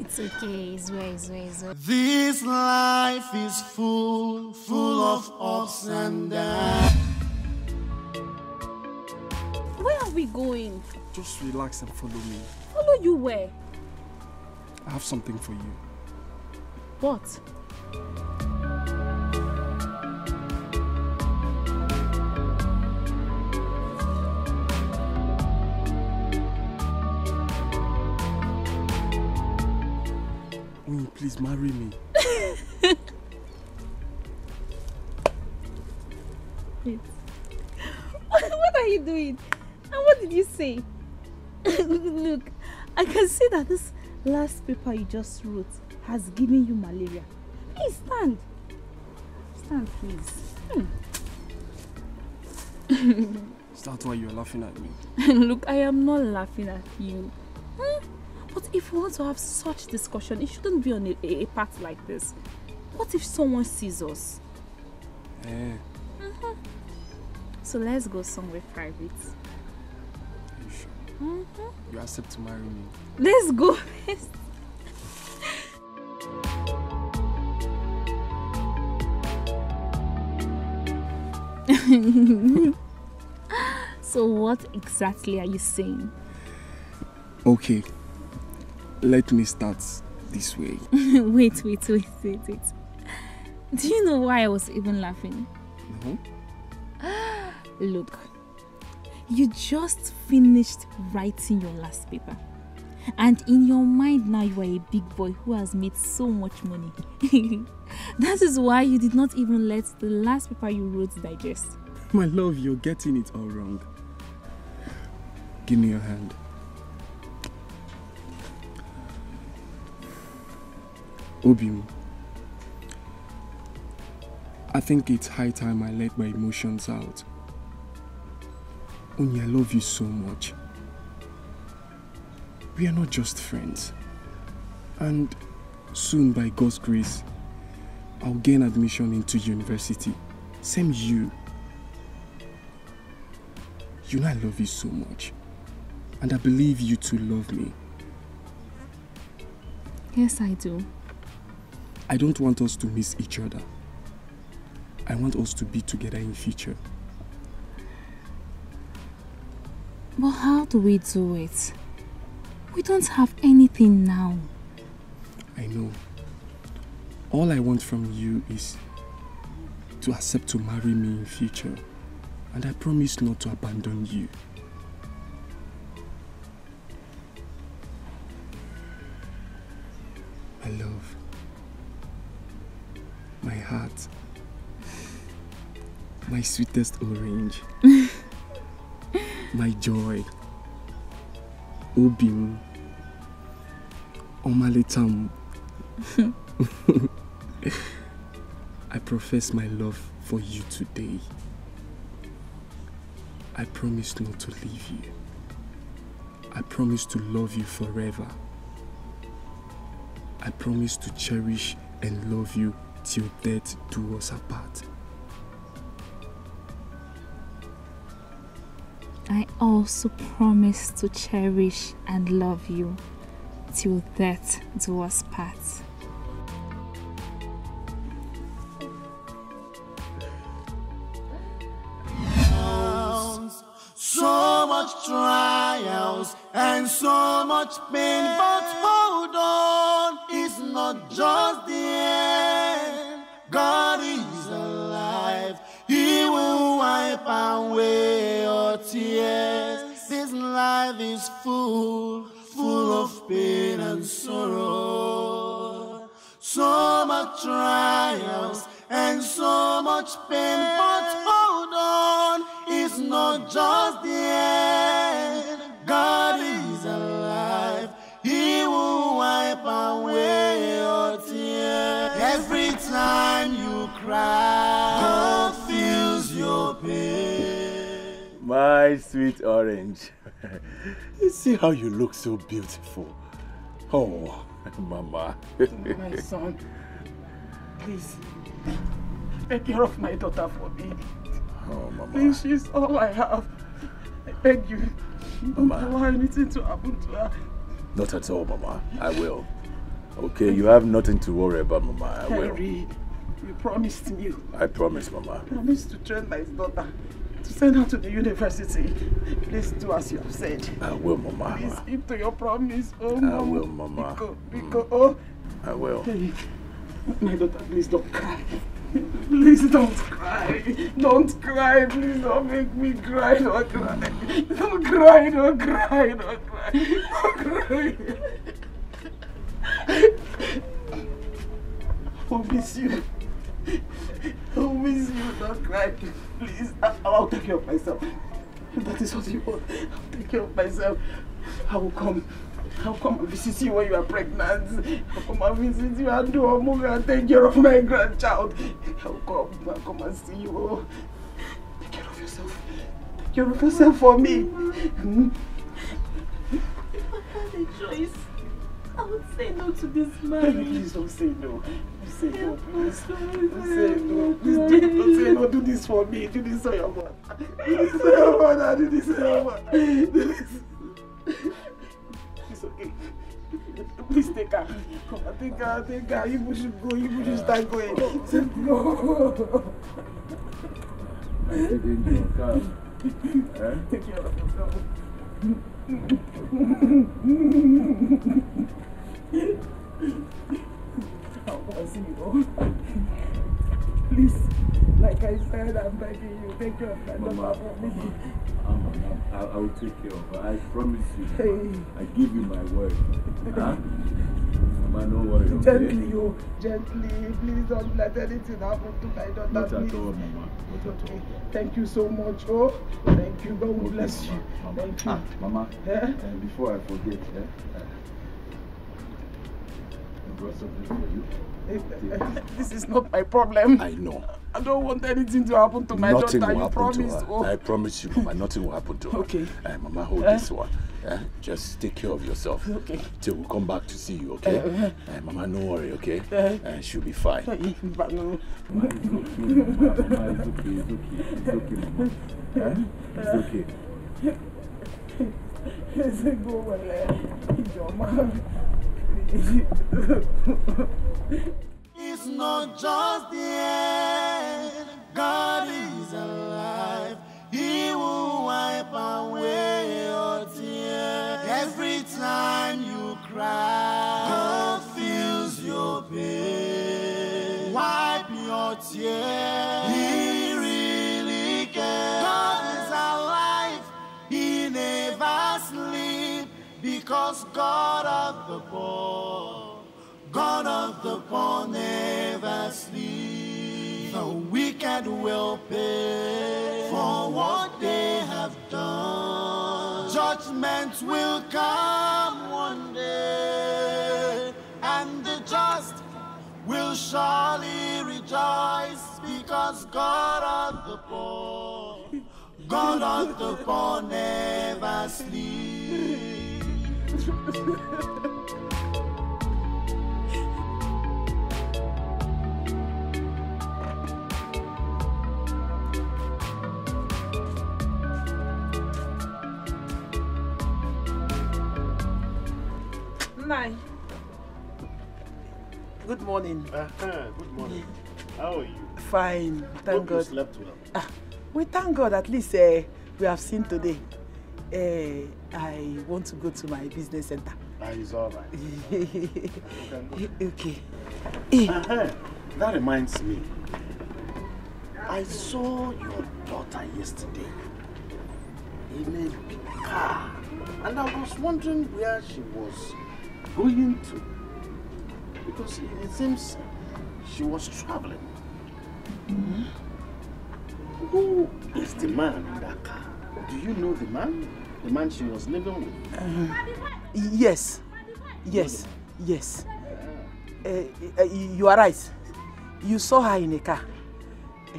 it's okay. It's well, it's well, it's well. This life is full, full of ups and downs. Where are we going? Just relax and follow me. Follow you where? I have something for you. What? Please marry me. <laughs> what are you doing? And what did you say? <laughs> Look, I can see that this last paper you just wrote has given you malaria. Please stand. Stand, please. Hmm. Is that why you're laughing at me? <laughs> Look, I am not laughing at you. Hmm? But if we want to have such discussion, it shouldn't be on a, a, a path like this. What if someone sees us? Eh, Mhm. So let's go somewhere private. are you sure? Mhm. You accept to marry me? Let's go. <laughs> so what exactly are you saying? Okay. Let me start this way. <laughs> wait, wait, wait, wait, wait. Do you know why I was even laughing? No? <gasps> Look, you just finished writing your last paper. And in your mind now, you are a big boy who has made so much money. <laughs> that is why you did not even let the last paper you wrote digest. My love, you're getting it all wrong. Give me your hand. Obim, I think it's high time I let my emotions out. Only I love you so much. We are not just friends. And soon, by God's grace, I'll gain admission into university. Same you. You know I love you so much. And I believe you too love me. Yes, I do. I don't want us to miss each other. I want us to be together in future. But how do we do it? We don't have anything now. I know. All I want from you is to accept to marry me in future. And I promise not to abandon you. My heart. My sweetest orange. <laughs> my joy. Obim. Omaletam. <laughs> I profess my love for you today. I promise not to leave you. I promise to love you forever. I promise to cherish and love you till death do us apart. I also promise to cherish and love you till death do us part. so much trials and so much pain. But hold on, it's not just the end. Tears. This life is full, full of pain and sorrow. So much trials and so much pain, but hold on, it's not just the end. God is alive, He will wipe away your tears. Every time you cry, My sweet orange. <laughs> you see how you look so beautiful. Oh, <laughs> mama. My son, please, take care of my daughter for me. Oh, mama. Please, she's all I have. I beg you, don't allow anything to happen to her. Not at all, mama. I will. Okay, you have nothing to worry about, mama. I will. Henry, you promised me. I promise, mama. promised to train my daughter to send her to the university. Please do as you have said. I will, mama. Please keep to your promise. Oh, I Mama. will, mama. Biko, Biko, mm. oh. I will. Hey, my daughter, please don't cry. Please don't cry. Don't cry. Please don't make me cry. Don't cry. Don't cry. Don't cry. Don't cry. Don't cry. I'll miss you. I'll miss you. Don't cry. Please. I- I'll take care of myself. That is what you want. I'll take care of myself. I will come. I'll come and visit you when you are pregnant. I'll come and visit you and do a movie and take care of my grandchild. I'll come. I'll come and see you. Take care of yourself. Take care of yourself for me. Hmm? I had a choice. I would say no to this man. please don't say no. Say no, please. Say no. Please do, say no. Do this for me. Do this for your mother. Do this for your mother. Do this for your mother. Do this. It's okay. Please take her. Come on, take her, take her. You should go. You should start going. No. Take care of yourself. I want see you. <laughs> Please, like I said, I'm begging you, take care of my daughter for me. I, I will take care of her. I promise you. Hey. I give you my word. <laughs> Huh? Mama, don't worry. Okay? Gently, oh, gently. Please don't let anything happen to my daughter. Not at please. all, Mama. It's okay. Thank you so much, oh. Thank you. God will bless you. Thank you. Ah, Mama, Eh? uh, before I forget, eh, uh, brought something for you. This is not my problem. I know. I don't want anything to happen to my nothing daughter. will You happen promised. to her. Oh. I promise you, Mama, nothing will happen to her. Okay. Uh, Mama, hold Eh? this one. Eh? Just take care of yourself. Okay. Till we come back to see you, okay? Eh, eh. Uh, Mama, no worry, okay? Eh. Uh, she'll be fine. But no. Mama, it's okay, Mama. It's okay, it's okay. It's okay, Mama. Eh? It's okay. Let's go well. eh. It's your man. It's not just the end. God is alive. He will wipe away your tears. Every time you cry, God feels your pain. Wipe your tears. He because God of the poor. God of the poor never sleep. The wicked will pay for what they have done. Judgment will come one day, and the just will surely rejoice because God of the poor, God of the poor never sleep. Nine. Good morning. Uh-huh. Good morning. How are you? Fine. Thank Hope you God. slept well. Ah, we thank God at least uh, we have seen today. Uh, I want to go to my business center. Ah, it's all right. <laughs> okay. Uh-huh. That reminds me. I saw your daughter yesterday in a big car. And I was wondering where she was going to. Because it, seems she was traveling. Who is the man in that car? Do you know the man? The man she was living with? Uh, yes. Yes. Yes. Uh, uh, you are right. You saw her in a car. Uh,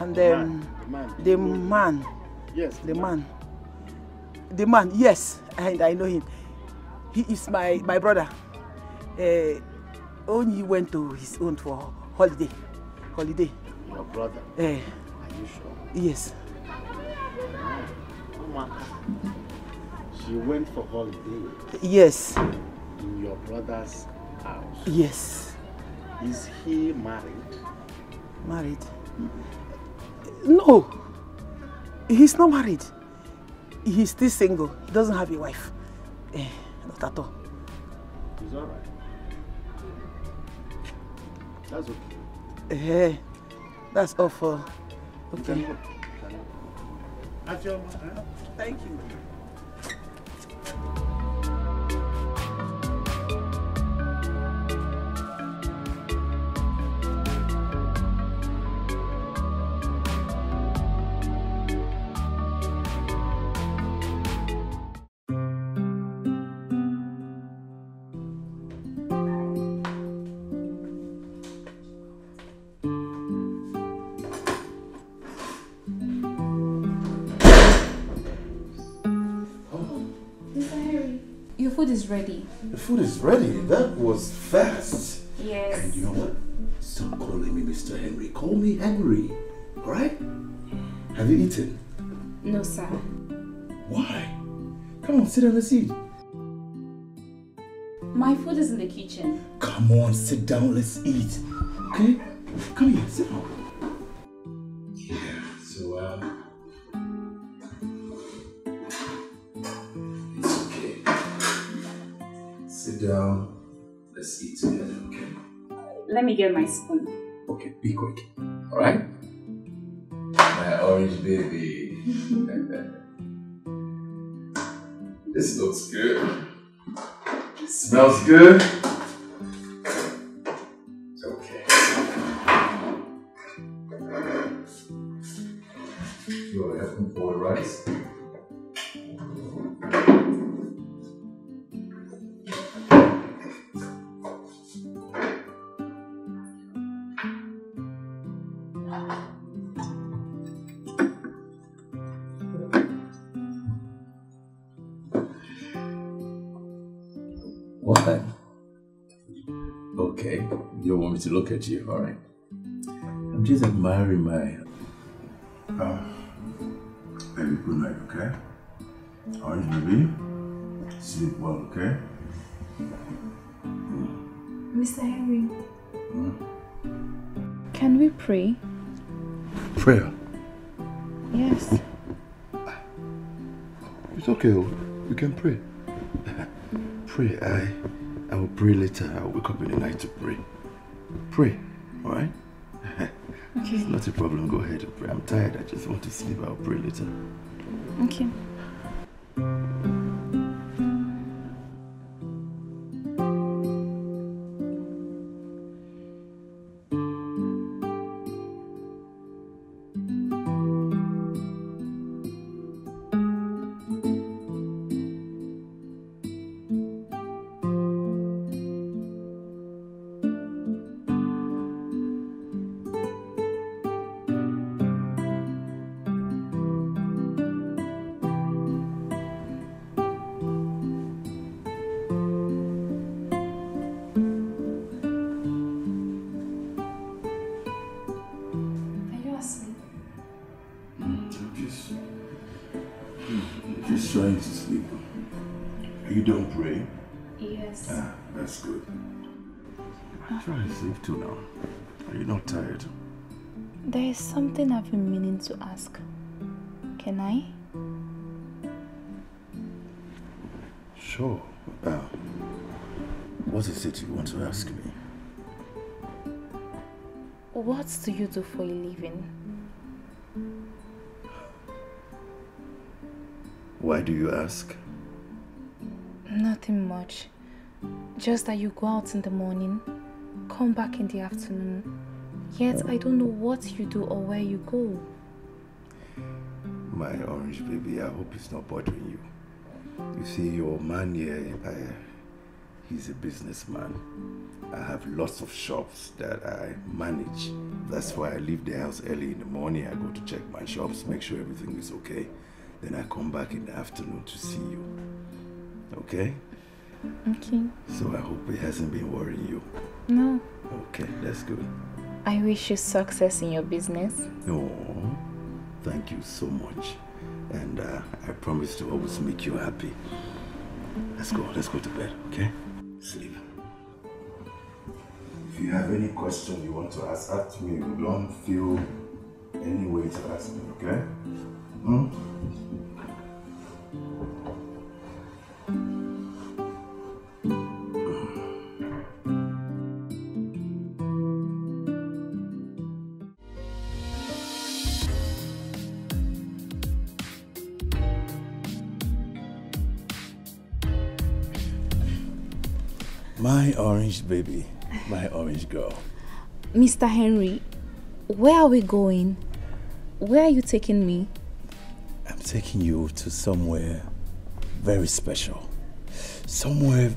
and The man, the man, the man. Yes, The man. The man, yes, and I know him. He is my, my brother. Uh, only went to his own for holiday. Holiday. Your brother? Uh, Are you sure? yes. She went for holiday Yes. in your brother's house. Yes. Is he married? Married? No. He's not married. He's still single. He doesn't have a wife. Eh, not at all. He's all right. That's okay. Eh, that's all for. You Okay. Go. Your, huh? Thank you. Is ready. The food is ready. That was fast. Yes. And you know what? Stop calling me Mr. Henry. Call me Henry. Alright? Have you eaten? No, sir. Why? Come on, sit down and eat. My food is in the kitchen. Come on, sit down, let's eat. Okay? Come here, sit down. Yeah, so, uh. Down. Let's eat together, okay? Let me get my spoon. Okay, be quick. Alright? My orange baby. <laughs> this looks good. It smells good. Okay. You want to help me the rice? Me to look at you, alright? I'm just admiring my. Uh, baby, good night, okay? Orange baby, sleep well, okay? Mr. Henry, Mm. can we pray? Prayer. Yes. It's okay, oh, we can pray. <laughs> pray, I, I will pray later. I'll wake up in the night to pray. Pray, alright? <laughs> Okay. It's not a problem, go ahead and pray. I'm tired, I just want to sleep. I'll pray later. Okay. Do for a living? Why do you ask? Nothing much. Just that you go out in the morning, come back in the afternoon. Yet I don't know what you do or where you go. My orange baby, I hope it's not bothering you. You see, your man here, I, he's a businessman. I have lots of shops that I manage. That's why I leave the house early in the morning. I go to check my shops, make sure everything is okay. Then I come back in the afternoon to see you. Okay? Okay. So I hope it hasn't been worrying you. No. Okay, that's good. I wish you success in your business. Oh, thank you so much. And uh, I promise to always make you happy. Let's go, let's go to bed, okay? Sleep. If you have any question you want to ask, ask me. Don't feel any way to ask me, okay? Hmm? My orange baby, my orange girl. Mr. Henry, where are we going? Where are you taking me? I'm taking you to somewhere very special. Somewhere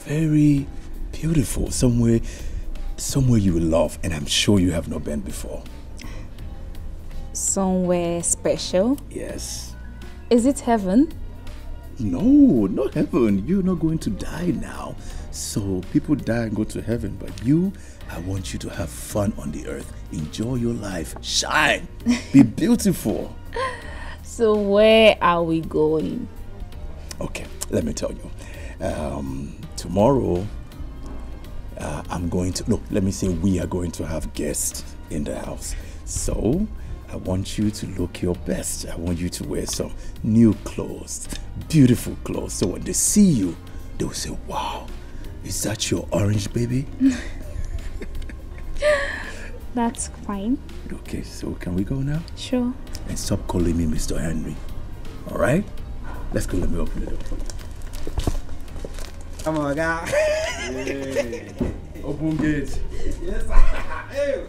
very beautiful. Somewhere somewhere you will love and I'm sure you have not been before. Somewhere special? Yes. Is it heaven? No, not heaven. You're not going to die now. So people die and go to heaven, but you, I want you to have fun on the earth. Enjoy your life. Shine. <laughs> Be beautiful. So where are we going? Okay, let me tell you. Um, tomorrow, uh, I'm going to, no, let me say we are going to have guests in the house. So, I want you to look your best. I want you to wear some new clothes, beautiful clothes. So when they see you, they will say, wow, is that your orange baby? <laughs> That's fine. Okay, so can we go now? Sure. And stop calling me Mr. Henry. All right? Let's go. Let me open the door. Come on, guy. <laughs> Open gate. Yes, <laughs> hey.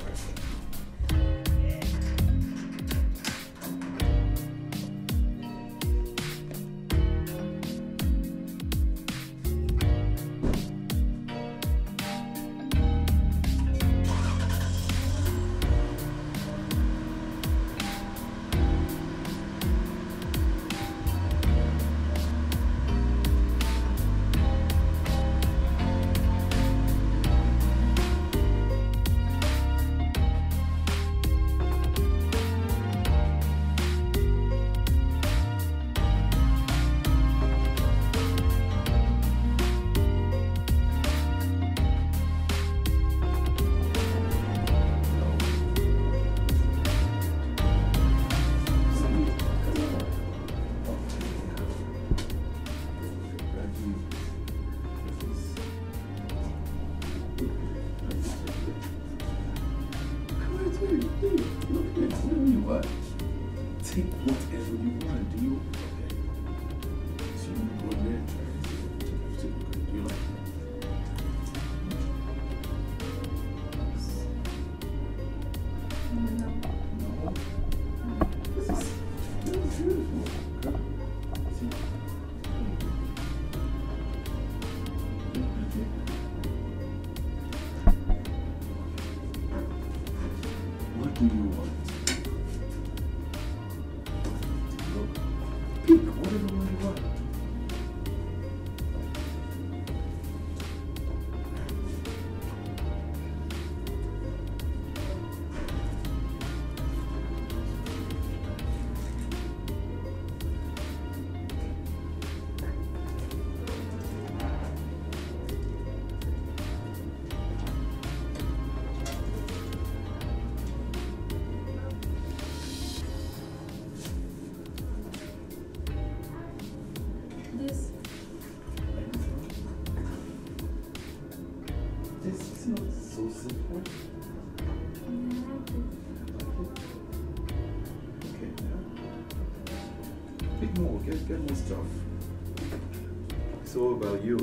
All about you.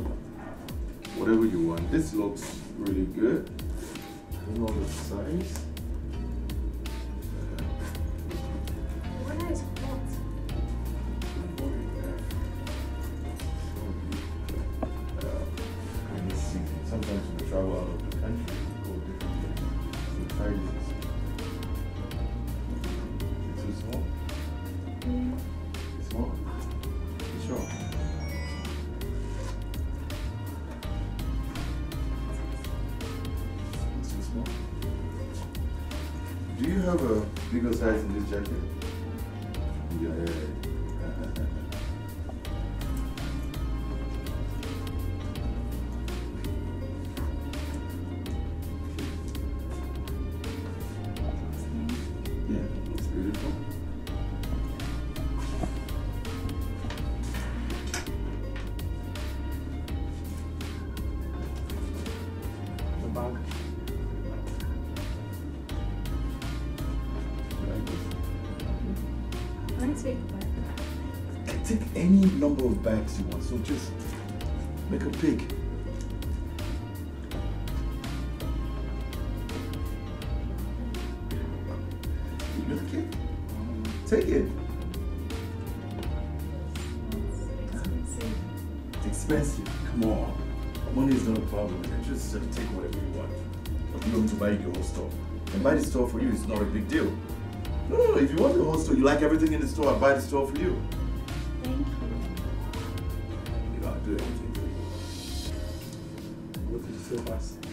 Whatever you want. This looks really good. Have a bigger size in this jacket? Bags you want, so just make a pick. Look it. Take it. It's expensive. Come on. Money is not a problem. Just uh, take whatever you want. But you don't have to buy the whole store. And buy the store for you is not a big deal. No, no, no. If you want the whole store, you like everything in the store, I'll buy the store for you. seu parceiro.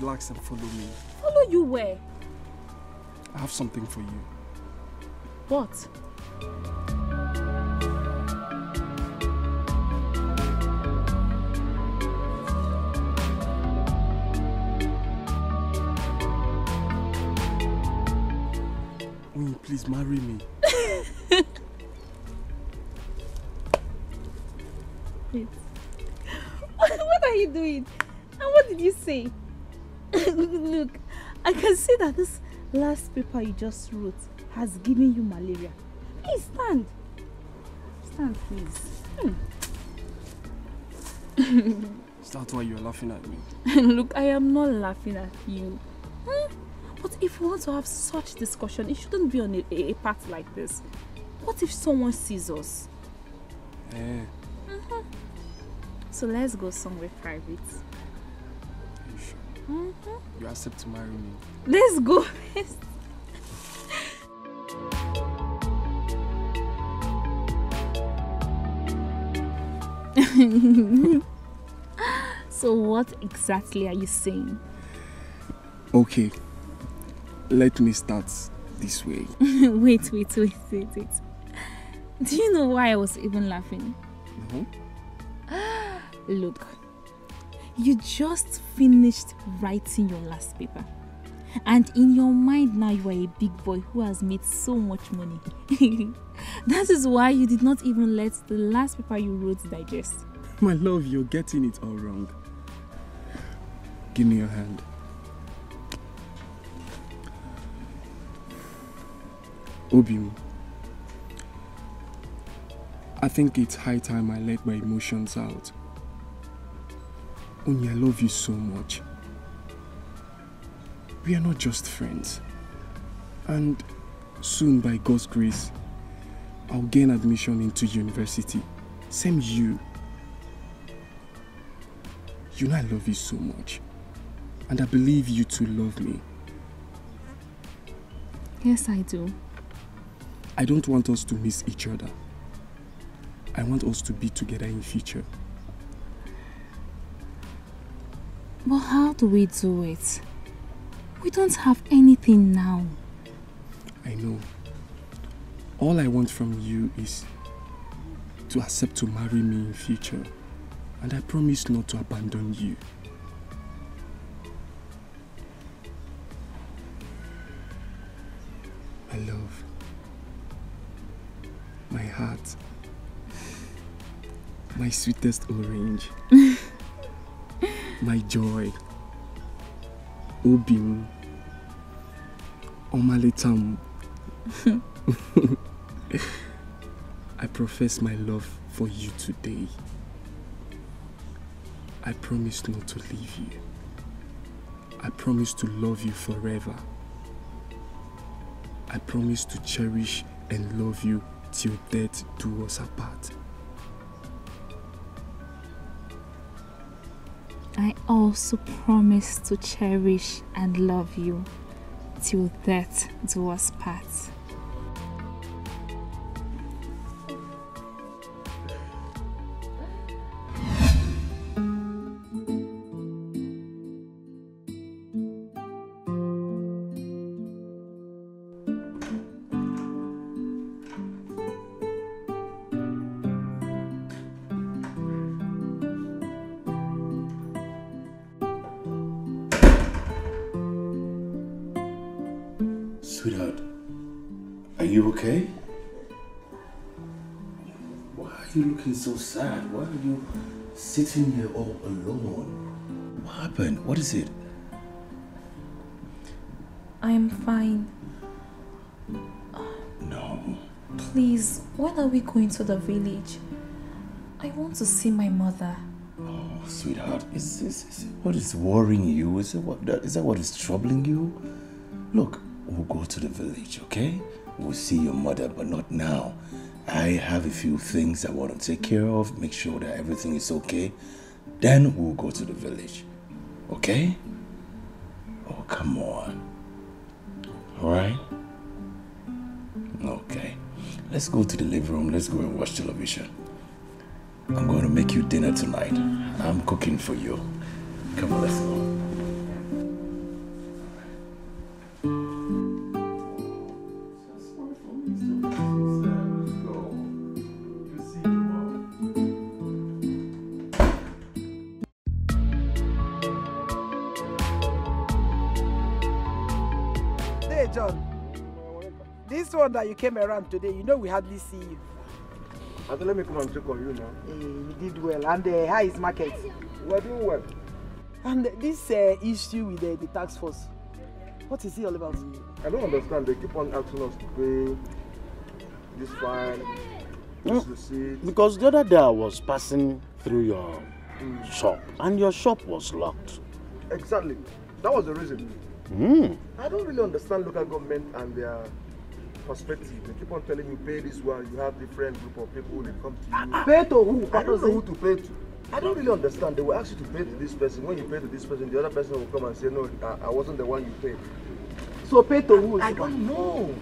Relax and follow me. Follow you where? I have something for you. What? Paper you just wrote has given you malaria. Please stand. Stand, please. Hmm. <laughs> Is that why you're laughing at me? <laughs> Look, I am not laughing at you. Hmm? But if we want to have such discussion, it shouldn't be on a, a, a path like this. What if someone sees us? Eh, Mhm. So let's go somewhere private. you sure? Mhm. You accept to marry me? Let's go. <laughs> <laughs> so what exactly are you saying? Okay. Let me start this way. <laughs> wait, wait, wait, wait, wait. Do you know why I was even laughing? No? Mm-hmm. <gasps> Look, you just finished writing your last paper. And in your mind now, you are a big boy who has made so much money. <laughs> that is why you did not even let the last paper you wrote digest. My love, you're getting it all wrong. Give me your hand. Obim, I think it's high time I let my emotions out. Only I love you so much. We are not just friends. And soon, by God's grace, I'll gain admission into university. Same you. You know I love you so much. And I believe you too love me. Yes, I do. I don't want us to miss each other. I want us to be together in future. But how do we do it? We don't have anything now. I know. All I want from you is to accept to marry me in future. And I promise not to abandon you. My love. My heart. My sweetest orange. <laughs> my joy. Obim. Omaletam. <laughs> I profess my love for you today. I promise not to leave you. I promise to love you forever. I promise to cherish and love you till death do us apart. I also promise to cherish and love you till death do us part. So sad? Why are you sitting here all alone? What happened? What is it? I am fine. No. Please, when are we going to the village? I want to see my mother. Oh, sweetheart, is this is what is worrying you? Is it what is that what is troubling you? Look, we'll go to the village, okay? We'll see your mother, but not now. I have a few things I want to take care of, make sure that everything is okay. Then we'll go to the village. Okay? Oh, come on. Alright? Okay. Let's go to the living room. Let's go and watch television. I'm going to make you dinner tonight. I'm cooking for you. Come on, let's go. One that you came around today, you know we hardly see you. Auntie, let me come and check on you now. Hey, you did well. And uh, how is market? We're doing well. And this uh, issue with uh, the tax force, what is it all about? I don't understand. They keep on asking us to pay this fine, this receipt. Because the other day I was passing through your shop and your shop was locked. Exactly. That was the reason. Hmm. I don't really understand local government and their perspective. They keep on telling you pay this one. You have different group of people. They come to you. Pay to who? I don't know who to pay to. I don't really understand. They will ask you to pay to this person. When you pay to this person, the other person will come and say, no, I, I wasn't the one you paid. So pay to who? I don't know.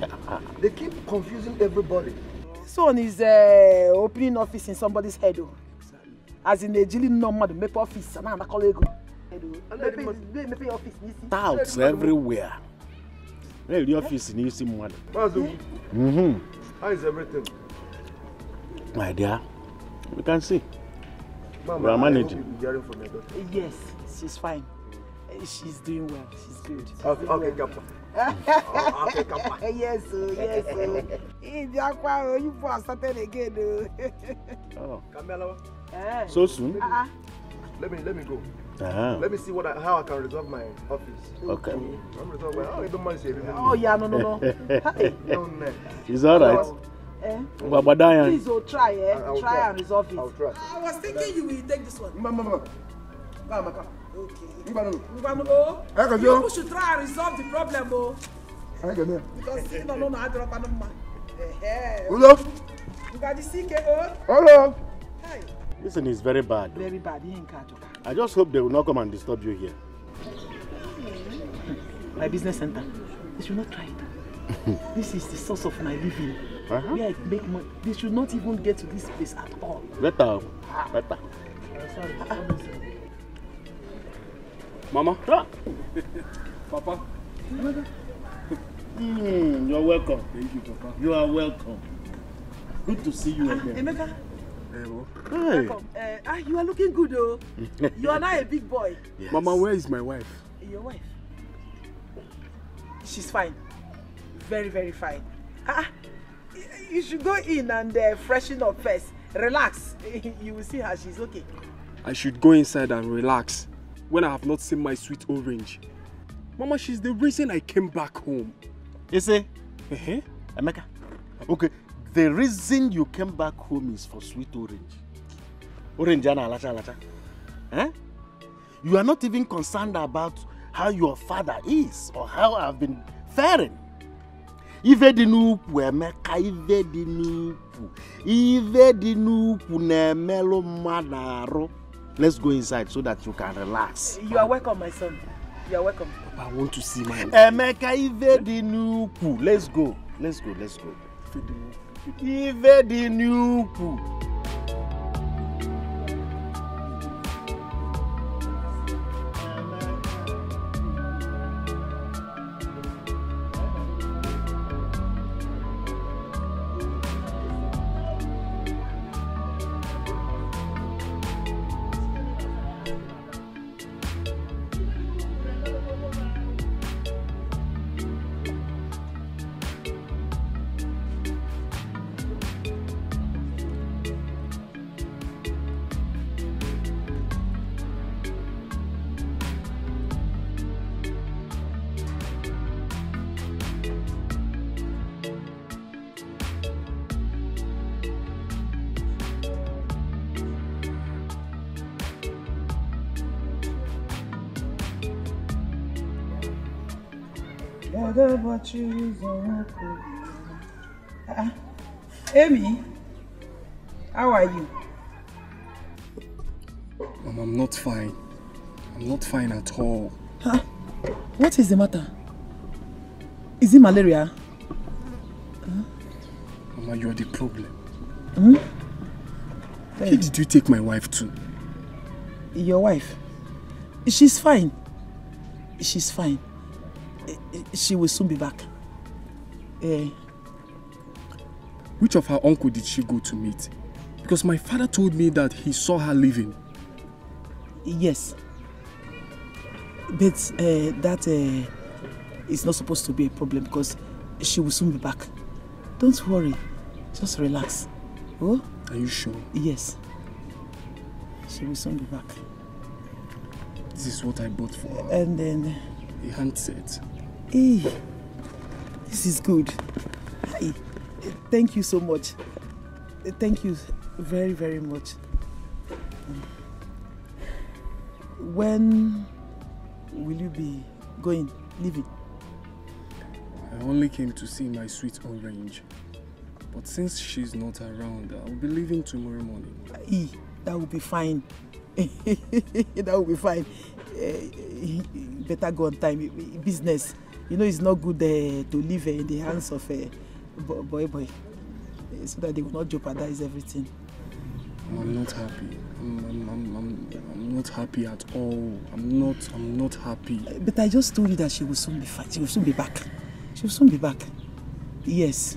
They keep confusing everybody. This one is uh, opening office in somebody's head. Oh. As in, a jilly no mmadụ mepe office a na-anakọrọ ego. Mepe mepe office. Touts everywhere. Na-eri ọfịs n'isi mmadụ. Mazu, Mhm. how is everything? My dear, you can see. Mama, We are I hope managing. be hearing from your daughter. Yes, she's fine. Uh, She's doing well. She's good. She's Okay, doing okay, well. Kappa. <laughs> okay, Kappa. yes, oh, yes, oh. <laughs> Ijakwa, oh, you for started again, oh. Oh. Eh. So soon? Uh-uh. let me let me go. Uh-huh. Let me see what I, how I can resolve my office. Okay. I'm resolve my. Oh, you don't mind saying Oh, yeah, no, no, no. <laughs> Hey. No, no. It's all right. Eh? Babadayan. Please, oh, try, eh? I- I will try, try. and resolve it. I'll try. I was thinking you will take this one. Mama, mama. Mama, Okay. Mbanu. Mbanu, oh. Kajo. You people should try and resolve the problem, oh. I get it. Because you don't know how to run a man. Eh, Hello? You got the CK, oh. Hello? Hi. Listen, it's very bad. Very bad. He ain't catch I just hope they will not come and disturb you here. My business center. They should not try it. <laughs> this is the source of my living. Uh-huh. Where I make money. They should not even get to this place at all. Better. Better. sorry. Mama. Papa. Mm, you're welcome. Thank you, Papa. You are welcome. Good to see you again. Emeka. Hey. Welcome. Uh, ah, you are looking good, oh. <laughs> you are now a big boy. Mama, where is my wife? Your wife? She's fine. Very, very fine. Ah, y- you should go in and uh, freshen up first. Relax. <laughs> you will see her. She's okay. I should go inside and relax when I have not seen my sweet orange. Mama, she's the reason I came back home. You see? Uh-huh. Emeka. Okay. The reason you came back home is for sweet orange. Orange ana alacha alacha. Eh? You are not even concerned about how your father is or how I've been faring. Ife dị n'ukwu Emeka, ife dị n'ukwu. Ife dị n'ukwu na-emelụ mmadụ arụ. Let's go inside so that you can relax. You are welcome, my son. You are welcome. I want to see my Emeka, ife dị n'ukwu. Let's go. Let's go. Let's go. Ife dị n'ukwu. Give the new poo. Nwoke? Ah, Amy, how are you? Mom, I'm not fine. I'm not fine at all. Huh? What is the matter? Is it malaria? Mama, you're the problem. Hmm? Where did you take my wife to? Your wife? She's fine. She's fine. She will soon be back. Eh, Which of her uncle did she go to meet? Because my father told me that he saw her leaving. yes. But uh, that uh, is not supposed to be a problem because she will soon be back. Don't worry. Just relax. Oh? Are you sure? Yes. She will soon be back. This is what I bought for her. And then... A handset. Hey, this is good. Hi. Thank you so much. Thank you very, very much. When will you be going, leaving? I only came to see my sweet orange. But since she's not around, I'll be leaving tomorrow morning. E, that will be fine. <laughs> that will be fine. Eh, better go on time. Business. You know, it's not good uh, to leave uh, in the hands of a bo- boy boy, eh, so that they will not jeopardize everything. I'm not happy. I'm, I'm, I'm, I'm, I'm not happy at all. I'm not, I'm not happy. But I just told you that she will soon be fine. She will soon be back. She will soon be back. Yes.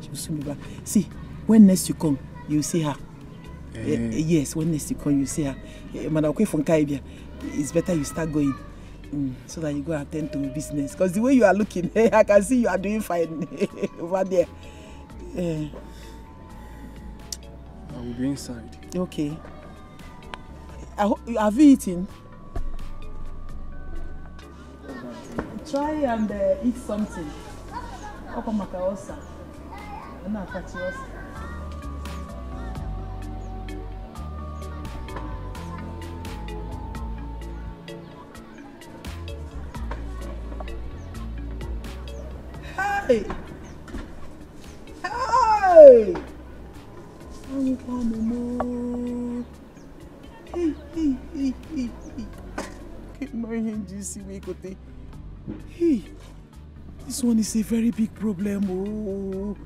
She will soon be back. See, when next you come, you see her. Eh, eh, yes, when next you come, you see her. Eh, Madam Kwe from Kaibia, it's better you start going. Mm, so that you go attend to business. Because the way you are looking, <laughs> I can see you are doing fine <laughs> over there. Eh, I will be inside. okay. I ho- have you eaten? Try and uh, eat something. Ọkọ maka ọsa. Ọ na-atachi ọsa. Hey! Hey! Anwụkwa m moo. Hey, hey, hey, hey, hey. Kedu ihe m ji isi wee kote? Hey, this one is a very big problem. Oh,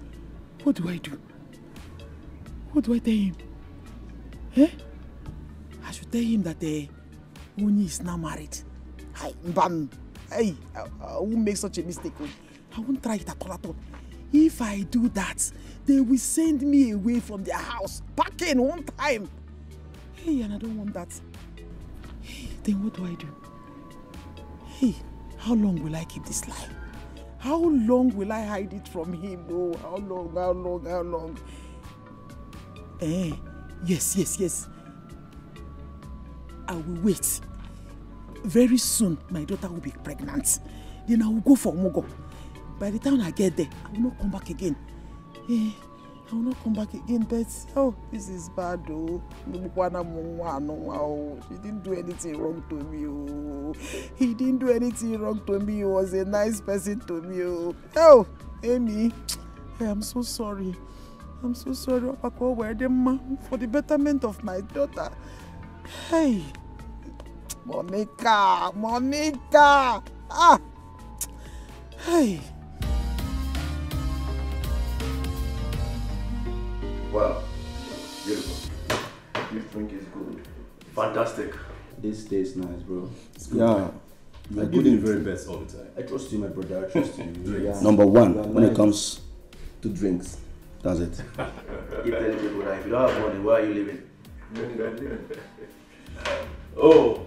what do I do? What do I tell him? Eh? I should tell him that uh, Uni is now married. Hi, Mban. Hey, I, I won't make such a mistake. oh. I won't try it at all at all. If I do that, they will send me away from their house, packing one time. Hey, and I don't want that. Hey, then what do I do? Hey, how long will I keep this lie? How long will I hide it from him? Oh, how long, how long, how long? Eh, yes, yes, yes. I will wait. Very soon, my daughter will be pregnant. Then I will go for Mogo. By the time I get there, I will not come back again. Eh, I will not come back again, but oh, this is bad oh. Wa, oh. She didn't do anything wrong to me oh. He didn't do anything wrong to me. He was a nice person to me oh. Oh, Amy, hey, I'm so sorry. I'm so sorry, Opako Wedema, for the betterment of my daughter. Hey, Monica, Monica, ah, hey. Wow. Beautiful. This drink is good. Fantastic. This tastes nice, bro. good, yeah. You I are give good the very best all the time. I trust you, my brother. I trust you. <laughs> Yeah. Number one, You are when it comes to drinks, that's it. <laughs> Keep telling people that if you don't have money, why are you living? <laughs> oh,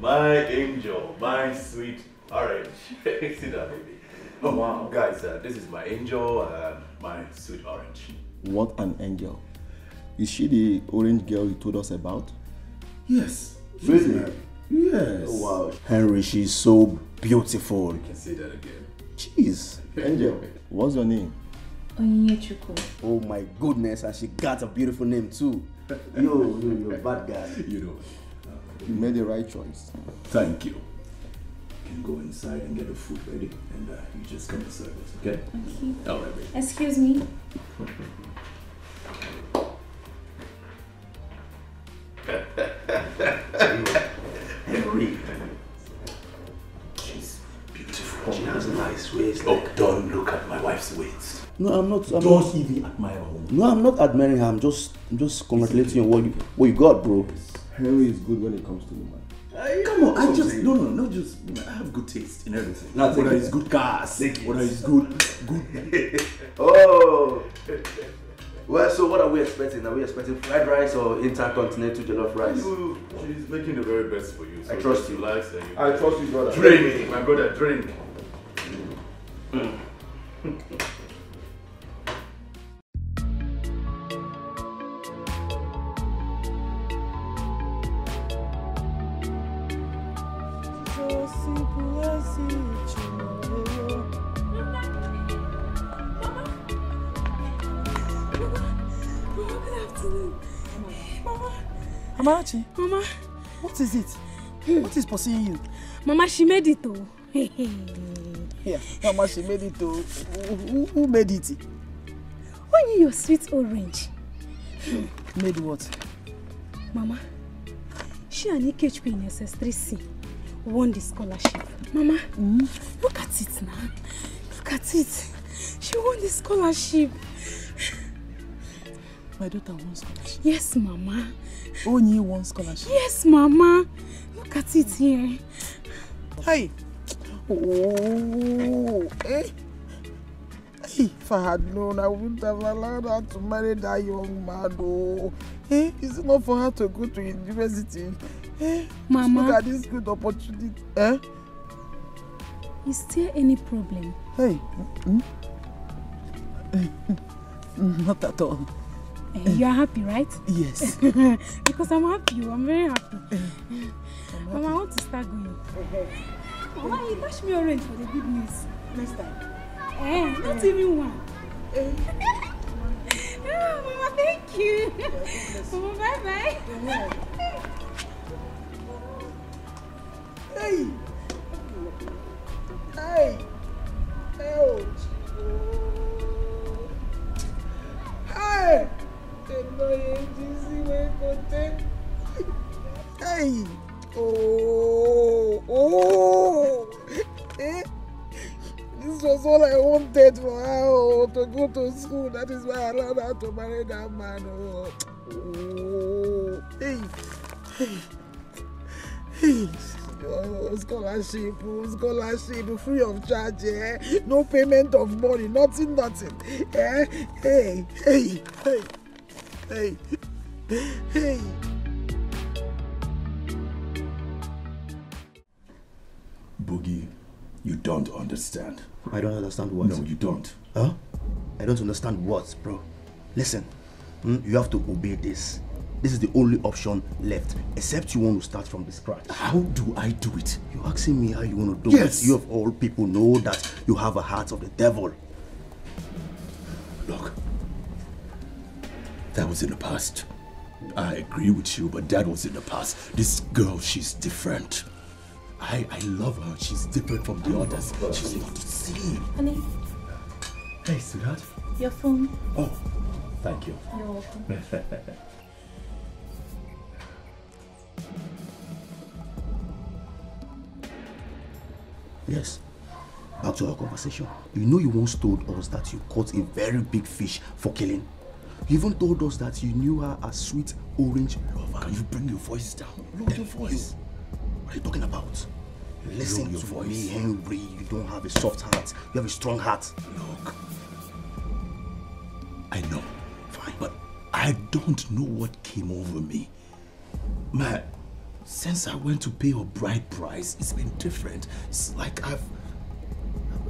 my angel, my sweet orange. See that, baby. Oh, wow. Guys, uh, this is my angel, uh, my sweet orange. What an angel. Is she the orange girl you told us about? Yes. Really? Yes. Oh, wow. Henry, she's so beautiful. You can say that again. Jeez. Angel, what's your name? Onyechukwu. Oh my goodness, and she got a beautiful name too. Yo, <laughs> yo, you're a bad guy. You know. You made the right choice. Thank you. Can go inside and get the food ready, and uh, you just come to serve us, okay? Thank you. All right, baby. Excuse me. Henry. She's beautiful. She has nice waist. Oh, don't look at my wife's waist. No, I'm not. I'm Don't not, even admire her. No, I'm not admiring her. I'm just, I'm just congratulating you on what you, what you got, bro. Henry is good when it comes to women. Hey, come on, I just no no no just I have good taste in everything. No, thank whether it's good cars, whether it's good good. <laughs> Oh. Well, so what are we expecting? Are we expecting fried rice or intercontinental jollof rice? You, she's making the very best for you. I trust you. Relax and you. I trust you, brother. Drink, my brother, drink. Mm. So <laughs> Amarachi, Mama. what is it? What is pursuing you? Mama, she made it though. Yeah, Mama, she made it to. Who, who made it? Only your sweet orange. Made what? Mama, she and Ikechukwu in SS3C won the scholarship. Mama, look at it now. Look at it. She won the scholarship. My daughter won scholarship. Yes, Mama. Only one scholarship. Yes, Mama. Look at it here. Hey. Oh, eh? If I had known, I wouldn't have allowed her to marry that young man. Oh, eh? Is it not for her to go to university? Eh? Mama. Look at this good opportunity. Eh? Is there any problem? Hey. Hmm? Not at all. Eh, You are happy, right? Yes. <laughs> because I'm happy. oh, I'm very happy. Mama, I want to start going. Mama, you dash me orange for the good news. Next time. Eh, not even one. oh, <laughs> Mama, thank you. <laughs> Mama, bye bye. Hey! Hey! Ouch! Hey! Hey! Oh! Oh! Eh? This was all I wanted for her oh, to go to school. That is why I allowed her to marry that man. Oh! oh. Hey! Hey! Hey! Oh, scholarship, oh, scholarship, free of charge, eh? No payment of money, nothing, nothing. Eh? Hey, hey, hey, hey, hey. Boogie, you don't understand. I don't understand what. No, you don't. Huh? I don't understand what, bro. Listen, hmm, you have to obey this. This is the only option left, except you want to start from the scratch. How do I do it? You're asking me how you want to do it. Yes. it. You of all people know that you have a heart of the devil. Look, that was in the past. I agree with you, but that was in the past. This girl, she's different. I, I love her. She's different from the others. She's not the same. Honey, Hey, sweetheart. your phone. Oh, thank you. You're welcome. <laughs> Yes. Back to our conversation. You know you once told us that you caught a very big fish for killing. You even told us that you knew her as sweet orange lover. Can you bring your voice down? Lower your voice. What are you talking about? Listen Lower your to voice. me, Henry. You don't have a soft heart. You have a strong heart. Look. I know. Fine. But I don't know what came over me. Man, since I went to pay her bride price, it's been different. It's like I've,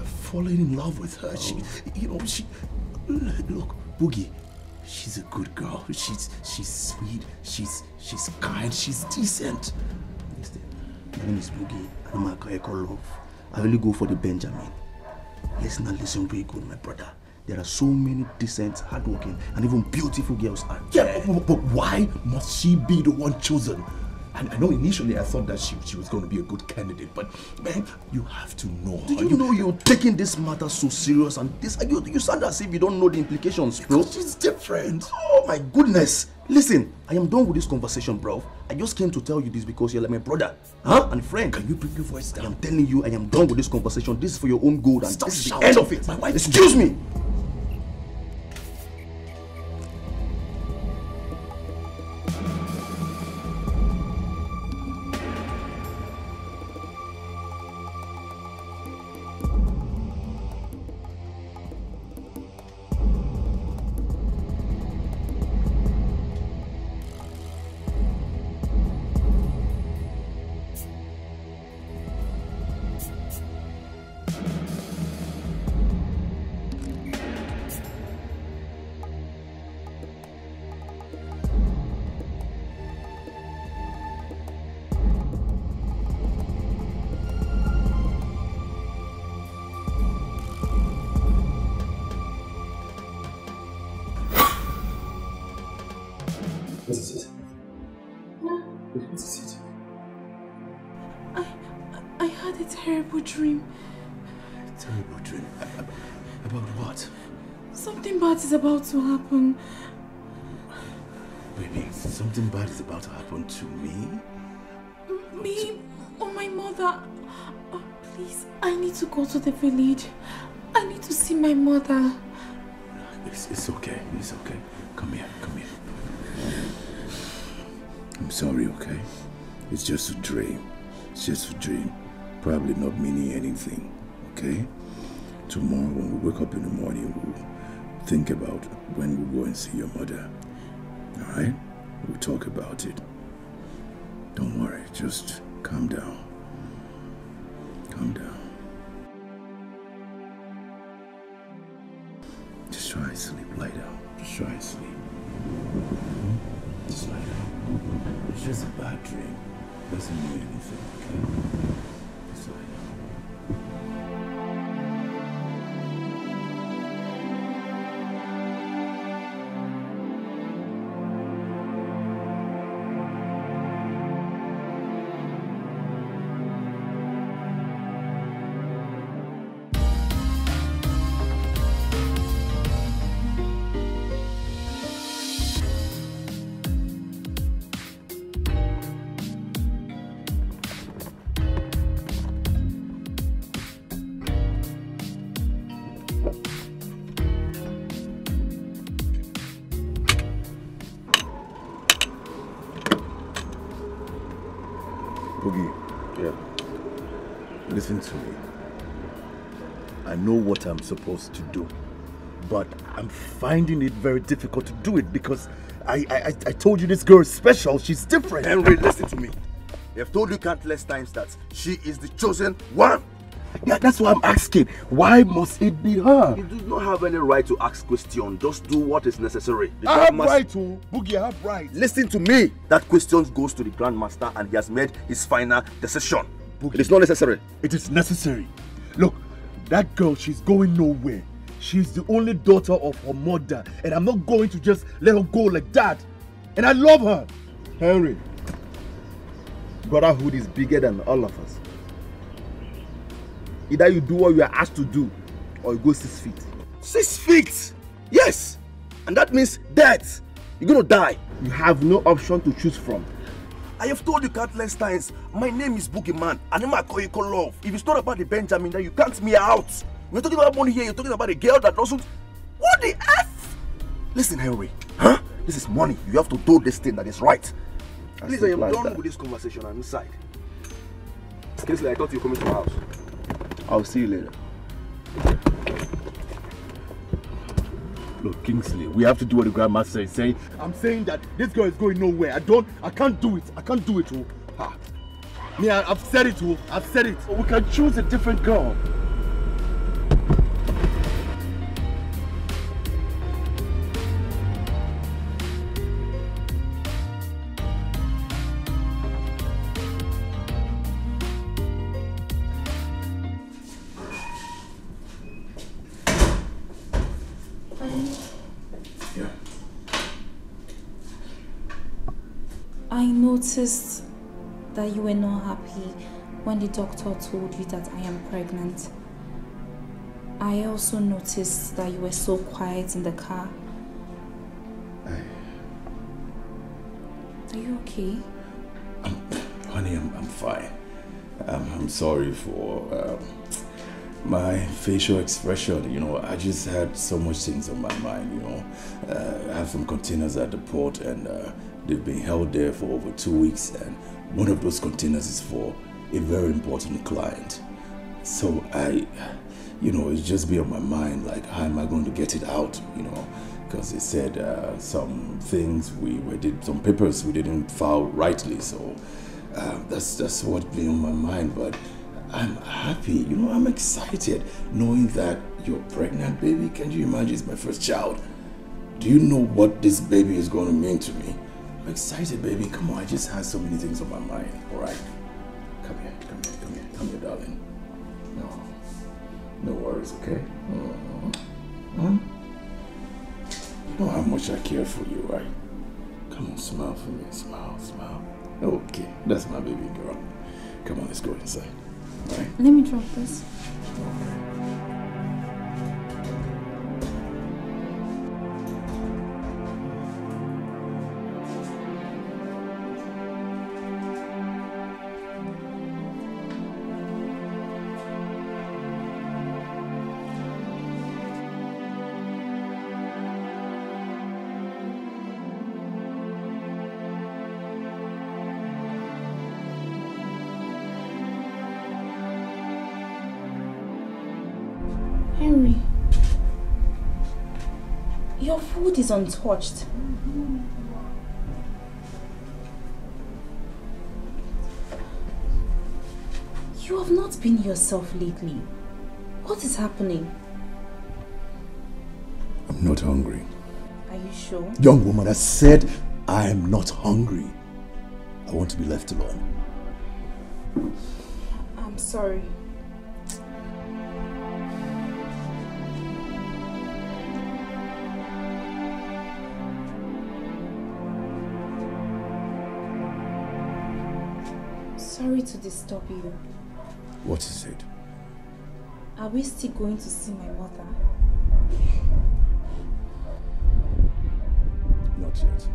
I've fallen in love with her. She, oh. you know, she. Look, Boogie, she's a good girl. She's she's sweet. She's she's kind. She's decent. My name is Boogie. I'm a guy called Love. I only go for the Benjamin. Listen and listen very good, my brother. There are so many decent, hardworking, and even beautiful girls out Yeah, there. but, but why must she be the one chosen? And I know initially I thought that she, she was going to be a good candidate, but man, you have to know her. Do you, know you're taking this matter so serious and this you, you sound as if you don't know the implications, bro. She's different. Oh my goodness. Listen, I am done with this conversation, bro. I just came to tell you this because you're like my brother, huh? And friend. Can you bring your voice down? I am telling you, I am done with this conversation. This is for your own good and Stop this is the end of it. My wife- Excuse me. Happen. Baby, something bad is about to happen to me? Me or my mother. Oh, please, I need to go to the village. I need to see my mother. It's, it's okay. It's okay. Come here. Come here. I'm sorry, okay? It's just a dream. It's just a dream. Probably not meaning anything, okay? Tomorrow, when we wake up in the morning, we'll think about when we go and see your mother. Alright? We'll talk about it. Don't worry. Just calm down. Calm down. Just try and sleep. Lie down. Just try and sleep. Hmm? Just lie down. It's just a bad dream. Doesn't mean anything, okay? Know what I'm supposed to do, but I'm finding it very difficult to do it because I I, I told you this girl is special. She's different. Henry, listen to me. They've told you countless times that she is the chosen one. Yeah, that's why I'm asking. Why must it be her? You do not have any right to ask questions. Just do what is necessary. The I have right to. Boogie, I have right. Listen to me. That question goes to the Grandmaster and he has made his final decision. It is not necessary. It is necessary. Look, that girl, she's going nowhere. She's the only daughter of her mother, and I'm not going to just let her go like that. And I love her. Henry, brotherhood is bigger than all of us. Either you do what you are asked to do, or you go six feet. Six feet? Yes. And that means death. You're gonna die. You have no option to choose from. I have told you countless times, my name is Boogeyman, and I'm a Koiko Love. If it's not about the Benjamin, then you count me out. You're talking about money here, you're talking about a girl that doesn't. What the F? Listen, Henry, huh? This is money. You have to do this thing that is right. Please, I am like done that. with this conversation. I'm inside. Kingsley, I thought you were coming to my house. I'll see you later. Look, Kingsley, we have to do what the grandmaster is saying. I'm saying that this girl is going nowhere. I don't, I can't do it. I can't do it, oh. Ah. Me, I, I've said it, oh. I've said it. we can choose a different girl. Noticed that you were not happy when the doctor told you that I am pregnant. I also noticed that you were so quiet in the car. Are you okay? <clears throat> Honey, I'm, I'm fine. Um, I'm sorry for um, my facial expression. You know, I just had so much things on my mind. You know, uh, I have some containers at the port, and uh, they've been held there for over two weeks. And one of those containers is for a very important client. So I, you know, it's just been on my mind. Like, how am I going to get it out? You know, because they said uh, some things we, we did some papers we didn't file rightly. So uh, that's that's what's been on my mind. But I'm happy. You know, I'm excited knowing that you're pregnant, baby. Can you imagine? It's my first child. Do you know what this baby is going to mean to me? I'm excited, baby. Come on, I just had so many things on my mind. All right, come here, come here, come here, come here, darling. No, no worries, okay? Mhm. You know how much I care for you, right? Come on, smile for me. Smile, smile. Okay, that's my baby girl. Come on, let's go inside. All right? Let me drop this. Henry, is untouched. You have not been yourself lately. What is happening? I'm not hungry. Are you sure? Young woman, I said I am not hungry. I want to be left alone. I'm sorry. Sorry to disturb you. What is it? Are we still going to see my mother? Not yet.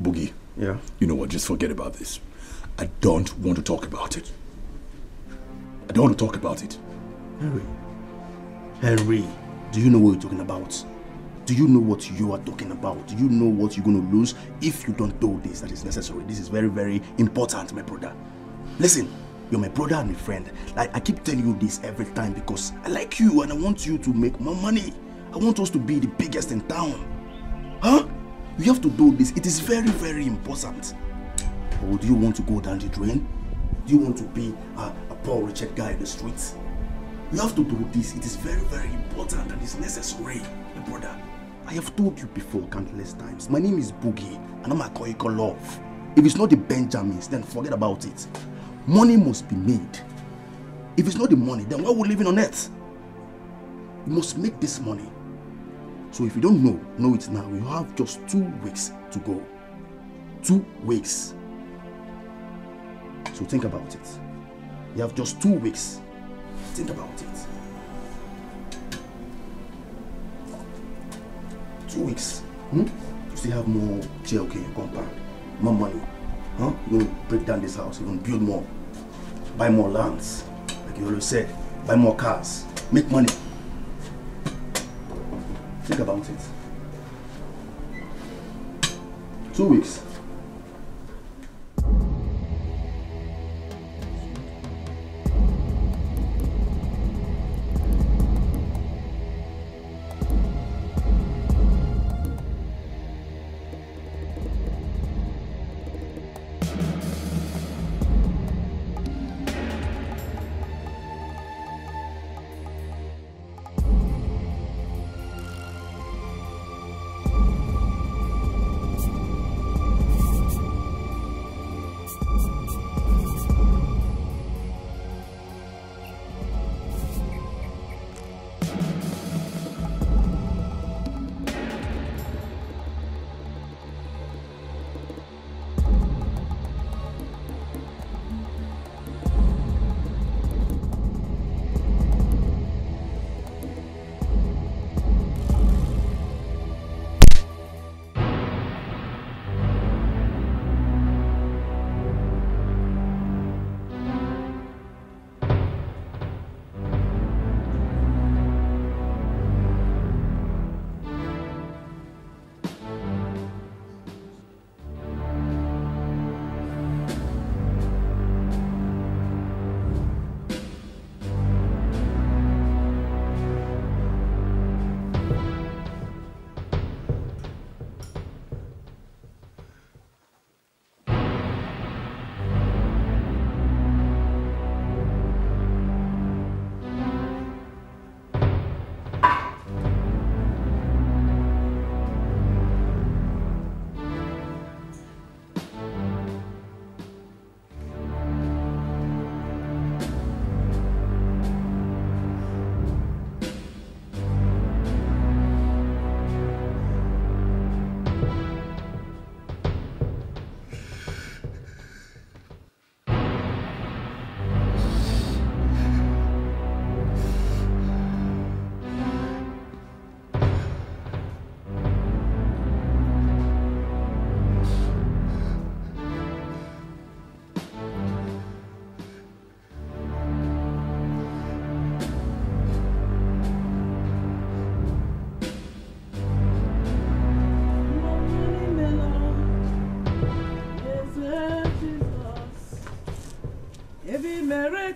Boogie. Yeah. You know what? Just forget about this. I don't want to talk about it. I don't want to talk about it. Henry. Henry, do you know what you're talking about? Do you know what you are talking about? Do you know what you're going to lose if you don't do this that is necessary? This is very, very important, my brother. Listen, you're my brother and my friend. Like I keep telling you this every time because I like you and I want you to make more money. I want us to be the biggest in town. Huh? You have to do this. It is very, very important. Or do you want to go down the drain? Do you want to be a, a poor, wretched guy in the streets? You have to do this. It is very, very important and it's necessary, my brother. I have told you before countless times. My name is Boogie and I'm a Koiko Love. If it's not the Benjamins, then forget about it. Money must be made. If it's not the money, then why are we living on earth? You must make this money. So if you don't know, know it now. You have just two weeks to go. Two weeks. So think about it. You have just two weeks. Think about it. Two weeks. Hmm? You still have more JLK in your compound. More money. Huh? You're gonna break down this house. You're gonna build more. Buy more lands. Like you always said. Buy more cars. Make money. Think about it. Two weeks.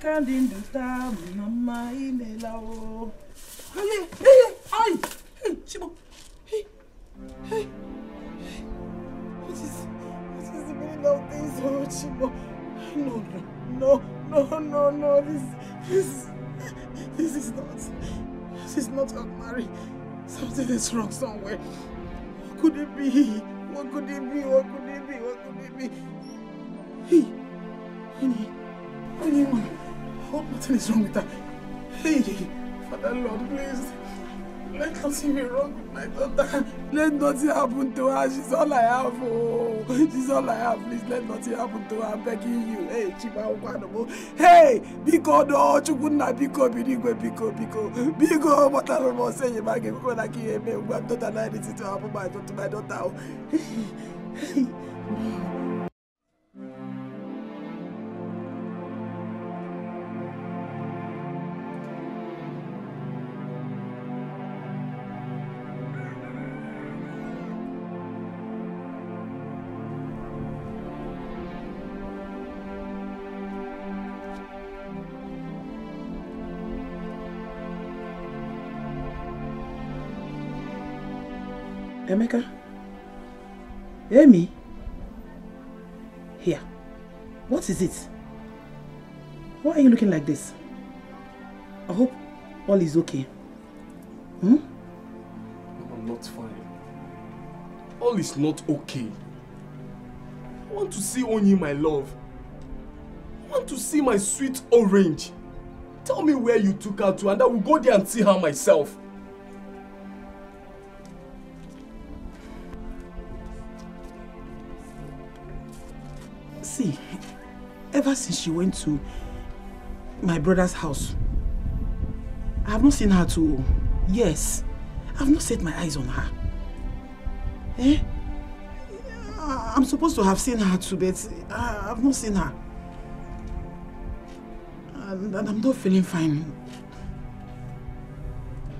And in the time. My daughter. Let nothing happen to her. She's all I have. Oh, she's all I have. Please let nothing happen to her. I'm begging you. Hey, Chiba Ukwadomo. Hey, Biko do Chukunna Biko Bidikwe Biko Biko. Biko must say you might give me like you me. My daughter not anything to happen my daughter, my daughter. <laughs> Emeka? Amy? Here. What is it? Why are you looking like this? I hope all is okay. Hmm? I'm not fine. All is not okay. I want to see Onyi, my love. I want to see my sweet orange. Tell me where you took her to and I will go there and see her myself. See, ever since she went to my brother's house, I have not seen her to. Yes, I have not set my eyes on her. Eh? I'm supposed to have seen her too, but I have not seen her. And, and I'm not feeling fine.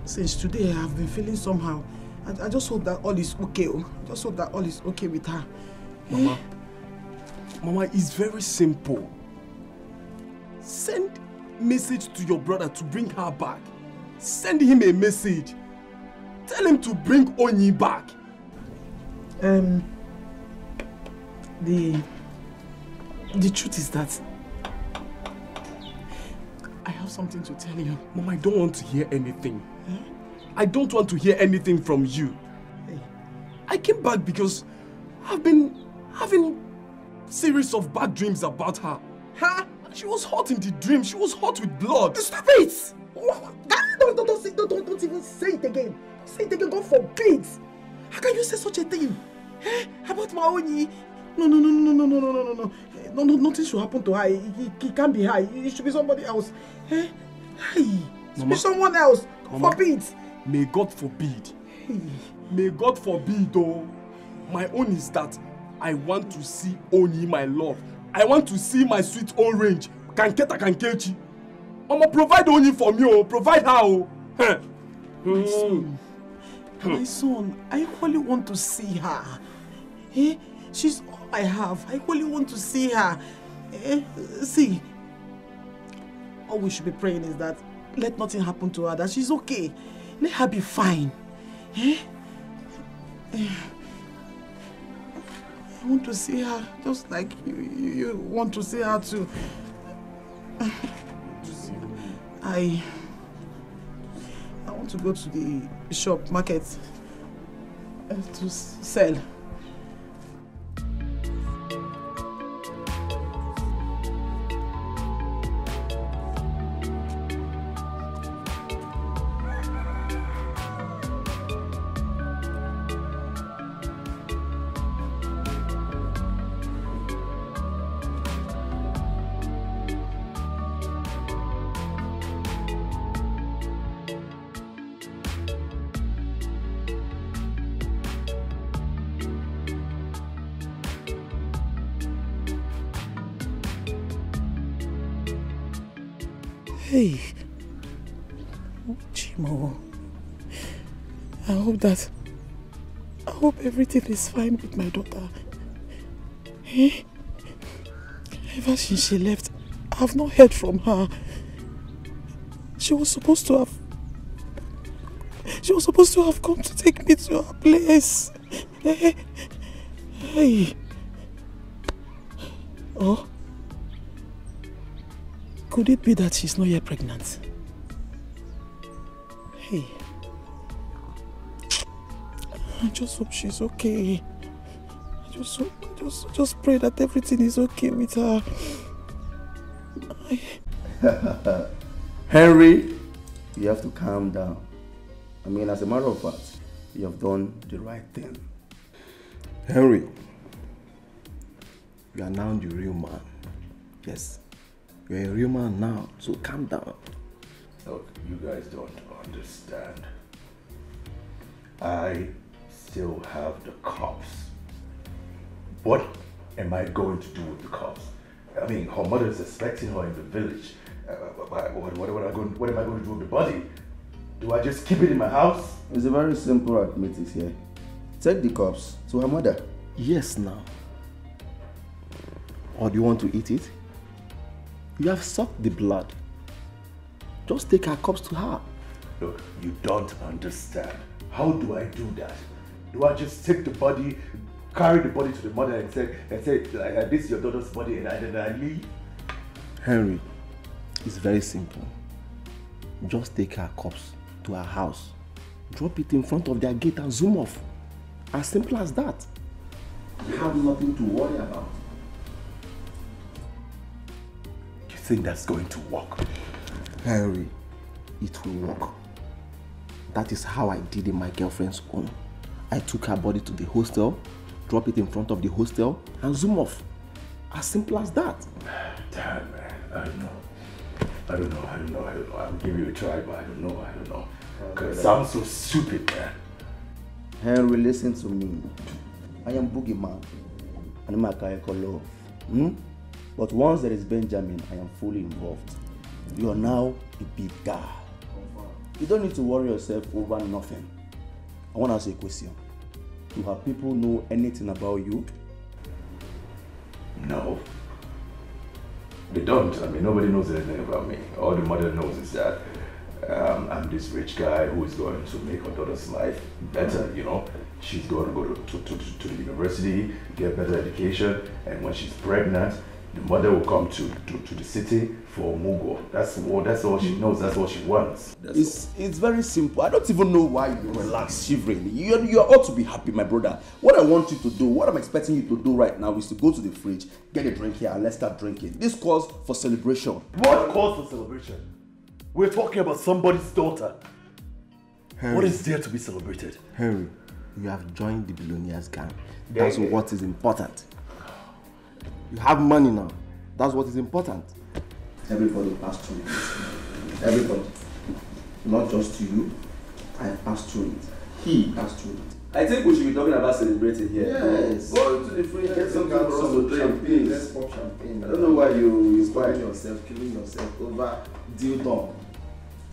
Since today, I have been feeling somehow. I, I just hope that all is okay. oh. I just hope that all is okay with her. Mama, Mama, it's very simple. Send message to your brother to bring her back. Send him a message. Tell him to bring Onyi back. Um, the the truth is that I have something to tell you. Mama, I don't want to hear anything. I don't want to hear anything from you. I came back because I've been having series of bad dreams about her. Huh? She was hot in the dream. She was hot with blood. Stop it! Don't, don't, don't, say, don't, don't, don't even say it again. Don't say it again. God forbid. How can you say such a thing? Eh? About Maoni? No, no, no, no, no, no, no, no, no, no. Eh, No, no, nothing should happen to her. It, it, it can't be her. It should be somebody else. Eh? Hey, it should be someone else. God Mama. forbid. May God forbid. May God forbid, though. My own is that I want to see Oni, my love. I want to see my sweet orange. Kanketa Kankechi. Mama, provide Oni for me, oh. Provide her, oh. <laughs> My son, my son, I equally want to see her. Eh? She's all I have. I equally want to see her. Eh? See, all we should be praying is that let nothing happen to her, that she's okay. Let her be fine. Eh? Eh. I want to see her just like you, you, you want to see her too. I I want to go to the shop market uh, to sell. Hope that. I hope everything is fine with my daughter. Eh? Ever since she left, I've not heard from her. She was supposed to have... She was supposed to have come to take me to her place. Hey. hey. Oh. Could it be that she's not yet pregnant? I just hope she's okay. I just hope, just, just pray that everything is okay with her. I... <laughs> Henry, you have to calm down. I mean, as a matter of fact, you have done the right thing. Henry, you are now the real man. Yes, you're a real man now, so calm down. Look, you guys don't understand. I still have the cops. What am I going to do with the cops? I mean, her mother is expecting her in the village. Uh, what, what, what, am I going, what am I going to do with the body? Do I just keep it in my house? It's a very simple arithmetic here. Take the cups to her mother. Yes, now. Or do you want to eat it? You have sucked the blood. Just take her cups to her. Look, you don't understand. How do I do that? Do I just take the body, carry the body to the mother and say, and say like, uh, this is your daughter's body and I, then I leave? Henry, it's very simple. Just take her cups to her house, drop it in front of their gate and zoom off. As simple as that. You have nothing to worry about. You think that's going to work? Henry, it will work. That is how I did in my girlfriend's home. I took her body to the hostel, drop it in front of the hostel, and zoom off. As simple as that. Damn, man. I don't know. I don't know. I don't know. I don't know. I'll give you a try, but I don't know. I don't know. Because I'm so stupid, man. Henry, listen to me. I am boogeyman. And I'm a guy called love. Hmm? But once there is Benjamin, I am fully involved. You are now a big guy. You don't need to worry yourself over nothing. I want to ask you a question. Do her people know anything about you? No. They don't. I mean, nobody knows anything about me. All the mother knows is that um, I'm this rich guy who is going to make her daughter's life better, you know. She's going to go to, to, to, to the university, get better education, and when she's pregnant, the mother will come to, to, to the city for Mugo. That's what that's all she knows, that's what she wants. That's It's, it's very simple. I don't even know why you relax shivering. You, you ought to be happy, my brother. What I want you to do, what I'm expecting you to do right now is to go to the fridge, get a drink here, and let's start drinking. This calls for celebration. What calls for celebration? We're talking about somebody's daughter. What is there to be celebrated? Henry, you have joined the billionaires gang. That's Yeah. what is important. You have money now. That's what is important. Everybody passed through it. Everybody. Not just you. I passed through it. He passed through it. I think we should be talking about celebrating here. Yes. Go to the fridge, get something Get for us some to drink, champagne. please. Let's pop champagne. I don't know why you you spoil yourself, killing yourself over deal done.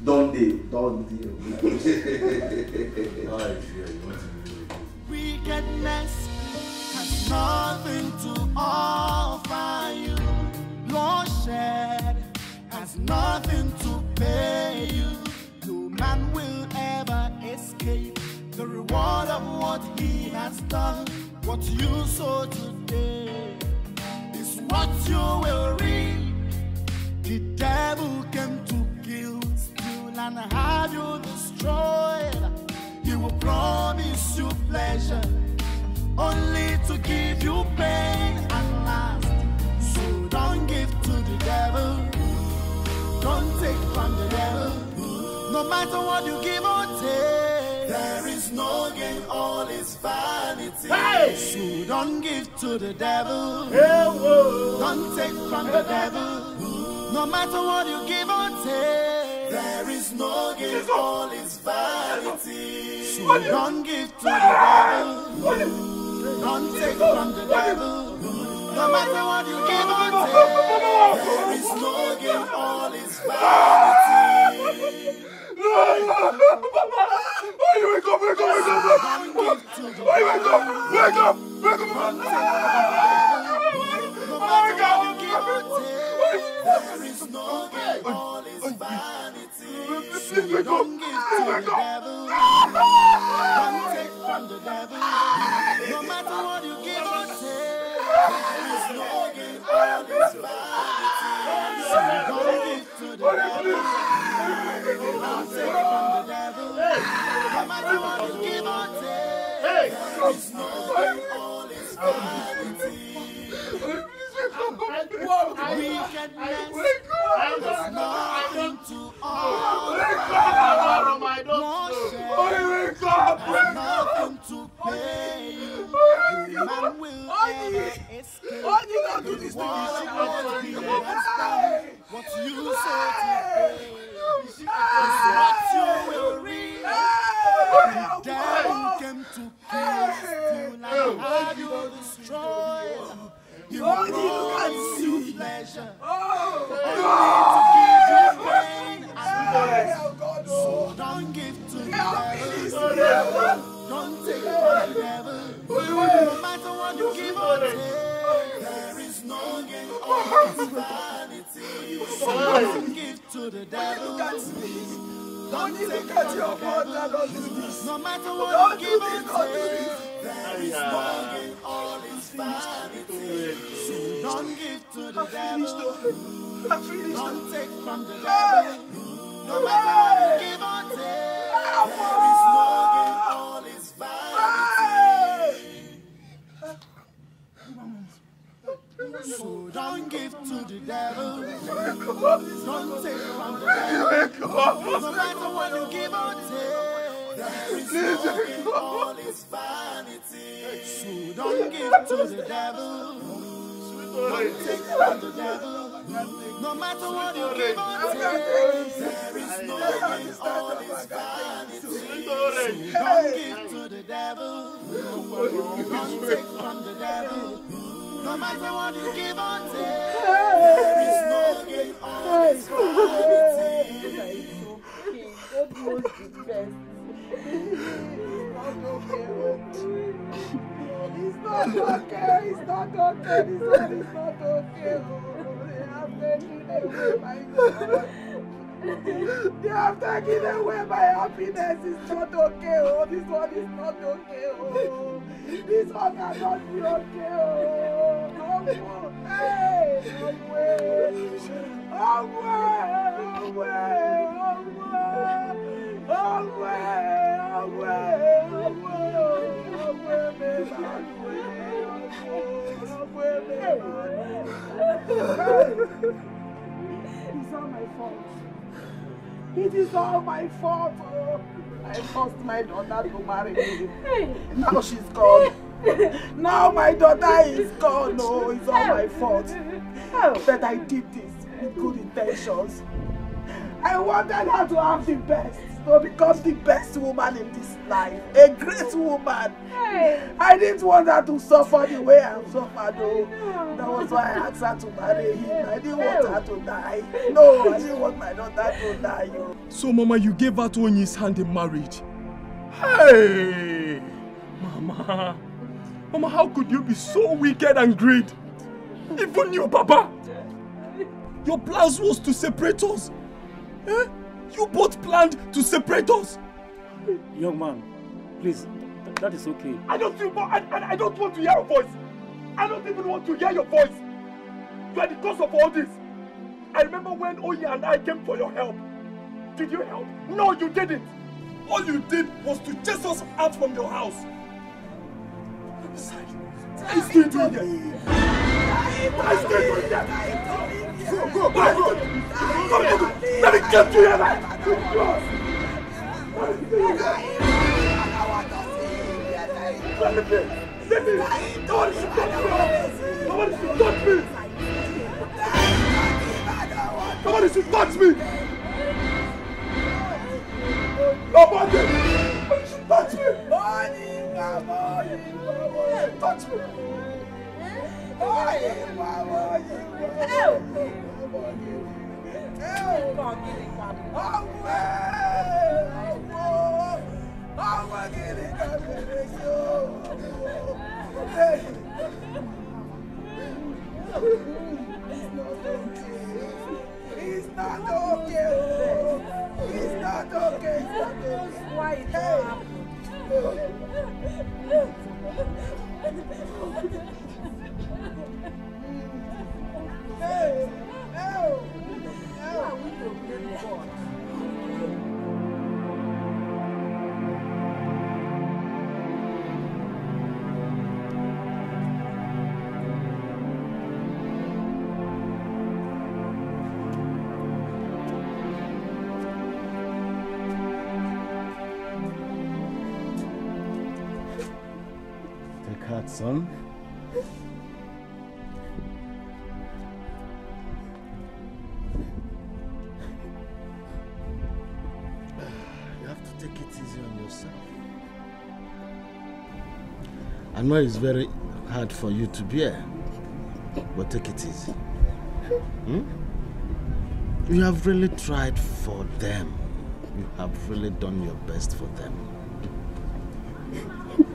Done deal. Done deal. <laughs> Wickedness has nothing to offer you. Bloodshed has nothing to pay you. No man will ever escape the reward of what he has done. What you sow today is what you will reap. The devil came to kill, steal, and have you destroyed. He will promise you pleasure, only to give you pain at last. So don't give to the devil, don't take from the devil. No matter what you give or take, there is no gain, all is vanity. Hey! So don't give to the devil, Hey, don't take from the devil. No matter what you give or take, there is no gain, all is vanity. So don't give to the devil, don't take from the devil. No matter what you give or take, there is no gain, all is vanity. Why you wake up, wake up, wake up, Why you wake up, wake up, wake up, my God! There is no all is vanity. You don't give to the devil. Don't take from the devil. No matter what you give or take, there is no gain. All is vanity. So don't give to the devil. Don't take from the devil. No matter what you give or take, there is no gain. All is vanity. Wickedness is nothing to all. Bloodshed has nothing to pay. No man will ever escape. What you is what you will reap. The devil came to kill, steal, and have you promise you only to give you pain and loss. So don't give to the devil. Don't take from the devil. No matter what you give or take, there is no gain or <laughs> vanity. So don't give to the devil. Don't indicate your partner, don't do this. No matter what don't do this, don't do this. There is no game, all is vanity. Don't give to the devil. Don't take from the devil. No matter what give or take. There is no game, all is vanity. So don't give to the devil. Don't take from the devil. No matter what you give or take, there is no all is vanity. So don't give to the devil. Don't take from the devil. No matter what you give or take, there is no gain all is vanity. So don't give to the devil. Don't take from the devil. No matter what you give or take, there is no gain all is vanity. God knows the best. It's not okay. It's not okay. This one is not okay. Have taken away my. They have taken away my happiness. It's not okay. Oh, this one is not okay. Oh, this one cannot be okay. Oh, It is all my fault. Oh. I forced my daughter to marry me. Now she's gone. <laughs> Now my daughter is gone. No, it's all my fault. But I did this with good intentions. I wanted her to have the best, to become the best woman in this life, a great woman. I didn't want her to suffer the way I suffered. Oh. That was why I asked her to marry him. I didn't want her to die. No, I didn't want my daughter to die. Oh. So, Mama, you gave her to Onyi's hand in marriage. Hey! Mama! Mama, how could you be so wicked and great? Even you, Papa! Your plans was to separate us. Eh? You both planned to separate us. Young man, please, th- that is okay. I don't feel, I, I, I don't want to hear your voice. I don't even want to hear your voice. You are the cause of all this. I remember when Oye and I came for your help. Did you help? No, you didn't. All you did was to chase us out from your house. I still doing that. I still doing that. Go, go, go, go. Go, go. Let me get to you now. Let me be. Let. Nobody should touch me. Nobody touch me. Nobody should touch me. Nobody. Nobody should touch me. It's not okay. It's not okay. It's not okay. Why it happened? Hey! Ow! Ow! Wow, we feel really hard. Yourself. I know it's very hard for you to bear, but take it easy. Hmm? You have really tried for them. You have really done your best for them. <laughs>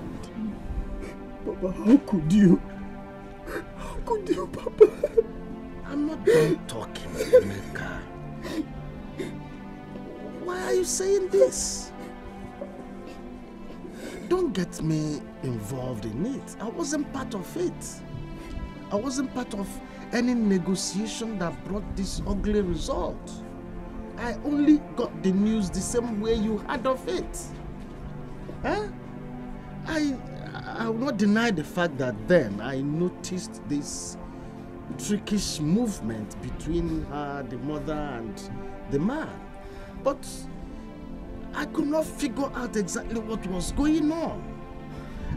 Papa, how could you? How could you, Papa? I'm not done talking, Emeka. Why are you saying this? Get me involved in it. I wasn't part of it. I wasn't part of any negotiation that brought this ugly result. I only got the news the same way you had of it. Huh? I I will not deny the fact that then I noticed this trickish movement between her, the mother, and the man. But I could not figure out exactly what was going on.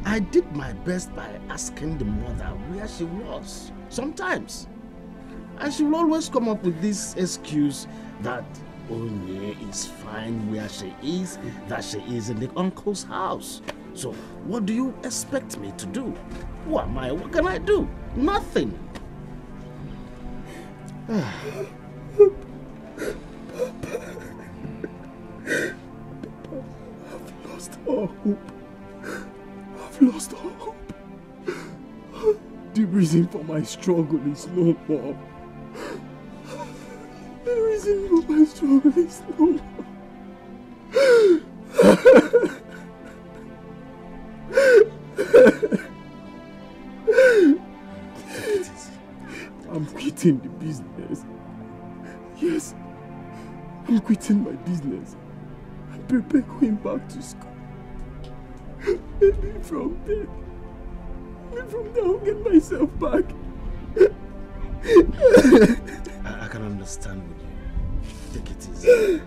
I did my best by asking the mother where she was, sometimes. And she will always come up with this excuse that Onyi is fine where she is, that she is in the uncle's house. So, what do you expect me to do? Who am I? What can I do? Nothing. <sighs> I've lost all hope. Lost hope. The reason for my struggle is no more. The reason for my struggle is no more. I'm quitting the business. Yes, I'm quitting my business and prepare going back to school. Maybe from there, maybe from there I'll get myself back. I, I can understand with you. Take it easy.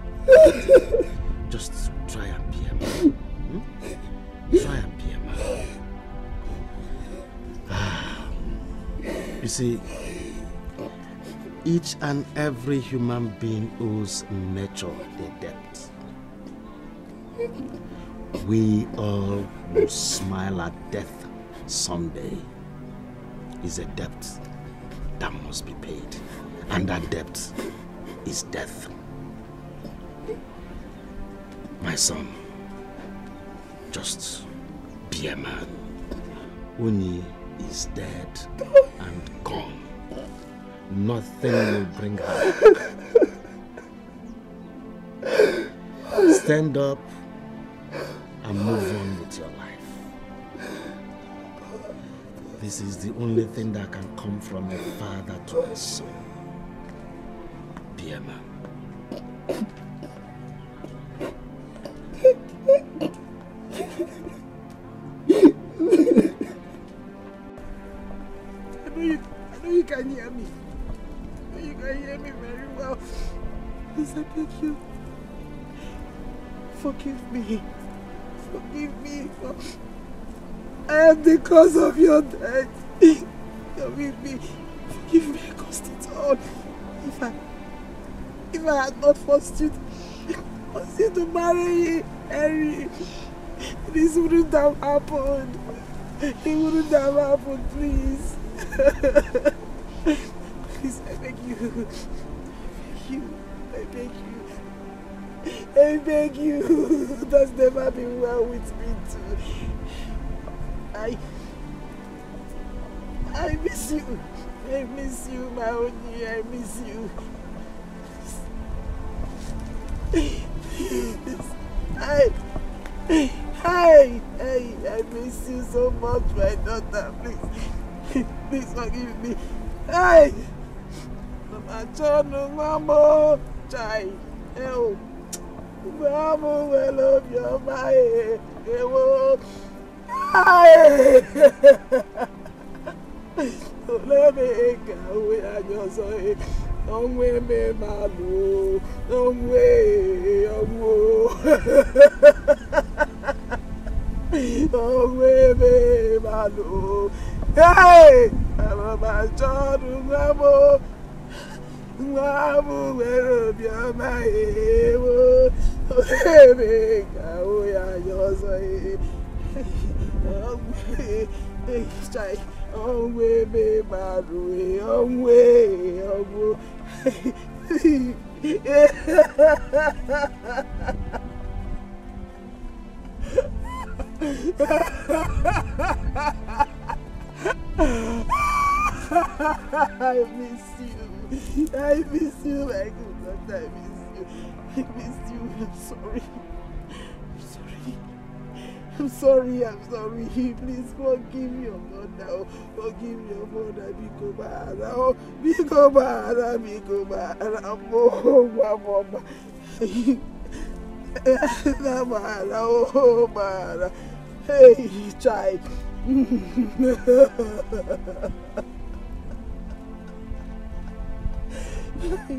Just try and be a man. Hmm? Try and be a man. You see, each and every human being owes nature a debt. We all will smile at death someday. Is a debt that must be paid. And that debt is death. My son, just be a man. Uni is dead and gone. Nothing will bring her. Stand up and move on with your life. This is the only thing that can come from a father to a son. Be a man. I know you, I know you can hear me. I know you can hear me very well. Please, I beg you. Forgive me. Forgive me. For... I am the cause of your death. Forgive me. Forgive me. I caused it all. If I, if I had not forced you, forced you to marry Harry, this wouldn't have happened. It wouldn't have happened, please. <laughs> please, I beg you. I beg you. I beg you. I beg you. <laughs> That's never been well with me too. I I miss you. I miss you, my only. I miss you. I I I I miss you so much, my daughter. Please, please forgive me. Hey, Mama Chonu, Mama mgbe ọ bụ nwere obiọma ewo. Ole mee ka onwe ya nye ọzọ Don't eme ma lụọ ọnwụ ọnwụ ọnwụ eme ma lụọ amamachọ ọrụ nwa m nwa m nwere obiọma ewo. Omega, oh yeah, yours strike. Oh, we be bad way, oh, way, oh, I miss you. I miss you, my good. I miss you. I miss you. I'm sorry. I'm sorry. I'm sorry. I'm sorry. Please forgive your mother. Forgive your mother. Biko bara. Oh, biko bara. Biko bara. Oh, mama. Bara. Oh, bara. Hey, child. Mimi.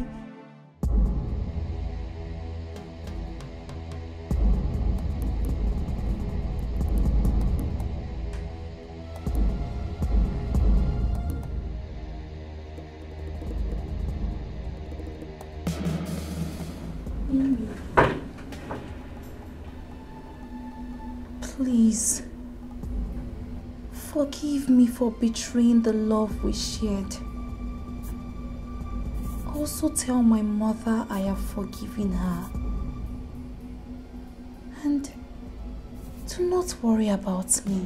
<laughs> Please. Forgive me for betraying the love we shared. Also tell my mother I have forgiven her. And do not worry about me.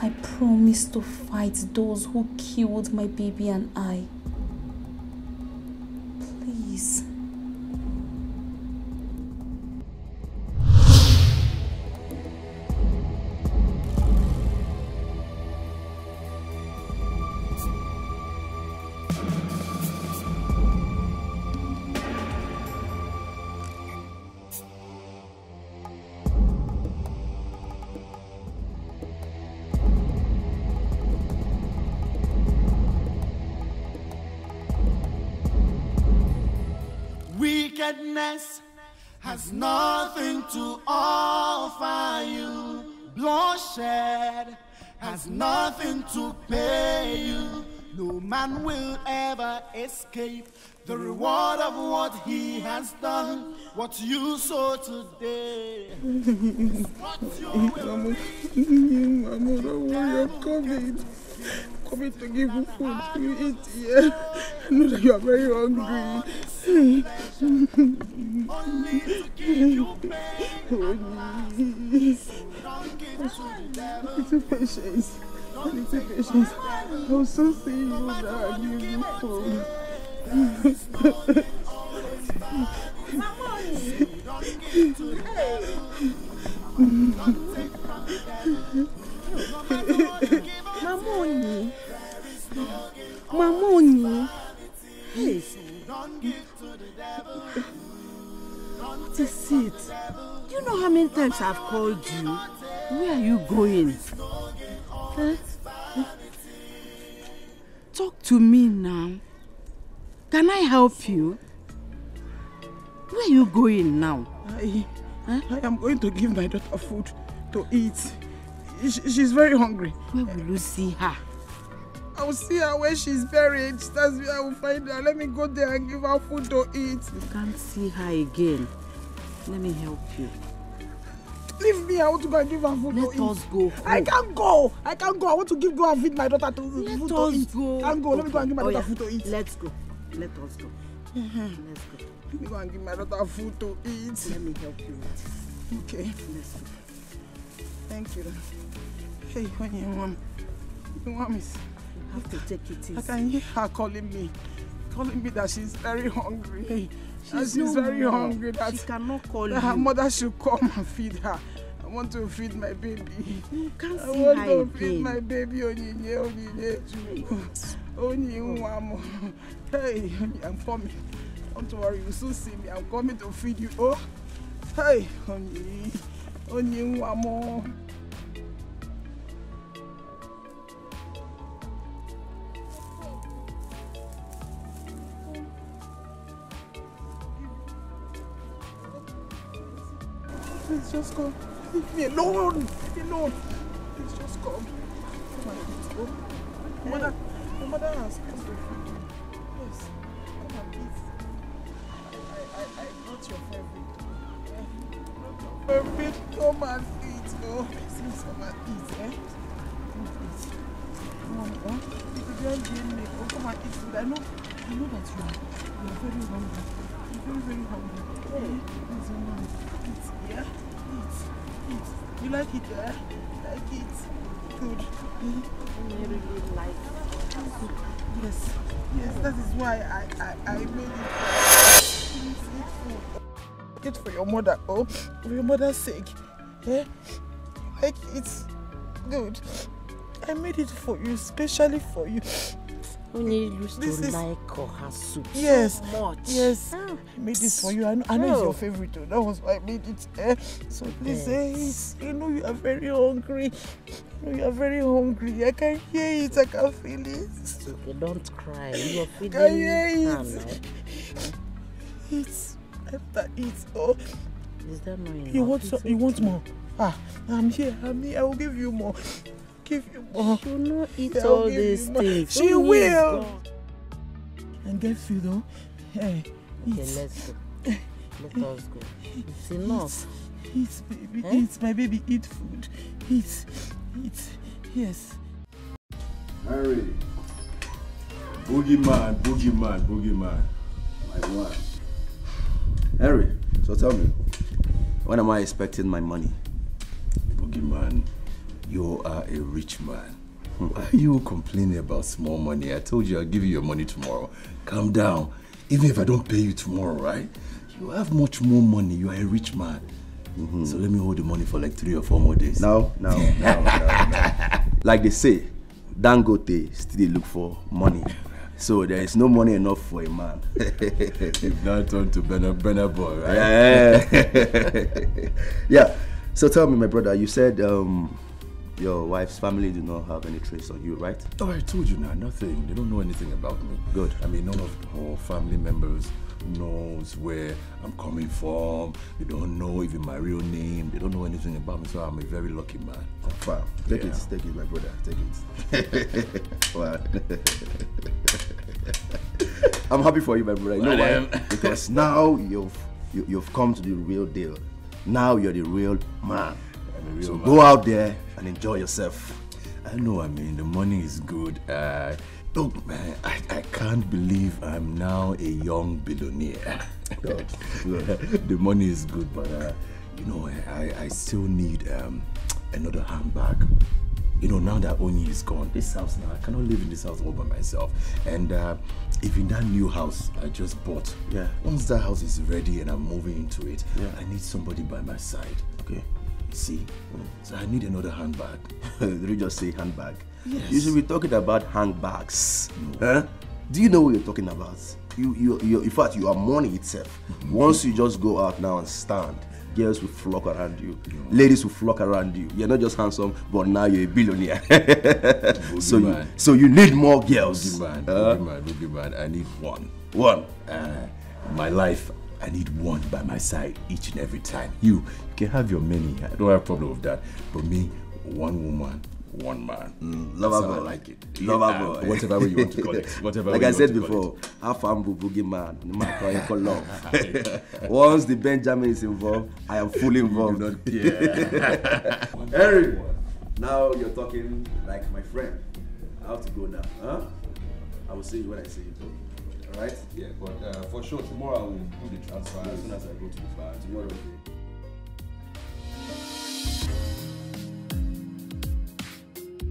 I promise to fight those who killed my baby and I. Please. Wickedness has nothing to offer you. Bloodshed has nothing to pay you. No man will ever escape the reward of what he has done. What you sow today. what you will <laughs> Mama, don't worry, I'm coming. Coming to give you food to eat here. I know that you are very hungry. Little patience. Little patience. I will soon see you now and give you food. Mama Onyi. Mama Onyi. Hey. What is it? Do you know how many times I've called you? Where are you going? Huh? Talk to me now. Can I help you? Where are you going now? I, I am going to give my daughter food to eat. She, she's very hungry. Where will you see her? I will see her where she's buried. That's where I will find her. Let me go there and give her food to eat. You can't see her again. Let me help you. Leave me. I want to go and give her food Let to eat. us go I home. can't go. I can't go. I want to give go and feed my daughter to Let food us to eat. go. Can't go. Let me go and give my Oh, daughter yeah. food to eat. Let's go. Let us go. Let's go. Let me go and give my daughter food to eat. Let me help you. Okay. Let's go. Thank you. Hey, when you want, you want me? You have to take it easy. I can hear her calling me, calling me that she's very hungry. Hey, She's she's no very more. hungry. That She cannot call that her you. mother should come and feed her. I want to feed my baby. You can't I see want her to again. feed my baby. Onyinye, Onyinye, Onyinye. Hey, I'm coming. Don't worry, you soon see me. I'm coming to feed you. Oh, hey, Onyinye, o New amor, Please just go. Leave me alone. Leave me alone. Please just go. Mother, your mother has <laughs> Eh? Favorite. Come and eat. Oh, please come and eat. Eh? Come on, oh. If you don't give me, oh, come and eat food. I know, I know that you are, you are very hungry. You're very, very hungry. Eh? Please, come on. Eat. Yeah? Eat. Eat. You like it, eh? Like it. Good. I really like it. Yes. Yes, that is why I, I, I made it. Please eat food. Get for your mother, oh, for your mother's sake. Yeah? Like it's good. I made it for you, especially for you. Only used This to is- like her soup Yes. so much. Yes. I made this for you. I know, I know it's Oh. your favorite too. That was why I made it. Eh? So please, eh, Yes. eat. You know you are very hungry. You know you are very hungry. I can hear it. I can feel it. Okay, don't cry. You are I feeling can hear it. now. Eat. After eat. Oh. Is that not enough? You want Is so, You want more? Ah, I'm here. I'm here. I will give you more. Give you more. She will not eat Yeah, I will all give you these things. She Who needs will. And get food, though. Hey, Okay, eat. let's go. <laughs> Let us go. It's enough. Eat, baby. Eh? Eat, my baby. Eat food. Eat. Eat. Yes. Harry. Boogeyman, boogeyman, boogeyman. My one. Henry, so tell me, when am I expecting my money? Boogeyman, you are a rich man. Hmm. Why are you complaining about small money? I told you I'll give you your money tomorrow. Calm down. Even if I don't pay you tomorrow, right? You have much more money. You are a rich man. Mm-hmm. So let me hold the money for like three or four more days. No, no, no, no, no. <laughs> Like they say, Dangote still look for money. So there is no money enough for a man. You've now turned to Benna Benna boy, right? Yeah. <laughs> yeah. So tell me, my brother, you said um, your wife's family do not have any trace on you, right? Oh, I told you now, nothing. They don't know anything about me. Good. I mean, none of her family members knows where I'm coming from. They don't know even my real name. They don't know anything about me, so I'm a very lucky man. Wow. Take Yeah. it, take it, my brother. Take it. <laughs> <laughs> wow. I'm happy for you, my brother. You know why? <laughs> because now you've you, you've come to the real deal. Now you're the real man. Real so man. go out there and enjoy yourself. I know, I mean, the money is good. Uh, look, man, I, I can't believe I'm now a young billionaire. <laughs> the money is good, but, uh, you know, I, I still need um, another handbag. You know, now that Onyi is gone, this house now, I cannot live in this house all by myself. And uh, even that new house I just bought, Yeah. once that house is ready and I'm moving into it, Yeah. I need somebody by my side. Okay. See? So I need another handbag. <laughs> Did you just say handbag? Yes. You should be talking about handbags. Huh? Do you know what you're talking about? You, you, you, in fact, you are money itself. Once you just go out now and stand, girls will flock around you. Ladies will flock around you. You're not just handsome, but now you're a billionaire. <laughs> so, you, Boogeyman. so you need more girls. Boogeyman, Huh? boogeyman, boogeyman. I need one. One. Uh, my life, I need one by my side each and every time. You, you can have your many. I don't have a problem with that. But me, one woman, one man. Lover That's how I like it. Lover Yeah, boy. Whatever way you want to call it. <laughs> Whatever like I said want to call before, half am boogie man, no matter how you call love. <laughs> <laughs> Once the Benjamin is involved, I am fully involved. care. Harry, now you're talking like my friend. I have to go now, huh? I will see you when I see you. All right? Yeah, but uh, for sure, tomorrow I will do the transfer as soon as I go to the bar. Tomorrow, okay.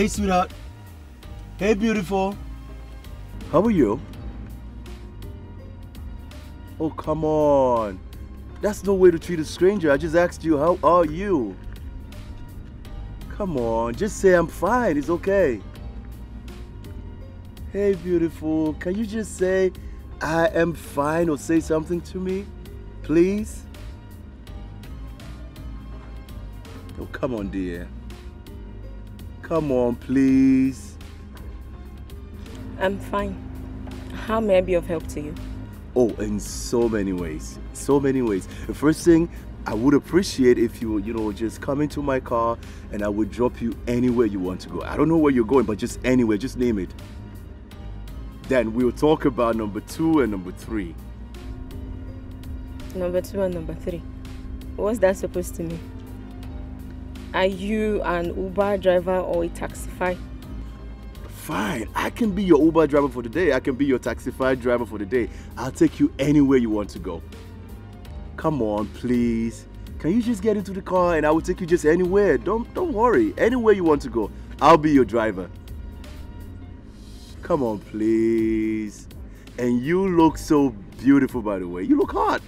Hey, sweetheart. Hey, beautiful. How are you? Oh, come on. That's no way to treat a stranger. I just asked you, how are you? Come on, just say I'm fine. It's okay. Hey, beautiful. Can you just say I am fine or say something to me? Please? Oh, come on, dear. Come on, please. I'm fine. How may I be of help to you? Oh, in so many ways. So many ways. The first thing, I would appreciate if you, you know, just come into my car and I would drop you anywhere you want to go. I don't know where you're going, but just anywhere, just name it. Then we'll talk about number two and number three. Number two and number three. What's that supposed to mean? Are you an Uber driver or a taxify? Fine, I can be your Uber driver for the day. I can be your Taxify driver for the day. I'll take you anywhere you want to go. Come on, please. Can you just get into the car and I will take you just anywhere? Don't don't worry. Anywhere you want to go, I'll be your driver. Come on, please. And you look so beautiful, by the way. You look hot.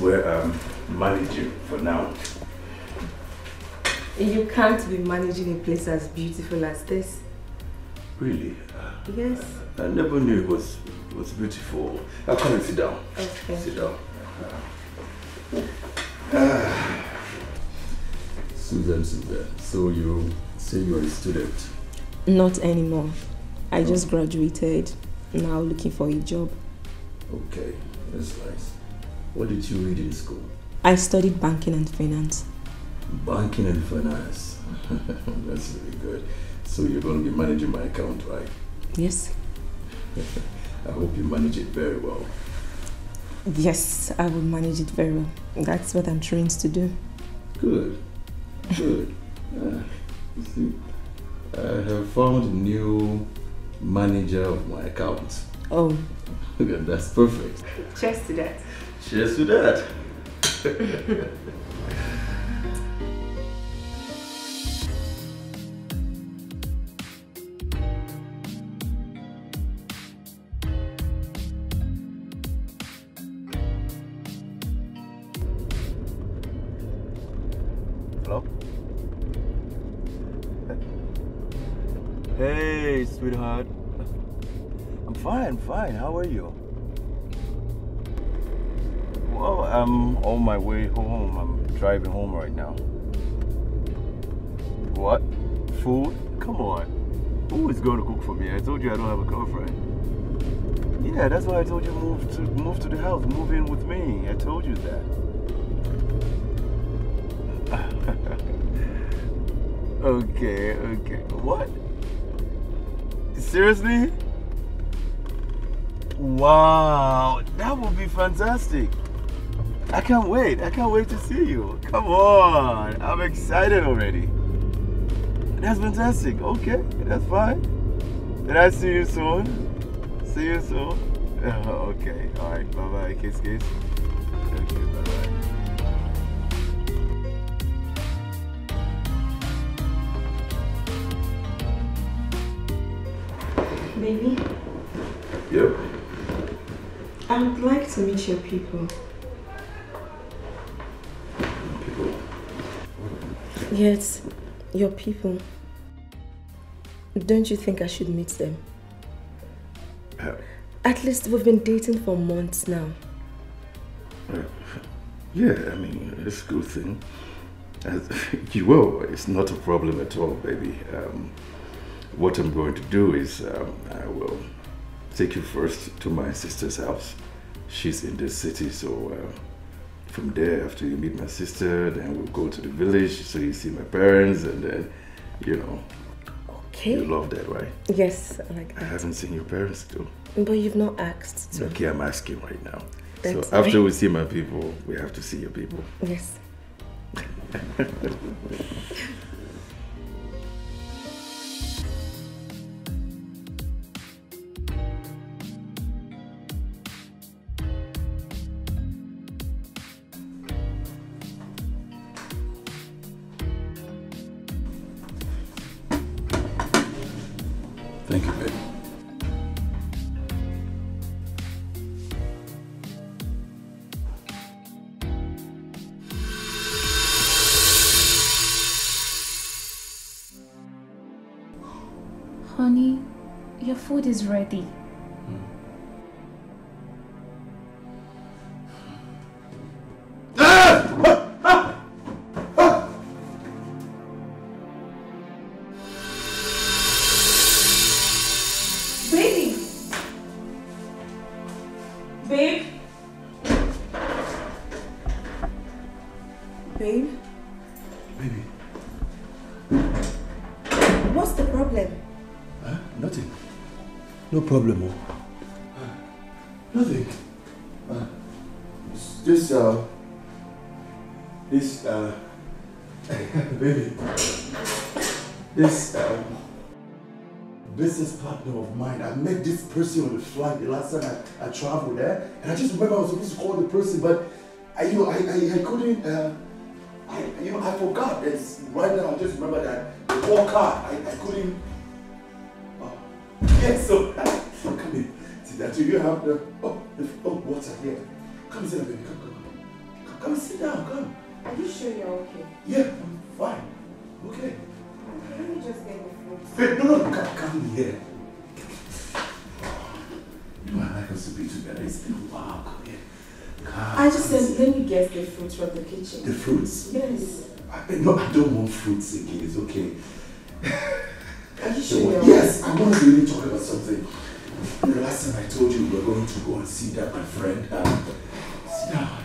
Where um, I'm managing for now. You can't be managing a place as beautiful as this. Really? Yes. I never knew it was it was beautiful. I'll come and sit down. Okay. Sit down. <sighs> Susan, Susan. So you say you're a student. Not anymore. I oh. just graduated. Now looking for a job. Okay, that's nice. What did you read in school? I studied banking and finance. Banking and finance. <laughs> that's really good. So you're going to be managing my account, right? Yes. <laughs> I hope you manage it very well. Yes, I will manage it very well. That's what I'm trained to do. Good. Good. <laughs> Uh, you see, I have found a new manager of my account. Oh. That's perfect. Cheers to that. Cheers to that. Hello? Hey, sweetheart. I'm fine, fine. How are you? Well, I'm on my way home. I'm driving home right now. What? Food? Come on. Who is going to cook for me? I told you I don't have a girlfriend. Yeah, that's why I told you move to move to the house, move in with me. I told you that. <laughs> okay, okay. What? Seriously? Wow, that would be fantastic. I can't wait. I can't wait to see you. Come on. I'm excited already. That's fantastic. Okay, that's fine. Then I see you soon. See you soon. <laughs> okay. All right. Bye bye. Kiss, kiss. Okay. Bye bye. Baby, Yep. I would like to meet your people. People. Yes, your people. Don't you think I should meet them? Uh, At least we've been dating for months now. uh, yeah, I mean, it's a good thing. As, <laughs> you will. It's not a problem at all, baby. Um, what I'm going to do is um, I will take you first to my sister's house. She's in this city, so uh, from there, after you meet my sister, then we'll go to the village so you see my parents, and then, you know. Okay. You love that, right? Yes, I like I haven't seen your parents too. But you've not asked to. Okay, I'm asking right now. That's so after fine. we see my people, we have to see your people. Yes. <laughs> is ready. Problem. Nothing. Uh, this, uh, this, uh, <laughs> baby, this, um, business partner of mine, I met this person on the flight the last time I, I traveled there, and I just remember I was supposed to call the person, but I, you know, I, I, I couldn't, uh, I, you know, I forgot. It's, right now, I just remember that the poor car, I, I couldn't, yes, so, <laughs> come here. See that, do you have the, oh, the, oh, water here. Come sit down, baby, come, come, come. Come, sit down, come. Are you sure you're okay? Yeah, I'm fine. Okay. Let me just get the food. Hey, no, no, come, come here. You and I used to be together. It's been a while. Come here. Come, I just said, let me get the fruits from the kitchen. The fruits? Yes. I, no, I don't want fruits again. It's okay. <laughs> Are you The sure Yes, I want to really talk about something. The last time I told you we were going to go and see that my friend. Um, sit down.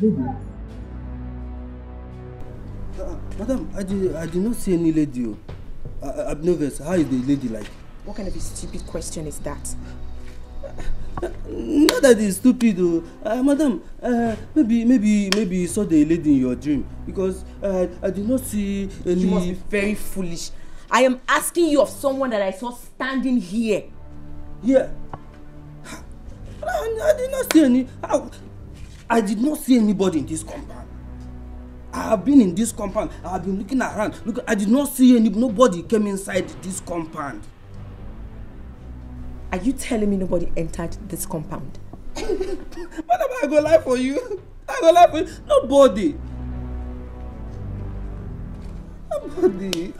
Lady I madam, I did, I did not see any lady. oh. I, I, I've noticed. How is the lady like? What kind of a stupid question is that? Not that it's stupid o. Uh, madam, uh, maybe maybe maybe you saw the lady in your dream because uh, I did not see any. You must be very foolish. I am asking you of someone that I saw standing here. Yeah. I, I did not see any. I, I did not see anybody in this compound. I have been in this compound. I have been looking around. Look, I did not see any. Nobody came inside this compound. Are you telling me nobody entered this compound? <laughs> Madam, I go lie for you. I go lie for you. Nobody. Nobody.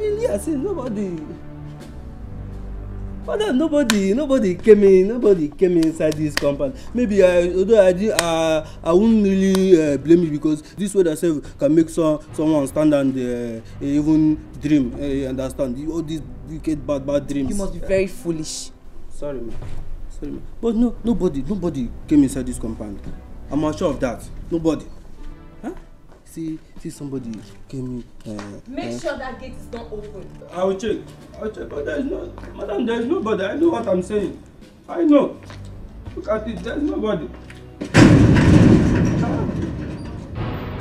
Ah. I since nobody. Madam, nobody, nobody came in, nobody came inside this compound. Maybe I, although I did, uh, I won't really uh, blame you because this weather self can make some someone stand and uh, even dream. Uh, you understand? All these wicked, bad, bad dreams. You must be very foolish. Sorry, ma. Sorry, ma. But no, nobody, nobody came inside this compound. I'm sure of that. Nobody. See, see somebody came in. Uh, Make uh, sure that gate is not open. I will check. I will check. But there is no, madam, there is nobody. I know what I'm saying. I know. Look at it. There is nobody.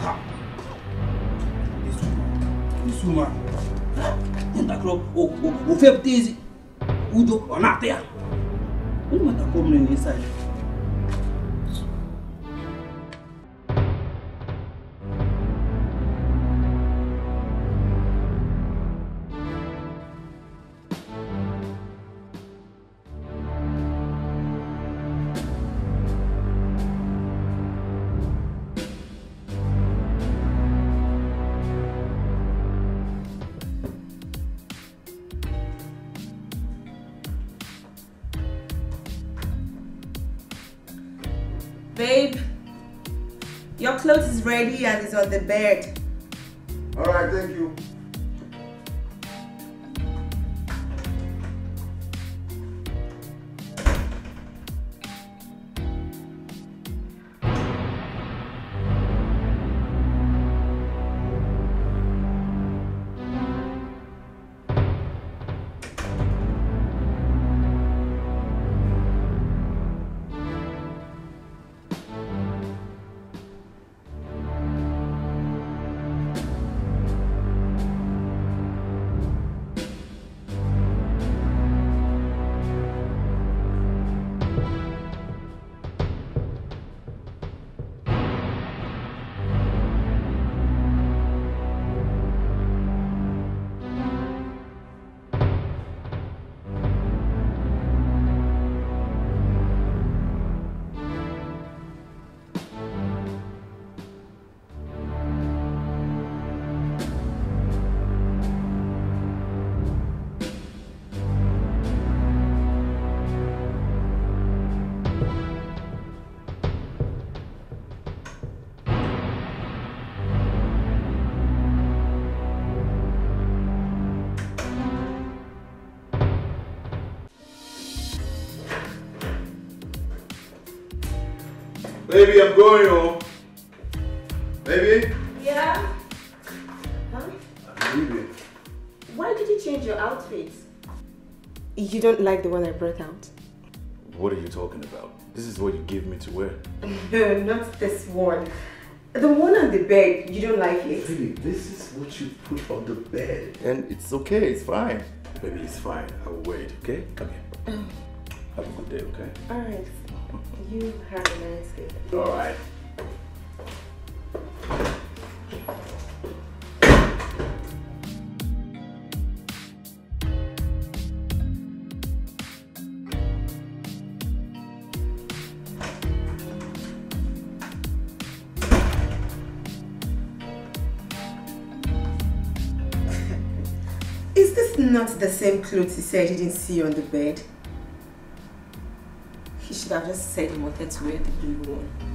Ah. This woman. Ntakro, o o o fẹ́ tẹ́sí. Udo ọ̀nà àtẹ́yà. Ó ní màtà kọ́ mi ní inside. On the bed. All right, thank you. Baby, I'm going home. Baby? Yeah? Huh? I'm leaving. Why did you change your outfit? You don't like the one I brought out? What are you talking about? This is what you give me to wear. No, <laughs> not this one. The one on the bed, you don't like it? Baby, this is what you put on the bed. And it's okay, it's fine. Baby, it's fine. I will wait, okay? Come here. Oh. Have a good day, okay? Alright. You have a nice day. Alright. Is this not the same clothes he said he didn't see you on the bed? Should have just said he wanted to wear the.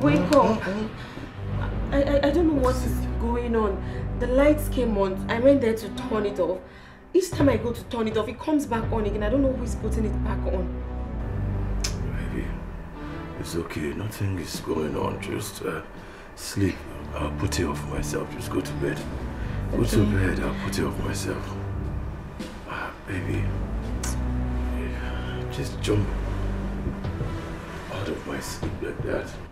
Baby, wake up. I, I, I don't know what is going on. The lights came on. I went there to turn it off. Each time I go to turn it off, it comes back on again. I don't know who is putting it back on. Baby, it's okay. Nothing is going on. Just uh, sleep. I'll put it off myself. Just go to bed. Go to bed. I'll put it off myself. Ah, baby, just jump out of my sleep like that.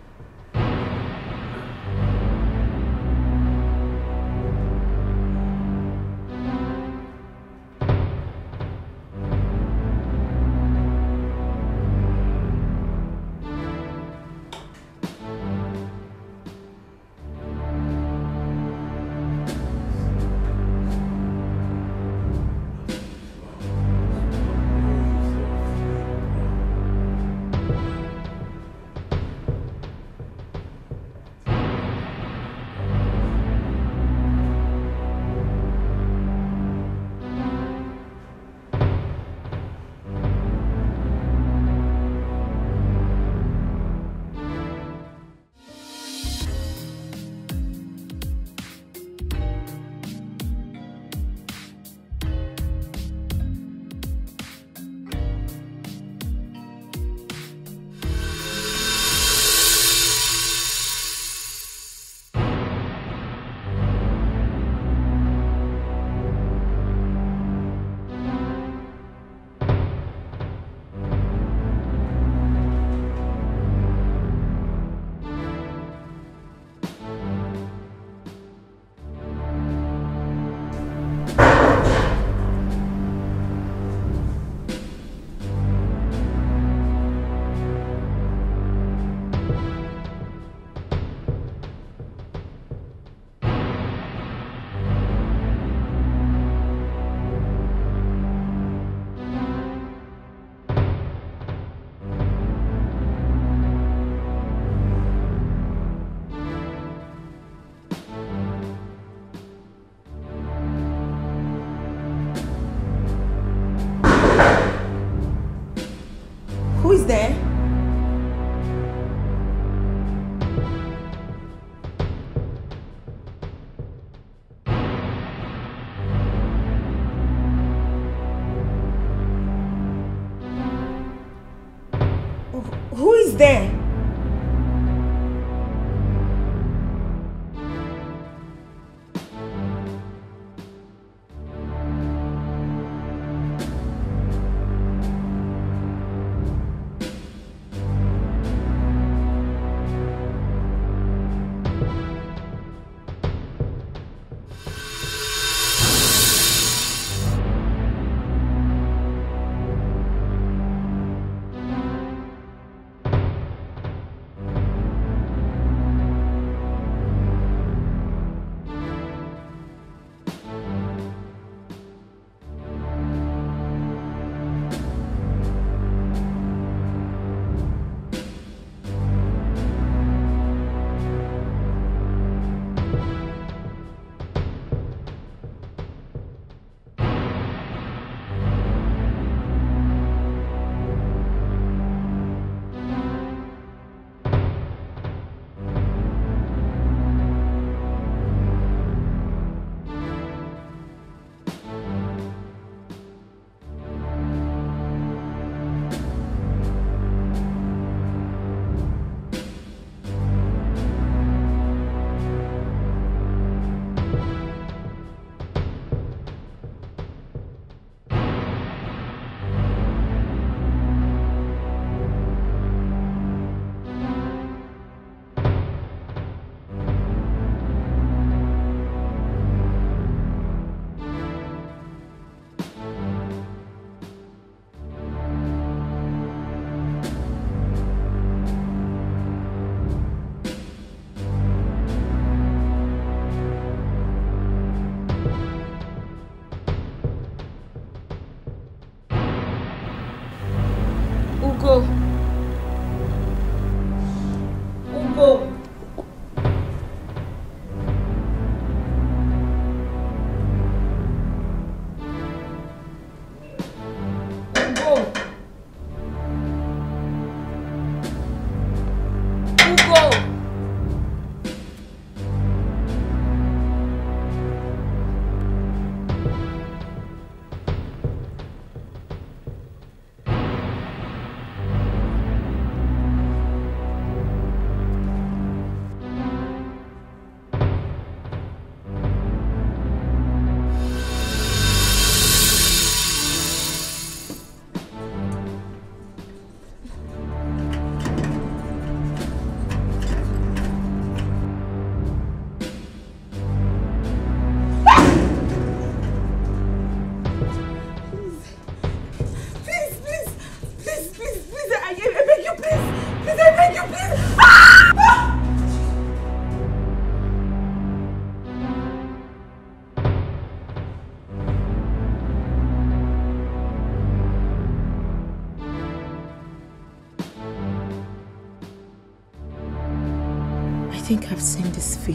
There?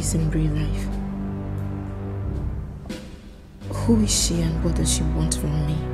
Face in real life. Who is she and what does she want from me?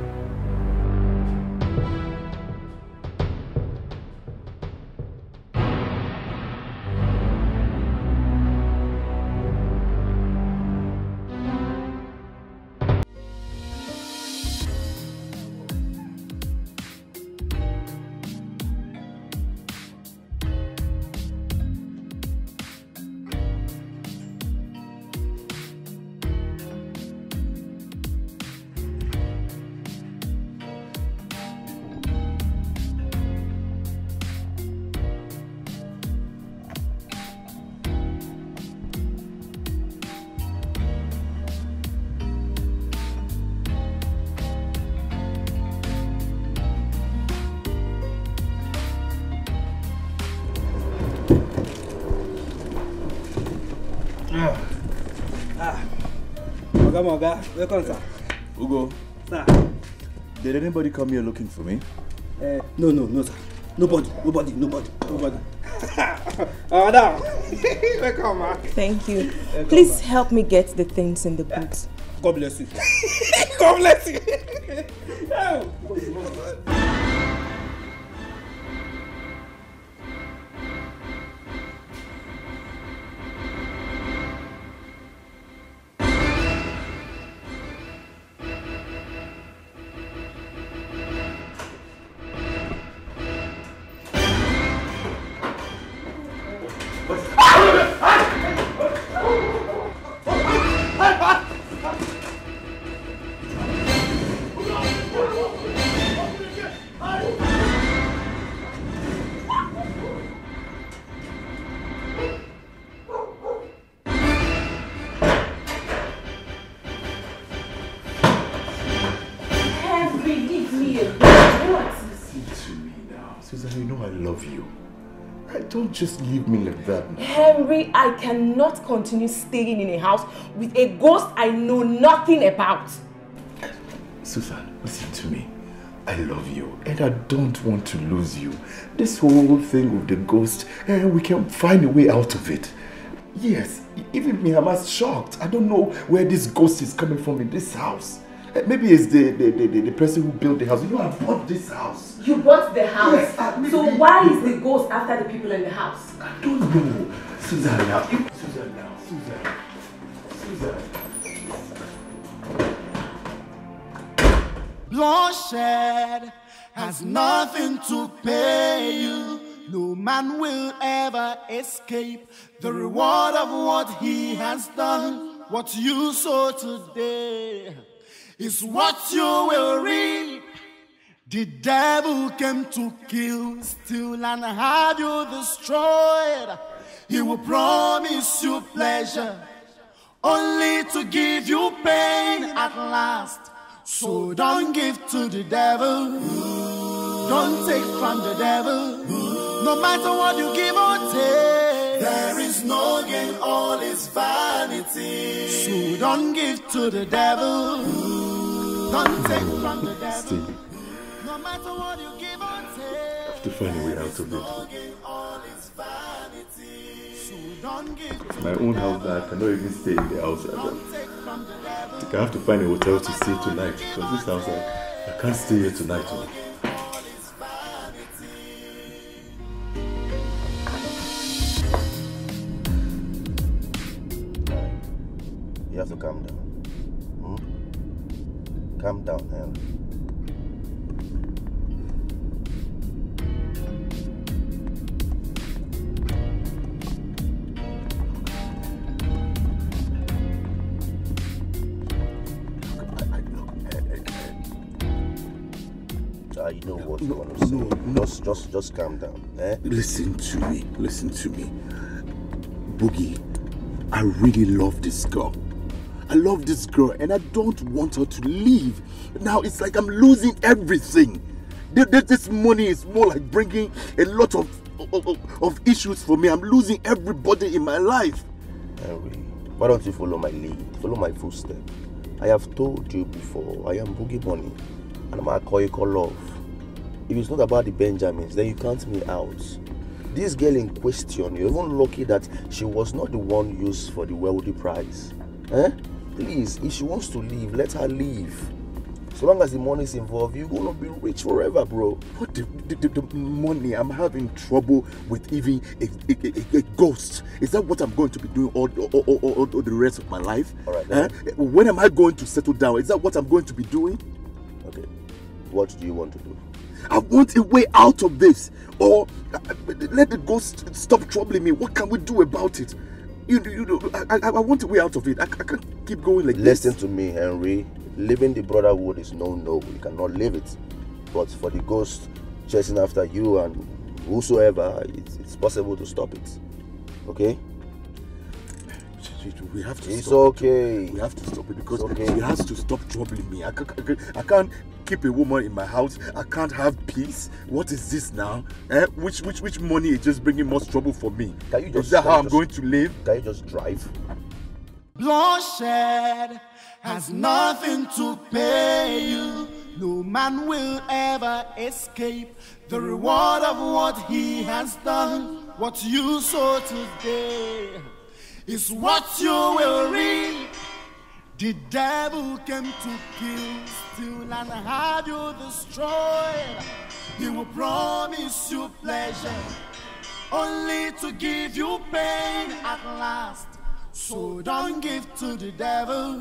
Oga, Oga, welcome, sir. Ugo. Sir. Did anybody come here looking for me? Uh, no, no, no, sir. Nobody, nobody, nobody, nobody. <laughs> oh, no. <laughs> welcome, ma. Thank you. Welcome, Please help me get the things in the booth. God bless you. <laughs> God bless you. Just leave me like that. Henry, I cannot continue staying in a house with a ghost I know nothing about. Susan, listen to me. I love you and I don't want to lose you. This whole thing with the ghost, eh, we can find a way out of it. Yes, even me, I'm as shocked. I don't know where this ghost is coming from in this house. Eh, Maybe it's the, the, the, the, the person who built the house. You know, I bought this house. You bought the house. Yes, I- so why is the ghost after the people in the house? I don't know. Susan, now. Susan, now. Susan. Susan. Bloodshed has nothing to pay you. No man will ever escape the reward of what he has done. What you sow today is what you will reap. The devil came to kill, steal, and have you destroyed. He will promise you pleasure, only to give you pain at last. So don't give to the devil, don't take from the devil. No matter what you give or take, there is no gain, all is vanity. So don't give to the devil, don't take from the devil. Have to find a way out of it. all is vanity. So don't give My own house that I cannot even stay in the house. I, I think I have to find a hotel to stay tonight because this house I, I can't stay here tonight. oh. You have to calm down. Hmm? Calm down, Henry. I know what you want to say. Just, just, just calm down. Eh? Listen to me. Listen to me. Boogie, I really love this girl. I love this girl and I don't want her to leave. Now it's like I'm losing everything. Th- th- This money is more like bringing a lot of, of, of issues for me. I'm losing everybody in my life. Henry, why don't you follow my lead? Follow my footstep. I have told you before, I am Boogie Money and I'm call Love. If it's not about the Benjamins, then you count me out. This girl in question, you're even lucky that she was not the one used for the wealthy prize. Eh? Please, if she wants to leave, let her leave. So long as the money is involved, you're gonna be rich forever, bro. But the, the, the, the money, I'm having trouble with even a, a, a, a ghost. Is that what I'm going to be doing all, all, all, all, all the rest of my life? All right. Eh? When am I going to settle down? Is that what I'm going to be doing? Okay. What do you want to do? I want a way out of this. Or uh, let the ghost stop troubling me. What can we do about it? You, you know, I, I, want a way out of it. I, I can't keep going like Listen this. to me, Henry. Living the brotherhood is no no. You cannot live it. But for the ghost chasing after you and whosoever, it's, it's possible to stop it. Okay? We have to It's stop okay. It. We have to stop it because okay. it has to stop troubling me. I can't, I can't- I can't keep a woman in my house. I can't have peace. What is this now? Eh? Which which which money is just bringing more trouble for me? Can you just is that can how you I'm just- going to live? Can you just drive? Bloodshed has nothing to pay you. No man will ever escape the reward of what he has done. What you sow today is what you will reap. The devil came to kill, steal, and have you destroyed. He will promise you pleasure, only to give you pain at last. So don't give to the devil,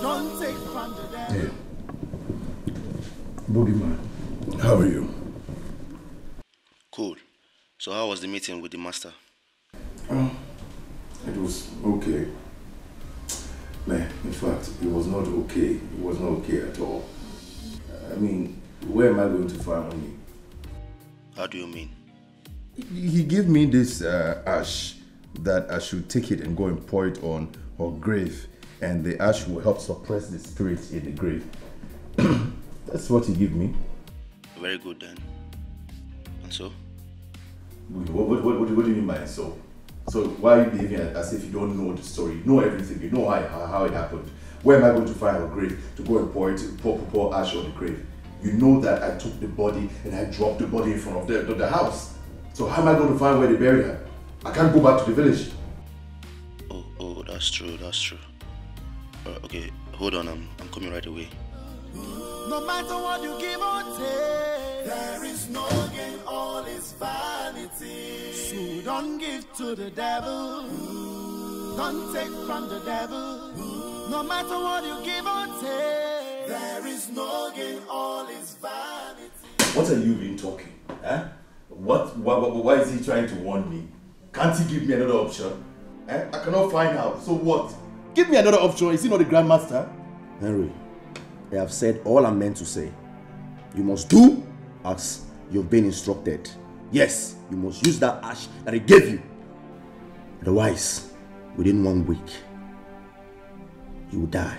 don't take from the devil. Boogeyman, how are you? Cool. So how was the meeting with the master? Oh, it was okay. Man, in fact, it was not okay. It was not okay at all. I mean, where am I going to find money? How do you mean? He gave me this uh, ash that I should take it and go and pour it on her grave, and the ash will help suppress the spirits in the grave. <clears throat> That's what he gave me. Very good then. And so? What, what, what, what, what do you mean by so? So why are you behaving as if you don't know the story? You know everything. You know how, how, it happened. Where am I going to find a grave to go and pour it, pour, pour, pour ash on the grave? You know that I took the body and I dropped the body in front of the, the, the house. So how am I going to find where they buried her? I can't go back to the village. Oh, oh, that's true, that's true. Uh, okay, hold on, I'm, I'm coming right away. No matter what you give or take, there is no gain, all is vanity. So don't give to the devil, don't take from the devil. No matter what you give or take, there is no gain, all is vanity. What are you been talking? Eh? What, why, why, why is he trying to warn me? Can't he give me another option? Eh? I cannot find out. So what? Give me another option. Is he not the grandmaster? Henry, I have said all I'm meant to say. You must do as you've been instructed. Yes, you must use that ash that he gave you. Otherwise, within one week, you will die.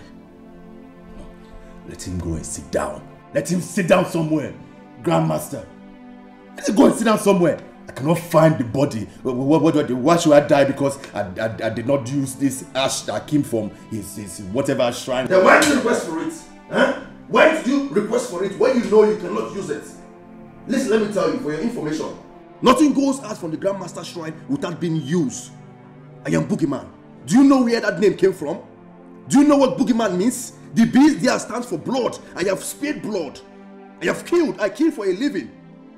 Let him go and sit down. Let him sit down somewhere. Grandmaster. Let him go and sit down somewhere. I cannot find the body. What, what, what, why should I die because I, I, I did not use this ash that came from his, his whatever shrine? Then why did you request for it? Huh? Why did you request for it when you know you cannot use it? Listen, let me tell you for your information. Nothing goes out from the Grandmaster shrine without being used. I am Boogeyman. Do you know where that name came from? Do you know what Boogeyman means? The beast there stands for blood. I have spilled blood. I have killed. I kill for a living.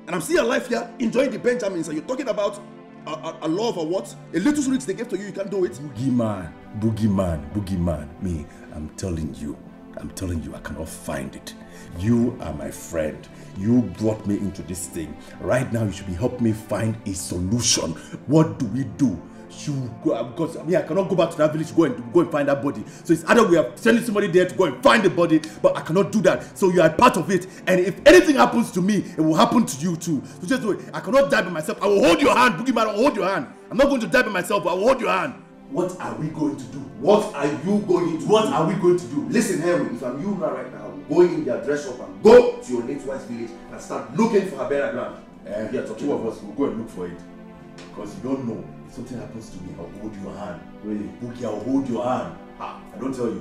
And I'm still alive here enjoying the Benjamins. And you're talking about a, a, a love or what? A little rich they gave to you, you can't do it. Boogeyman, boogeyman, boogeyman. Me, I'm telling you, I'm telling you, I cannot find it. You are my friend. You brought me into this thing. Right now, you should be helping me find a solution. What do we do? You because mean, I cannot go back to that village to go and go and find that body. So it's either we are sending somebody there to go and find the body, but I cannot do that. So you are part of it. And if anything happens to me, it will happen to you too. So just wait. I cannot die by myself. I will hold your hand, Boogeyman. I will hold your hand. I'm not going to die by myself, but I will hold your hand. What are we going to do? What are you going to What are we going to do? Listen, Henry, if I'm you now right now, I'm going in their dress up and go to your late wife's village and start looking for her burial ground. Eh, Yeah, the talking two of us will go and look for it. Because you don't know. If something happens to me, I'll hold your hand. Really? Bookie, I'll hold your hand. Ha, I don't tell you.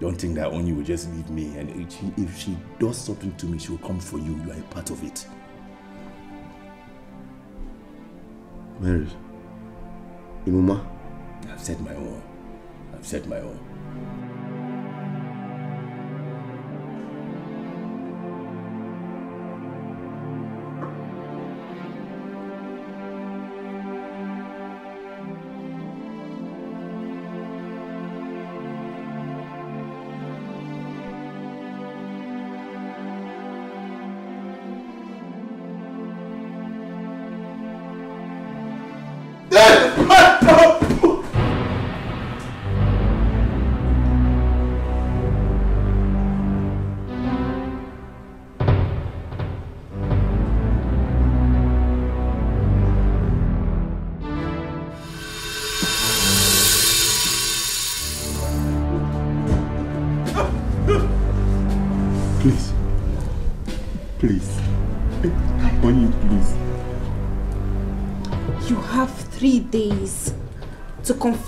Don't think that only will just leave me. And if she, if she does something to me, she will come for you. You are a part of it. Mary. Imuma. I've said my own. I've said my own.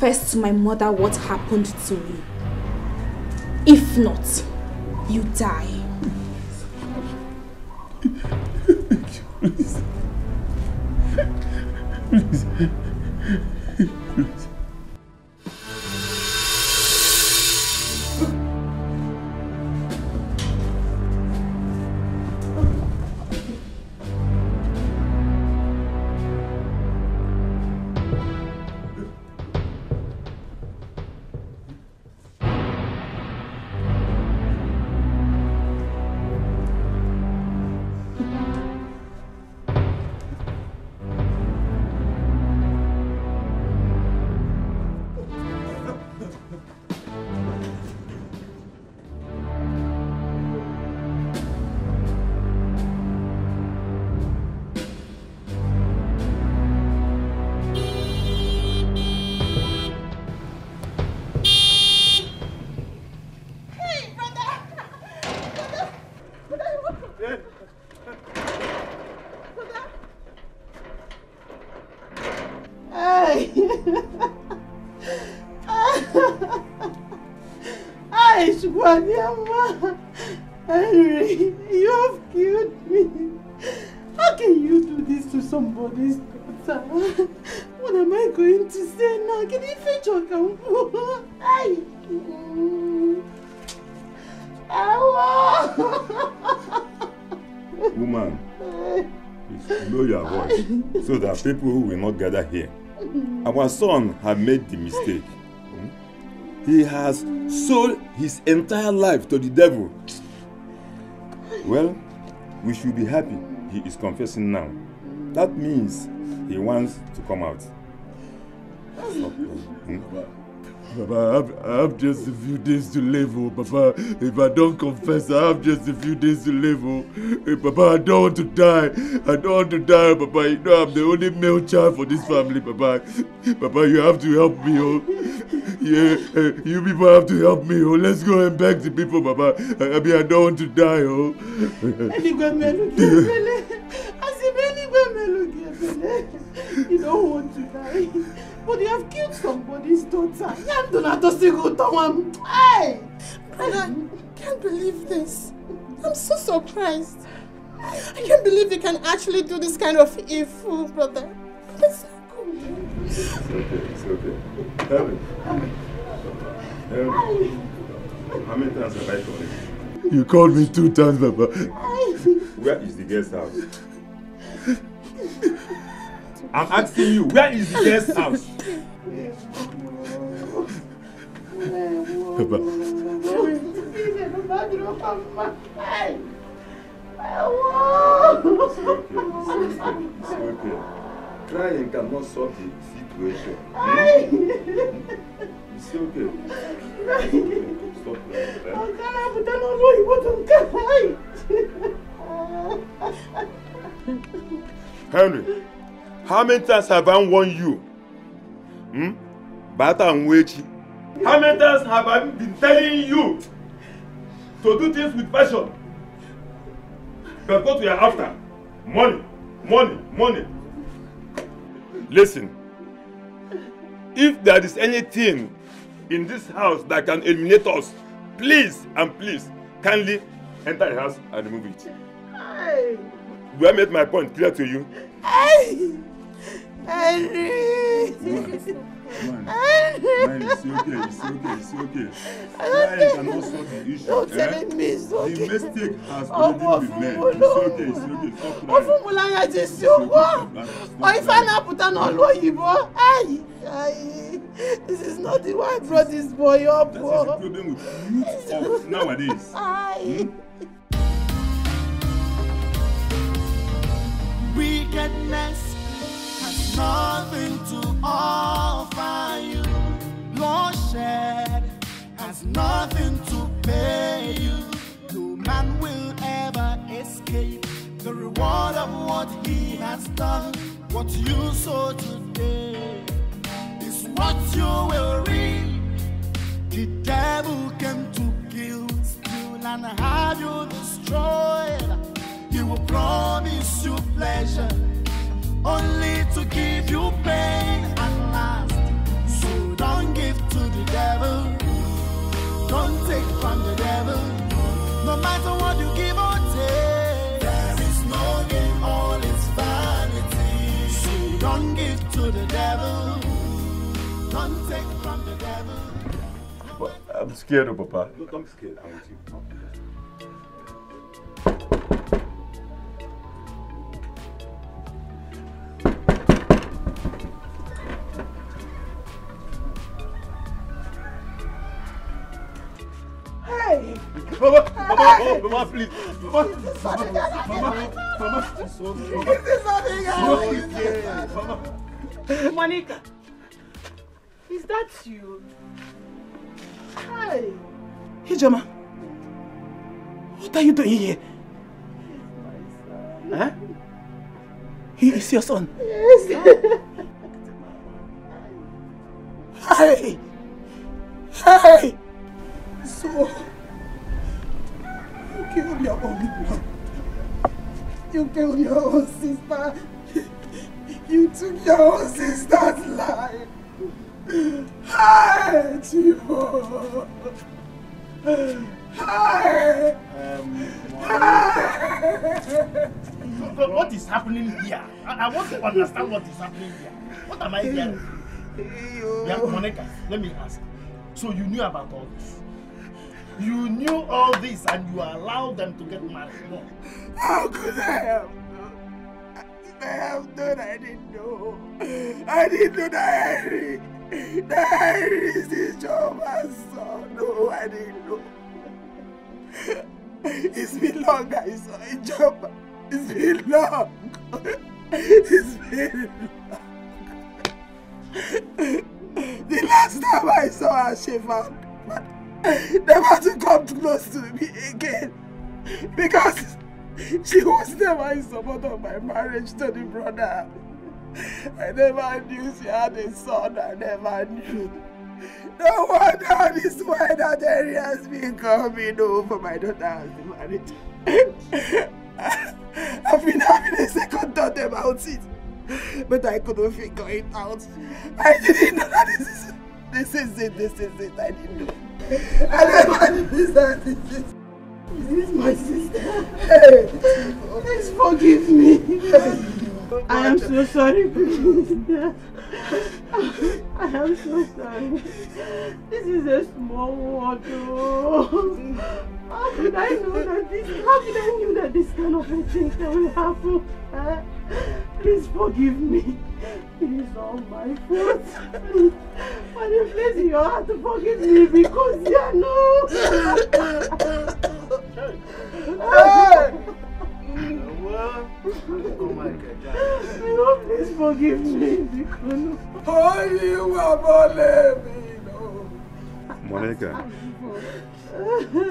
Confess to my mother what happened to me. If not, you die. Please. Please. Please. Woman, please know your voice so that people who will not gather here. Our son had made the mistake. He has sold his entire life to the devil. Well, we should be happy he is confessing now. That means he wants to come out. Hmm? Papa, I have, I have just a few days to live, oh, Papa. If I don't confess, I have just a few days to live, oh. Hey, Papa, I don't want to die. I don't want to die, Papa. You know I'm the only male child for this family, Papa. Papa, you have to help me, oh. Yeah, eh, you people have to help me, oh. Let's go and beg the people, Papa. I, I mean, I don't want to die, oh. You don't want to die. But you have killed somebody's daughter. Yam Donato Sigo Tawam. Hey! Brother, I can't believe this. I'm so surprised. I can't believe you can actually do this kind of evil, brother. That's so good. It's okay, it's okay. Heaven. Heaven. How many times have I called you? You called me two times, Papa. Where is the guest house? I'm asking you, where is the guest house? Crying cannot solve the situation. It's okay. Stop crying. Ọ̀gára àbùdá náà mú ìwọ tó ń ká. Henry, how many times have I warned you? Hmm? Bata and Wechi. How many times have I been telling you to do things with passion? But what we are after, money, money, money. Listen, if there is anything in this house that can eliminate us, please and please, kindly enter the house and remove it. Do I make my point clear to you? Hey! Henry. Man, man, it's okay, it's okay, it's okay. Crying cannot solve the issue. Don't eh? tell me it's okay. The mistake has already been made. It's okay, it's okay. Stop crying. Ọfúnmùláyà ti ṣubú. Ọ̀ifá náà pùtà náà lọ òyìnbó. Ayi, ayi. This is not the way I brought this boy up. That is the problem with youth of nowadays. <laughs> Ayi. Wickedness has nothing to offer you. Bloodshed has nothing to pay you. No man will ever escape the reward of what he has done. What you sow today is what you will reap. The devil came to kill, steal, and have you destroyed. He will promise you pleasure, only to give you pain and last. So don't give to the devil, don't take from the devil. No matter what you give or take, there is no gain, all is vanity. So don't give to the devil, don't take from the devil. But I'm scared, oh, Papa. No, don't be scared. I'm with you. Hey. Mama, Mama, Mama, please. Mama, Mama, is Mama, Mama, okay. This is something else. Mama. Monica, is that you? Hi. Hijama, what are you doing here? Huh? He is your son. Yes. Hey! Hey! So, you killed your own mom. You killed your own sister. You took your own sister's life. Hi, Chivo. Hi. But what is happening here? I, I want to understand what is happening here. What am I hearing? Yeah, Monica, let me ask. So you knew about all this? You knew all this and you allowed them to get married? How could I have known? I have known, I didn't know. I didn't know that Henry, that Henry is his Jehovah's son. No, I didn't know. It's been long I saw a job. It's been long. It's been long. The last time I saw her, she found never to come close to me again. Because she was never in support of my marriage to the brother. I never knew she had a son. I never knew. No wonder this why that area has been coming over my daughter has been married. I've been having a second thought about it. But I couldn't figure it out. I didn't know that this is this is it, this is it. I didn't know. I never knew that this is this is my sister. Hey, please forgive me. I am so sorry, please. I am so sorry. This is a small oh. How could I know that this? How could I know that this kind of a thing will happen? Eh? Please forgive me. It is all my fault. Please, the place in your heart to forgive me because you know. No, please forgive me because. Oh, you are. Monica,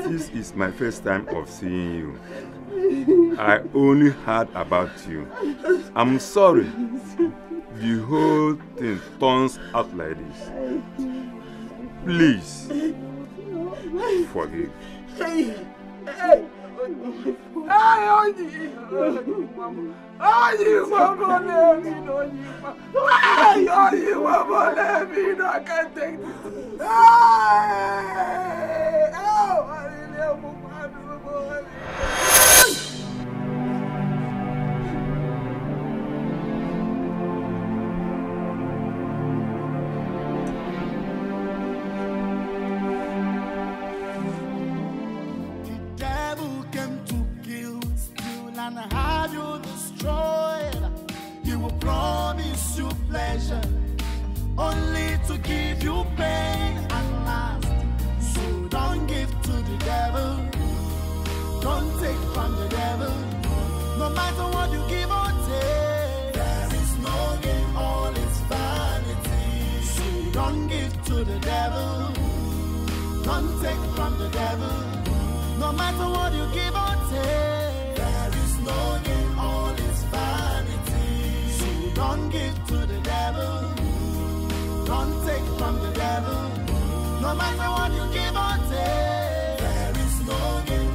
this is my first time of seeing you. I only heard about you. I'm sorry. The whole thing turns out like this. Please, forgive. destroyed. He will promise you pleasure, only to give you pain at last. So don't give to the devil, don't take from the devil. No matter what you give or take, there is no gain, all is vanity. So don't give to the devil, don't take from the devil. No matter what you give or take, there is no gain. Don't give to the devil, Don't take from the devil. No matter what you give or take, there is no gain.